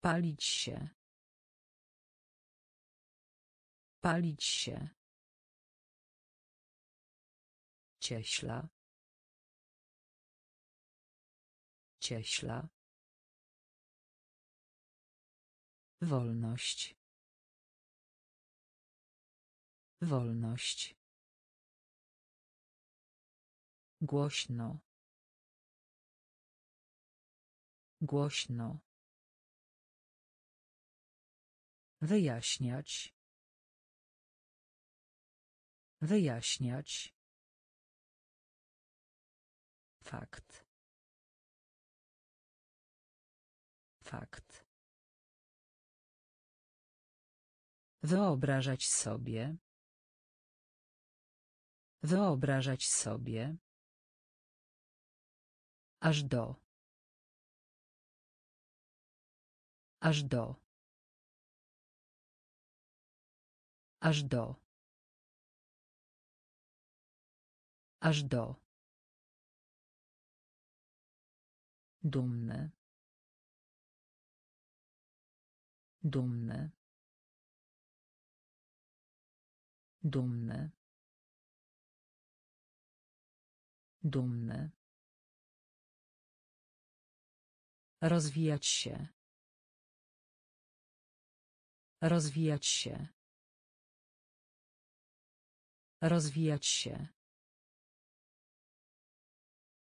Palić się. Palić się. Cieśla. Cieśla. Wolność. Wolność. Głośno. Głośno. Wyjaśniać. Wyjaśniać. Fakt. Fakt. Wyobrażać sobie. Wyobrażać sobie. Aż do. Aż do. Aż do. Aż do. Dumny. Dumny. Dumny. Dumny. Rozwijać się. Rozwijać się. Rozwijać się.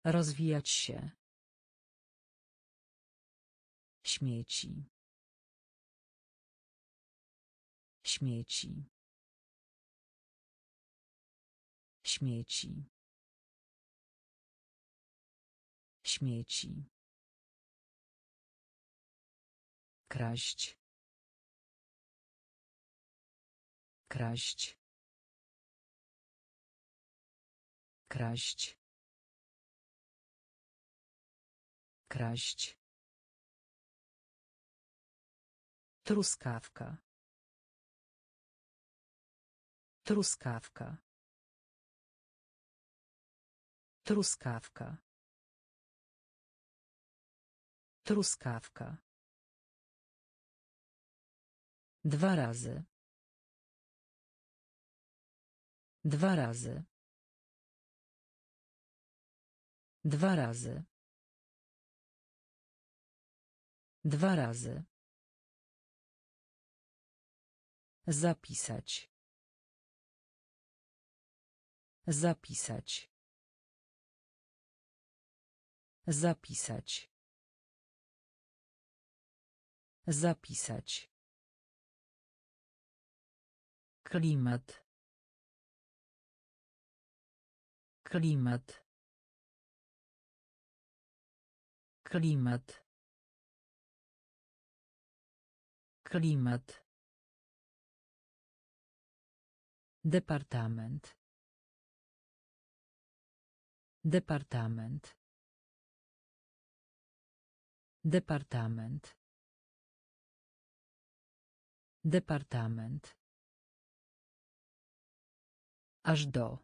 Rozwijać się. Śmieci. Śmieci. Śmieci. Śmieci. Kraść. Kraść. Kraść. Kraść. Truskawka. Truskawka. Truskawka. Truskawka. Dwa razy. Dwa razy. Dwa razy. Dwa razy. Zapisać. Zapisać. Zapisać. Zapisać. Klimat. Klimat. Klimat. Klimat. Departament. Departament. Departament. Departament. Aż do.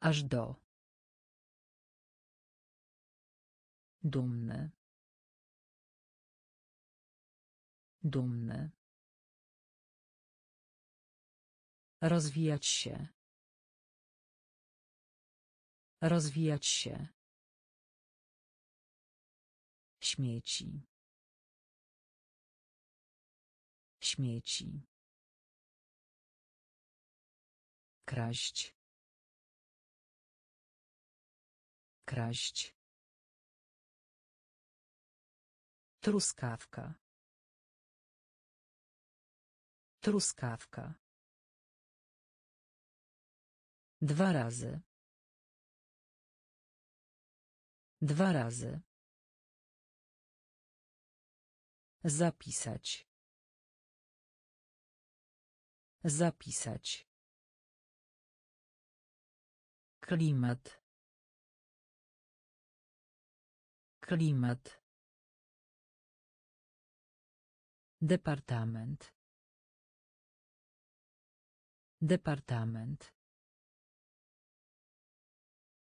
Aż do. Dumny. Dumny. Rozwijać się. Rozwijać się. Śmieci. Śmieci. Kraść. Kraść. Truskawka. Truskawka. Dwa razy. Dwa razy. Zapisać. Zapisać. Klimat. Klimat. Departament. Departament.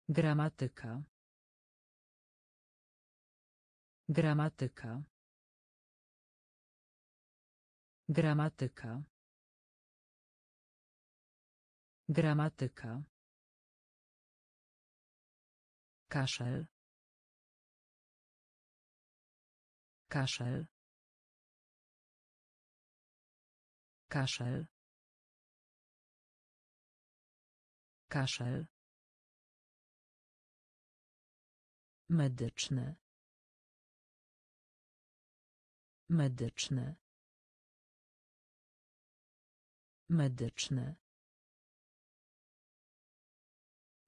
Gramatyka. Gramatyka. Gramatyka. Gramatyka. Kaszel. Kaszel. Kaszel. Kaszel. Medyczne. Medyczne. Medyczne.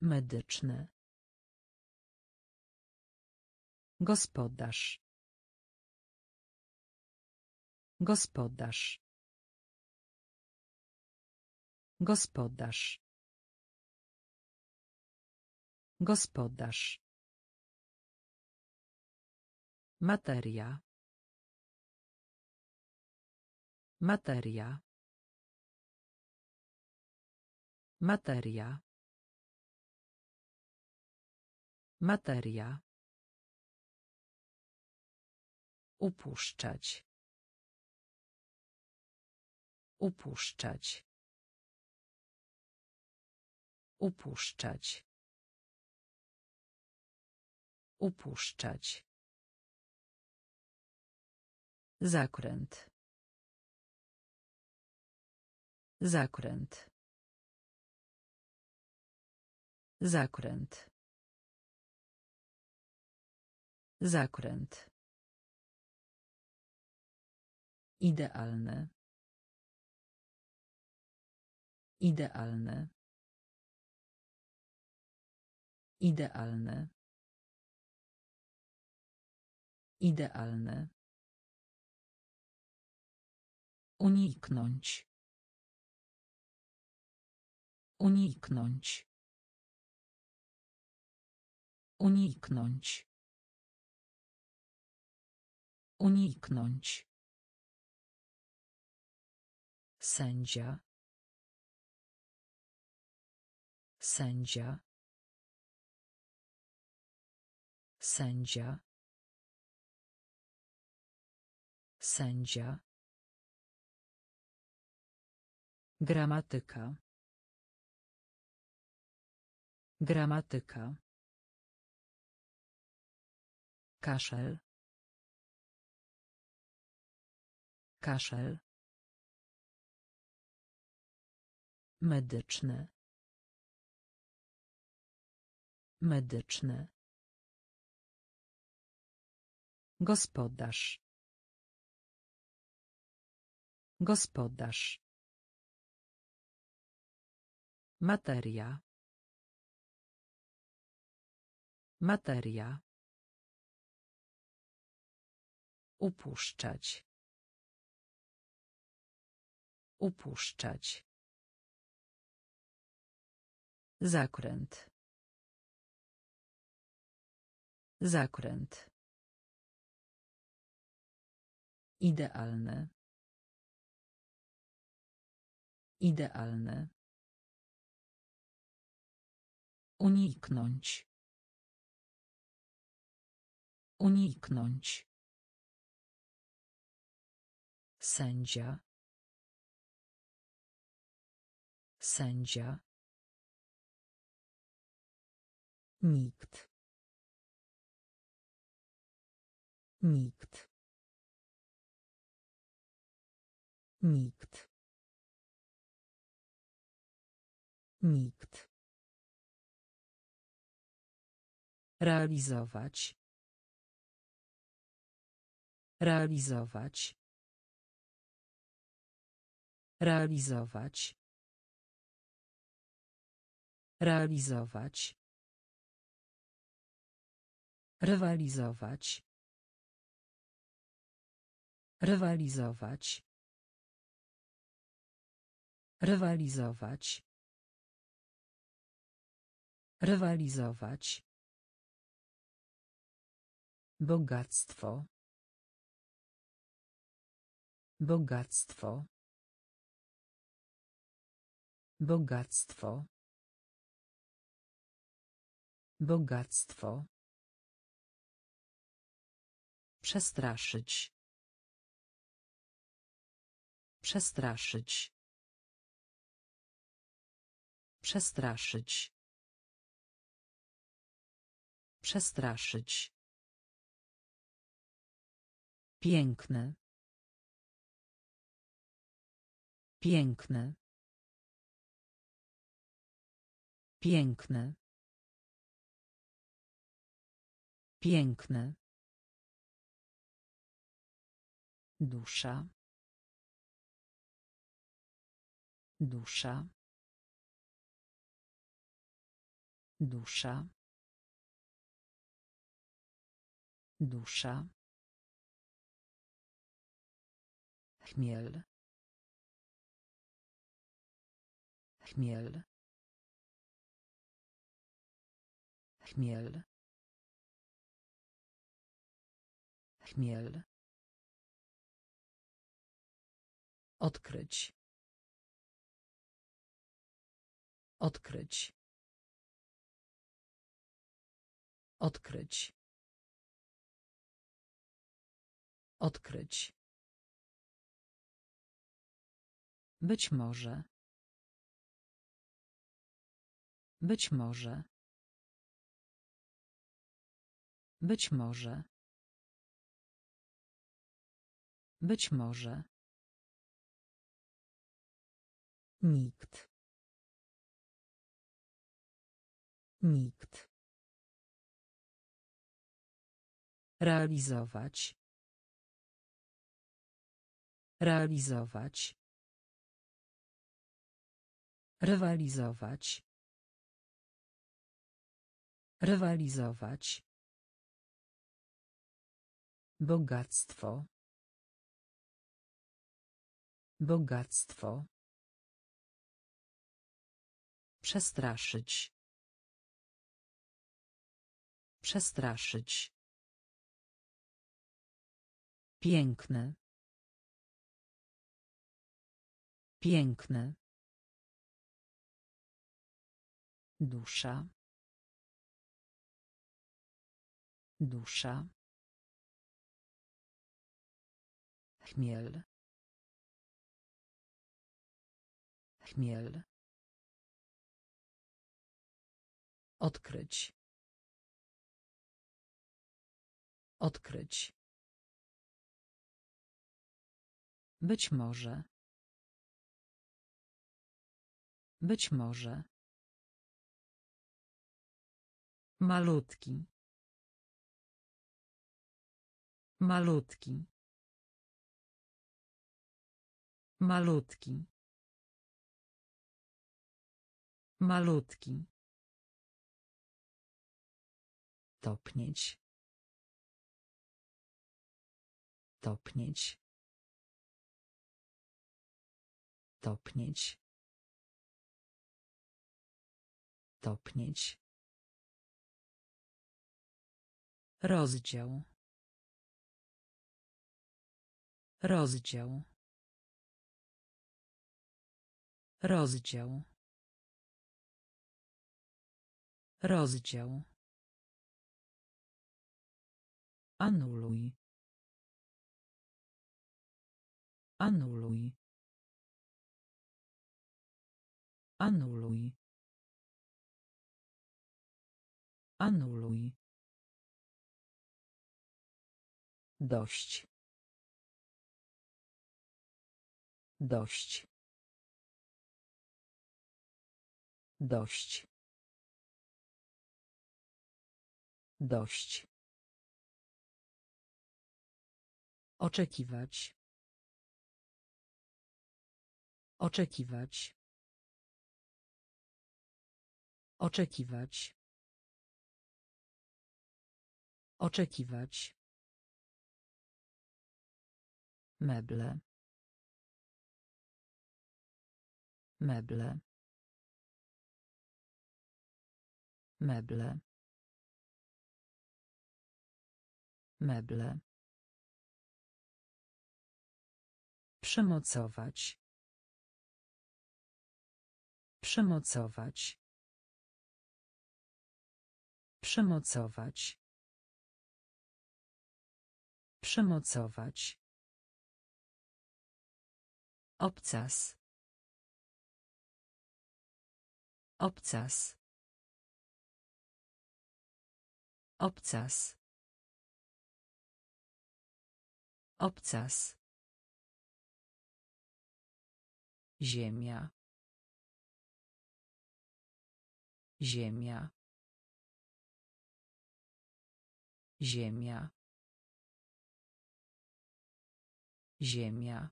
Medyczne. Gospodarz. Gospodarz. Gospodarz. Gospodarz. Materia. Materia. Materia. Materia. Upuszczać. Upuszczać. Upuszczać. Upuszczać. Zakręt. Zakręt. Zakręt. Zakręt. Idealne. Idealne. Idealne. Idealne. Uniknąć. Uniknąć. Uniknąć. Uniknąć. Sędzia. Sędzia. Sędzia. Sędzia. Gramatyka. Gramatyka. Kaszel. Kaszel. Medyczne. Medyczne. Gospodarz. Gospodarz. Materia. Materia. Upuszczać. Upuszczać. Zakręt. Zakręt. Idealne. Idealne. Uniknąć. Uniknąć. Sędzia. Sędzia. Nikt. Nikt. Nikt. Nikt. Realizować. Realizować. Realizować. Realizować. Rywalizować. Rywalizować. Rywalizować. Rywalizować. Bogactwo. Bogactwo. Bogactwo. Bogactwo. Przestraszyć. Przestraszyć. Przestraszyć. Przestraszyć. Piękny. Piękny. Piękny. Piękny. Dusza. Dusza. Dusza. Dusza. Chmiel. Chmiel. Chmiel. Chmiel. Odkryć. Odkryć. Odkryć. Odkryć. Być może. Być może. Być może. Być może. Nikt. Nikt. Realizować. Realizować. Rywalizować. Rywalizować. Bogactwo. Bogactwo. Przestraszyć. Przestraszyć. Piękny. Piękny. Dusza. Dusza. Chmiel. Chmiel. Odkryć. Odkryć. Być może. Być może. Malutki. Malutki. Malutki. Malutki. Topnieć. Topnieć. Topnieć. Topnieć. Rozdział. Rozdział. Rozdział. Rozdział. Anuluj. Anuluj. Anuluj. Anuluj. Dość. Dość. Dość. Dość. Oczekiwać. Oczekiwać. Oczekiwać. Oczekiwać. Meble. Meble. Meble. Meble. Przemocować. Przemocować. Przymocować. Przymocować. Obcas. Obcas. Obcas. Obcas. Ziemia. Ziemia. Ziemia. Ziemia.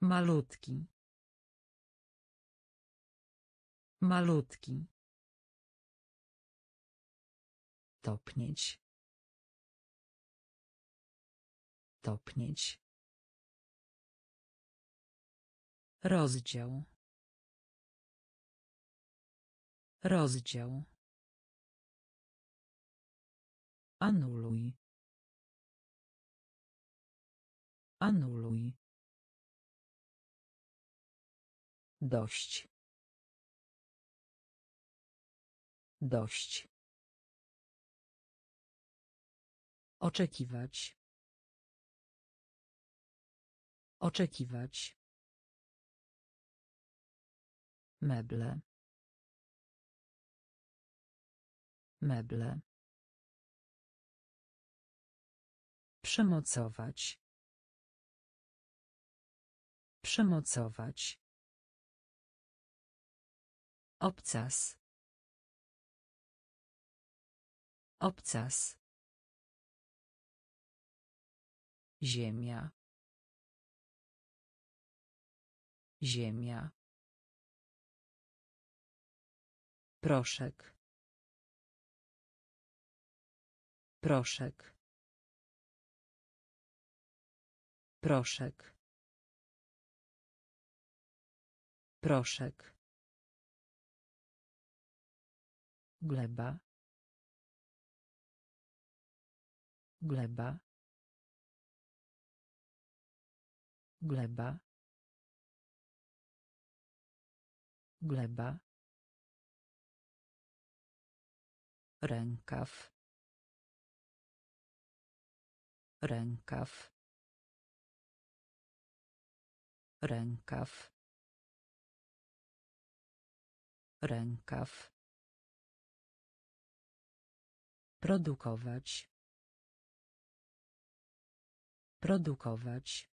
Malutki. Malutki. Topnieć. Topnieć. Rozdział. Rozdział. Anuluj. Anuluj. Dość. Dość. Oczekiwać. Oczekiwać. Meble. Meble. Przymocować. Przymocować. Obcas. Obcas. Ziemia. Ziemia. Proszek. Proszek. Proszek. Proszek. Gleba. Gleba. Gleba. Gleba. Rękaw. Rękaw. Rękaw. Rękaw. Produkować. Produkować.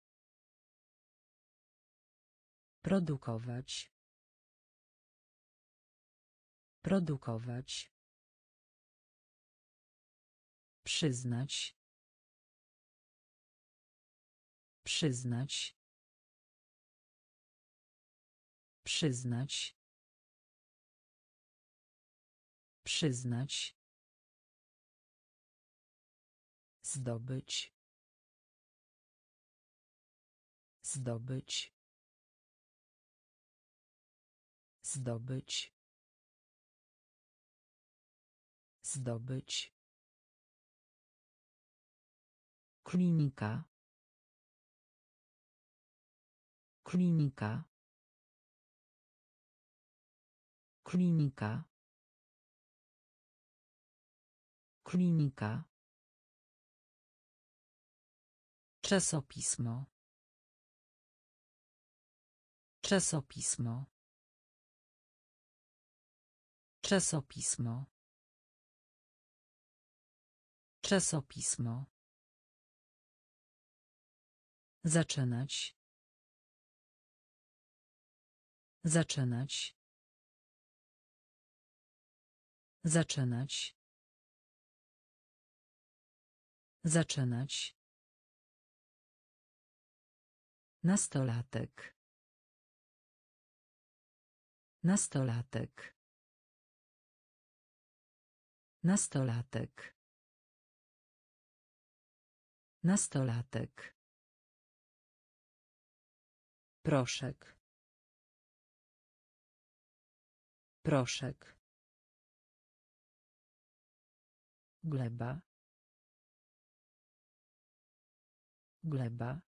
Produkować. Produkować. Przyznać. Przyznać. Przyznać. Przyznać. Zdobyć. Zdobyć. Zdobyć. Zdobyć. Klinika. Klinika. Klinika. Klinika. Czasopismo. Czasopismo. Czasopismo. Czasopismo. Zaczynać. Zaczynać. Zaczynać. Zaczynać. Nastolatek. Nastolatek. Nastolatek. Nastolatek. Proszek. Proszek. Gleba. Gleba.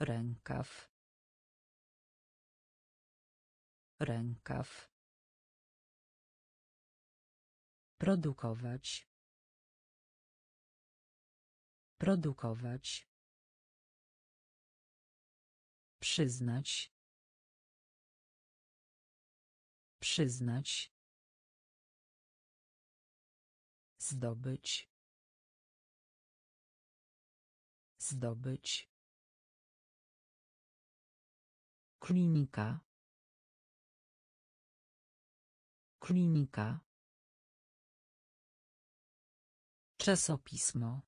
Rękaw. Rękaw. Produkować. Produkować. Przyznać. Przyznać. Zdobyć. Zdobyć. Klinika. Klinika. Czasopismo.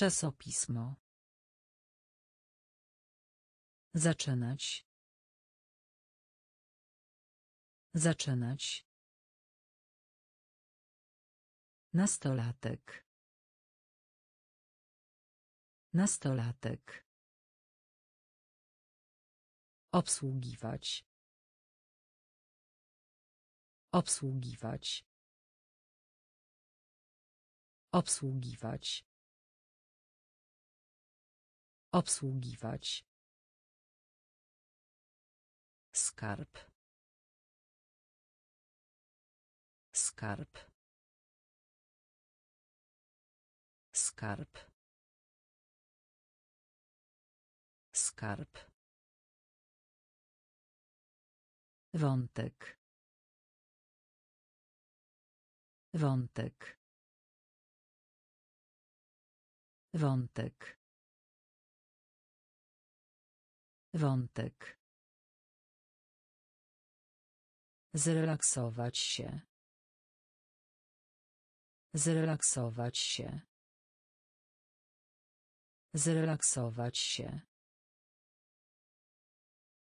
Czasopismo. Zaczynać. Zaczynać. Nastolatek. Nastolatek. Obsługiwać. Obsługiwać. Obsługiwać. Obsługiwać. Skarb. Skarb. Skarb. Skarb. Wątek. Wątek. Wątek. Wątek. Zrelaksować się. Zrelaksować się. Zrelaksować się.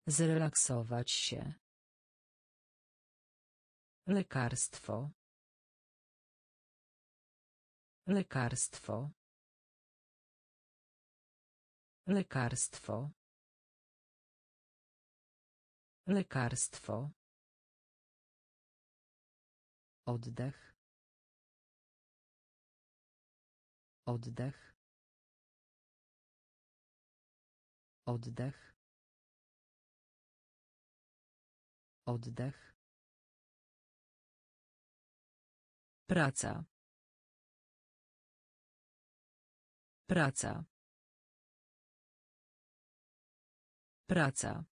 Zrelaksować się. Lekarstwo. Lekarstwo. Lekarstwo. Lekarstwo. Oddech. Oddech. Oddech. Oddech. Praca. Praca. Praca.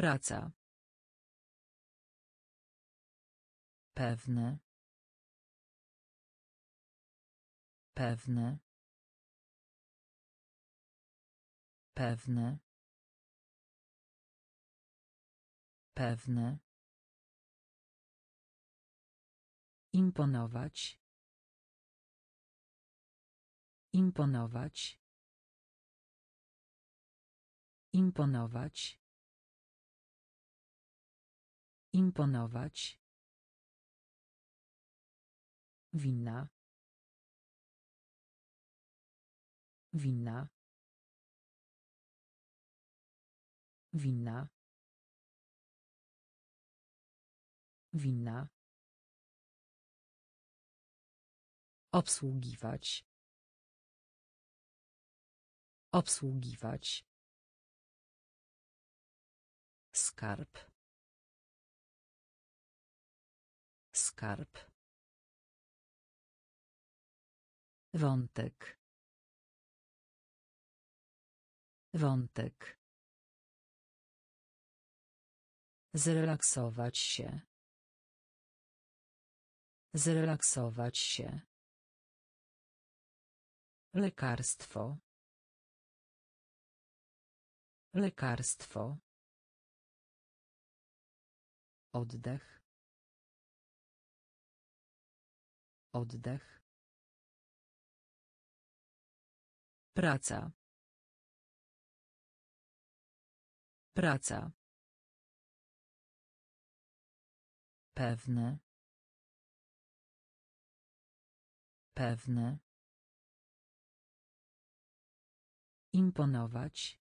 Praca. Pewne. Pewne. Pewne. Pewne. Imponować. Imponować. Imponować. Imponować. Winna. Winna. Winna. Winna. Obsługiwać. Obsługiwać. Skarb. Skarb. Wątek. Wątek. Zrelaksować się. Zrelaksować się. Lekarstwo. Lekarstwo. Oddech. Oddech. Praca. Praca. Pewne. Pewne. Imponować.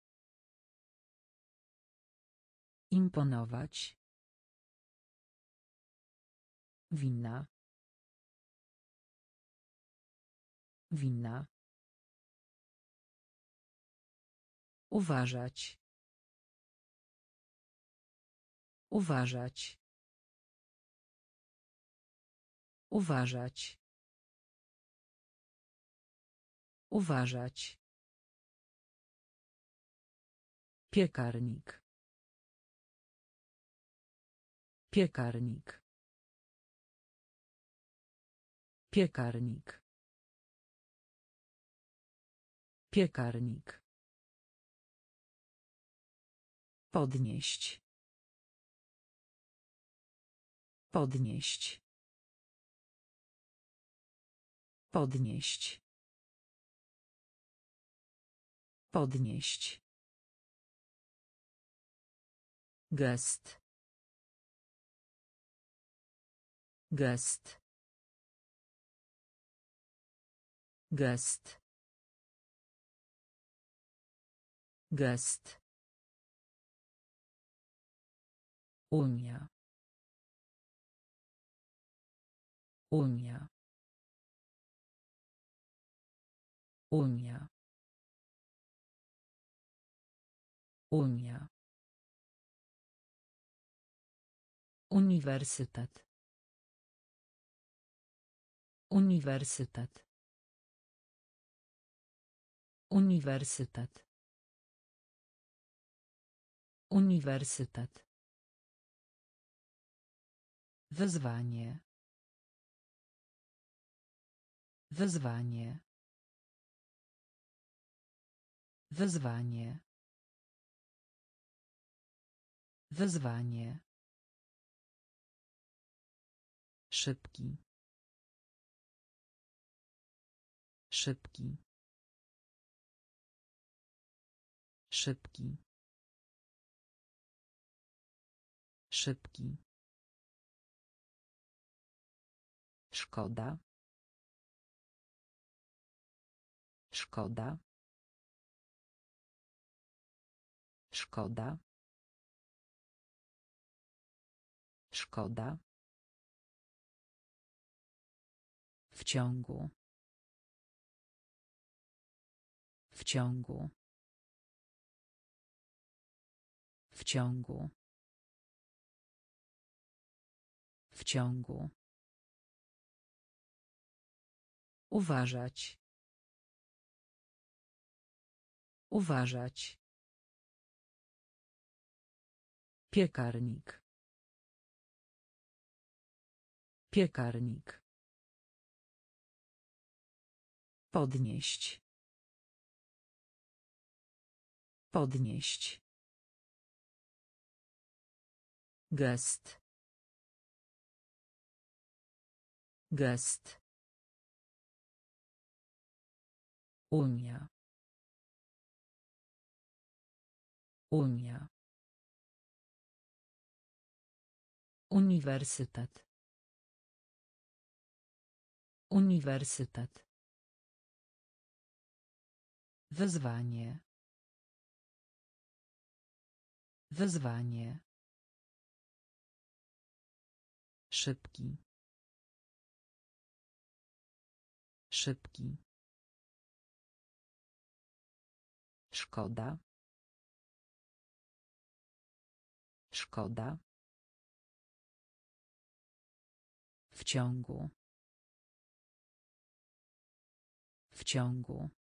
Imponować. Winna. Winna. Uważać. Uważać. Uważać. Uważać. Piekarnik. Piekarnik. Piekarnik. Piekarnik. Podnieść. Podnieść. Podnieść. Podnieść. Gest. Gest. Gest. Gest. Unia. Unia. Unia. Unia. Uniwersytet. Uniwersytet. Uniwersytet. Uniwersytet. Wyzwanie. Wyzwanie. Wyzwanie. Wyzwanie. Szybki. Szybki. Szybki. Szybki. Szkoda. Szkoda. Szkoda. Szkoda. W ciągu. W ciągu. W ciągu. Ciągu. Uważać. Uważać. Piekarnik. Piekarnik. Podnieść. Podnieść. Gest. Gest. Unia. Unia. Uniwersytet. Uniwersytet. Wyzwanie. Wyzwanie. Szybki. Szybki. Szkoda. Szkoda. W ciągu. W ciągu.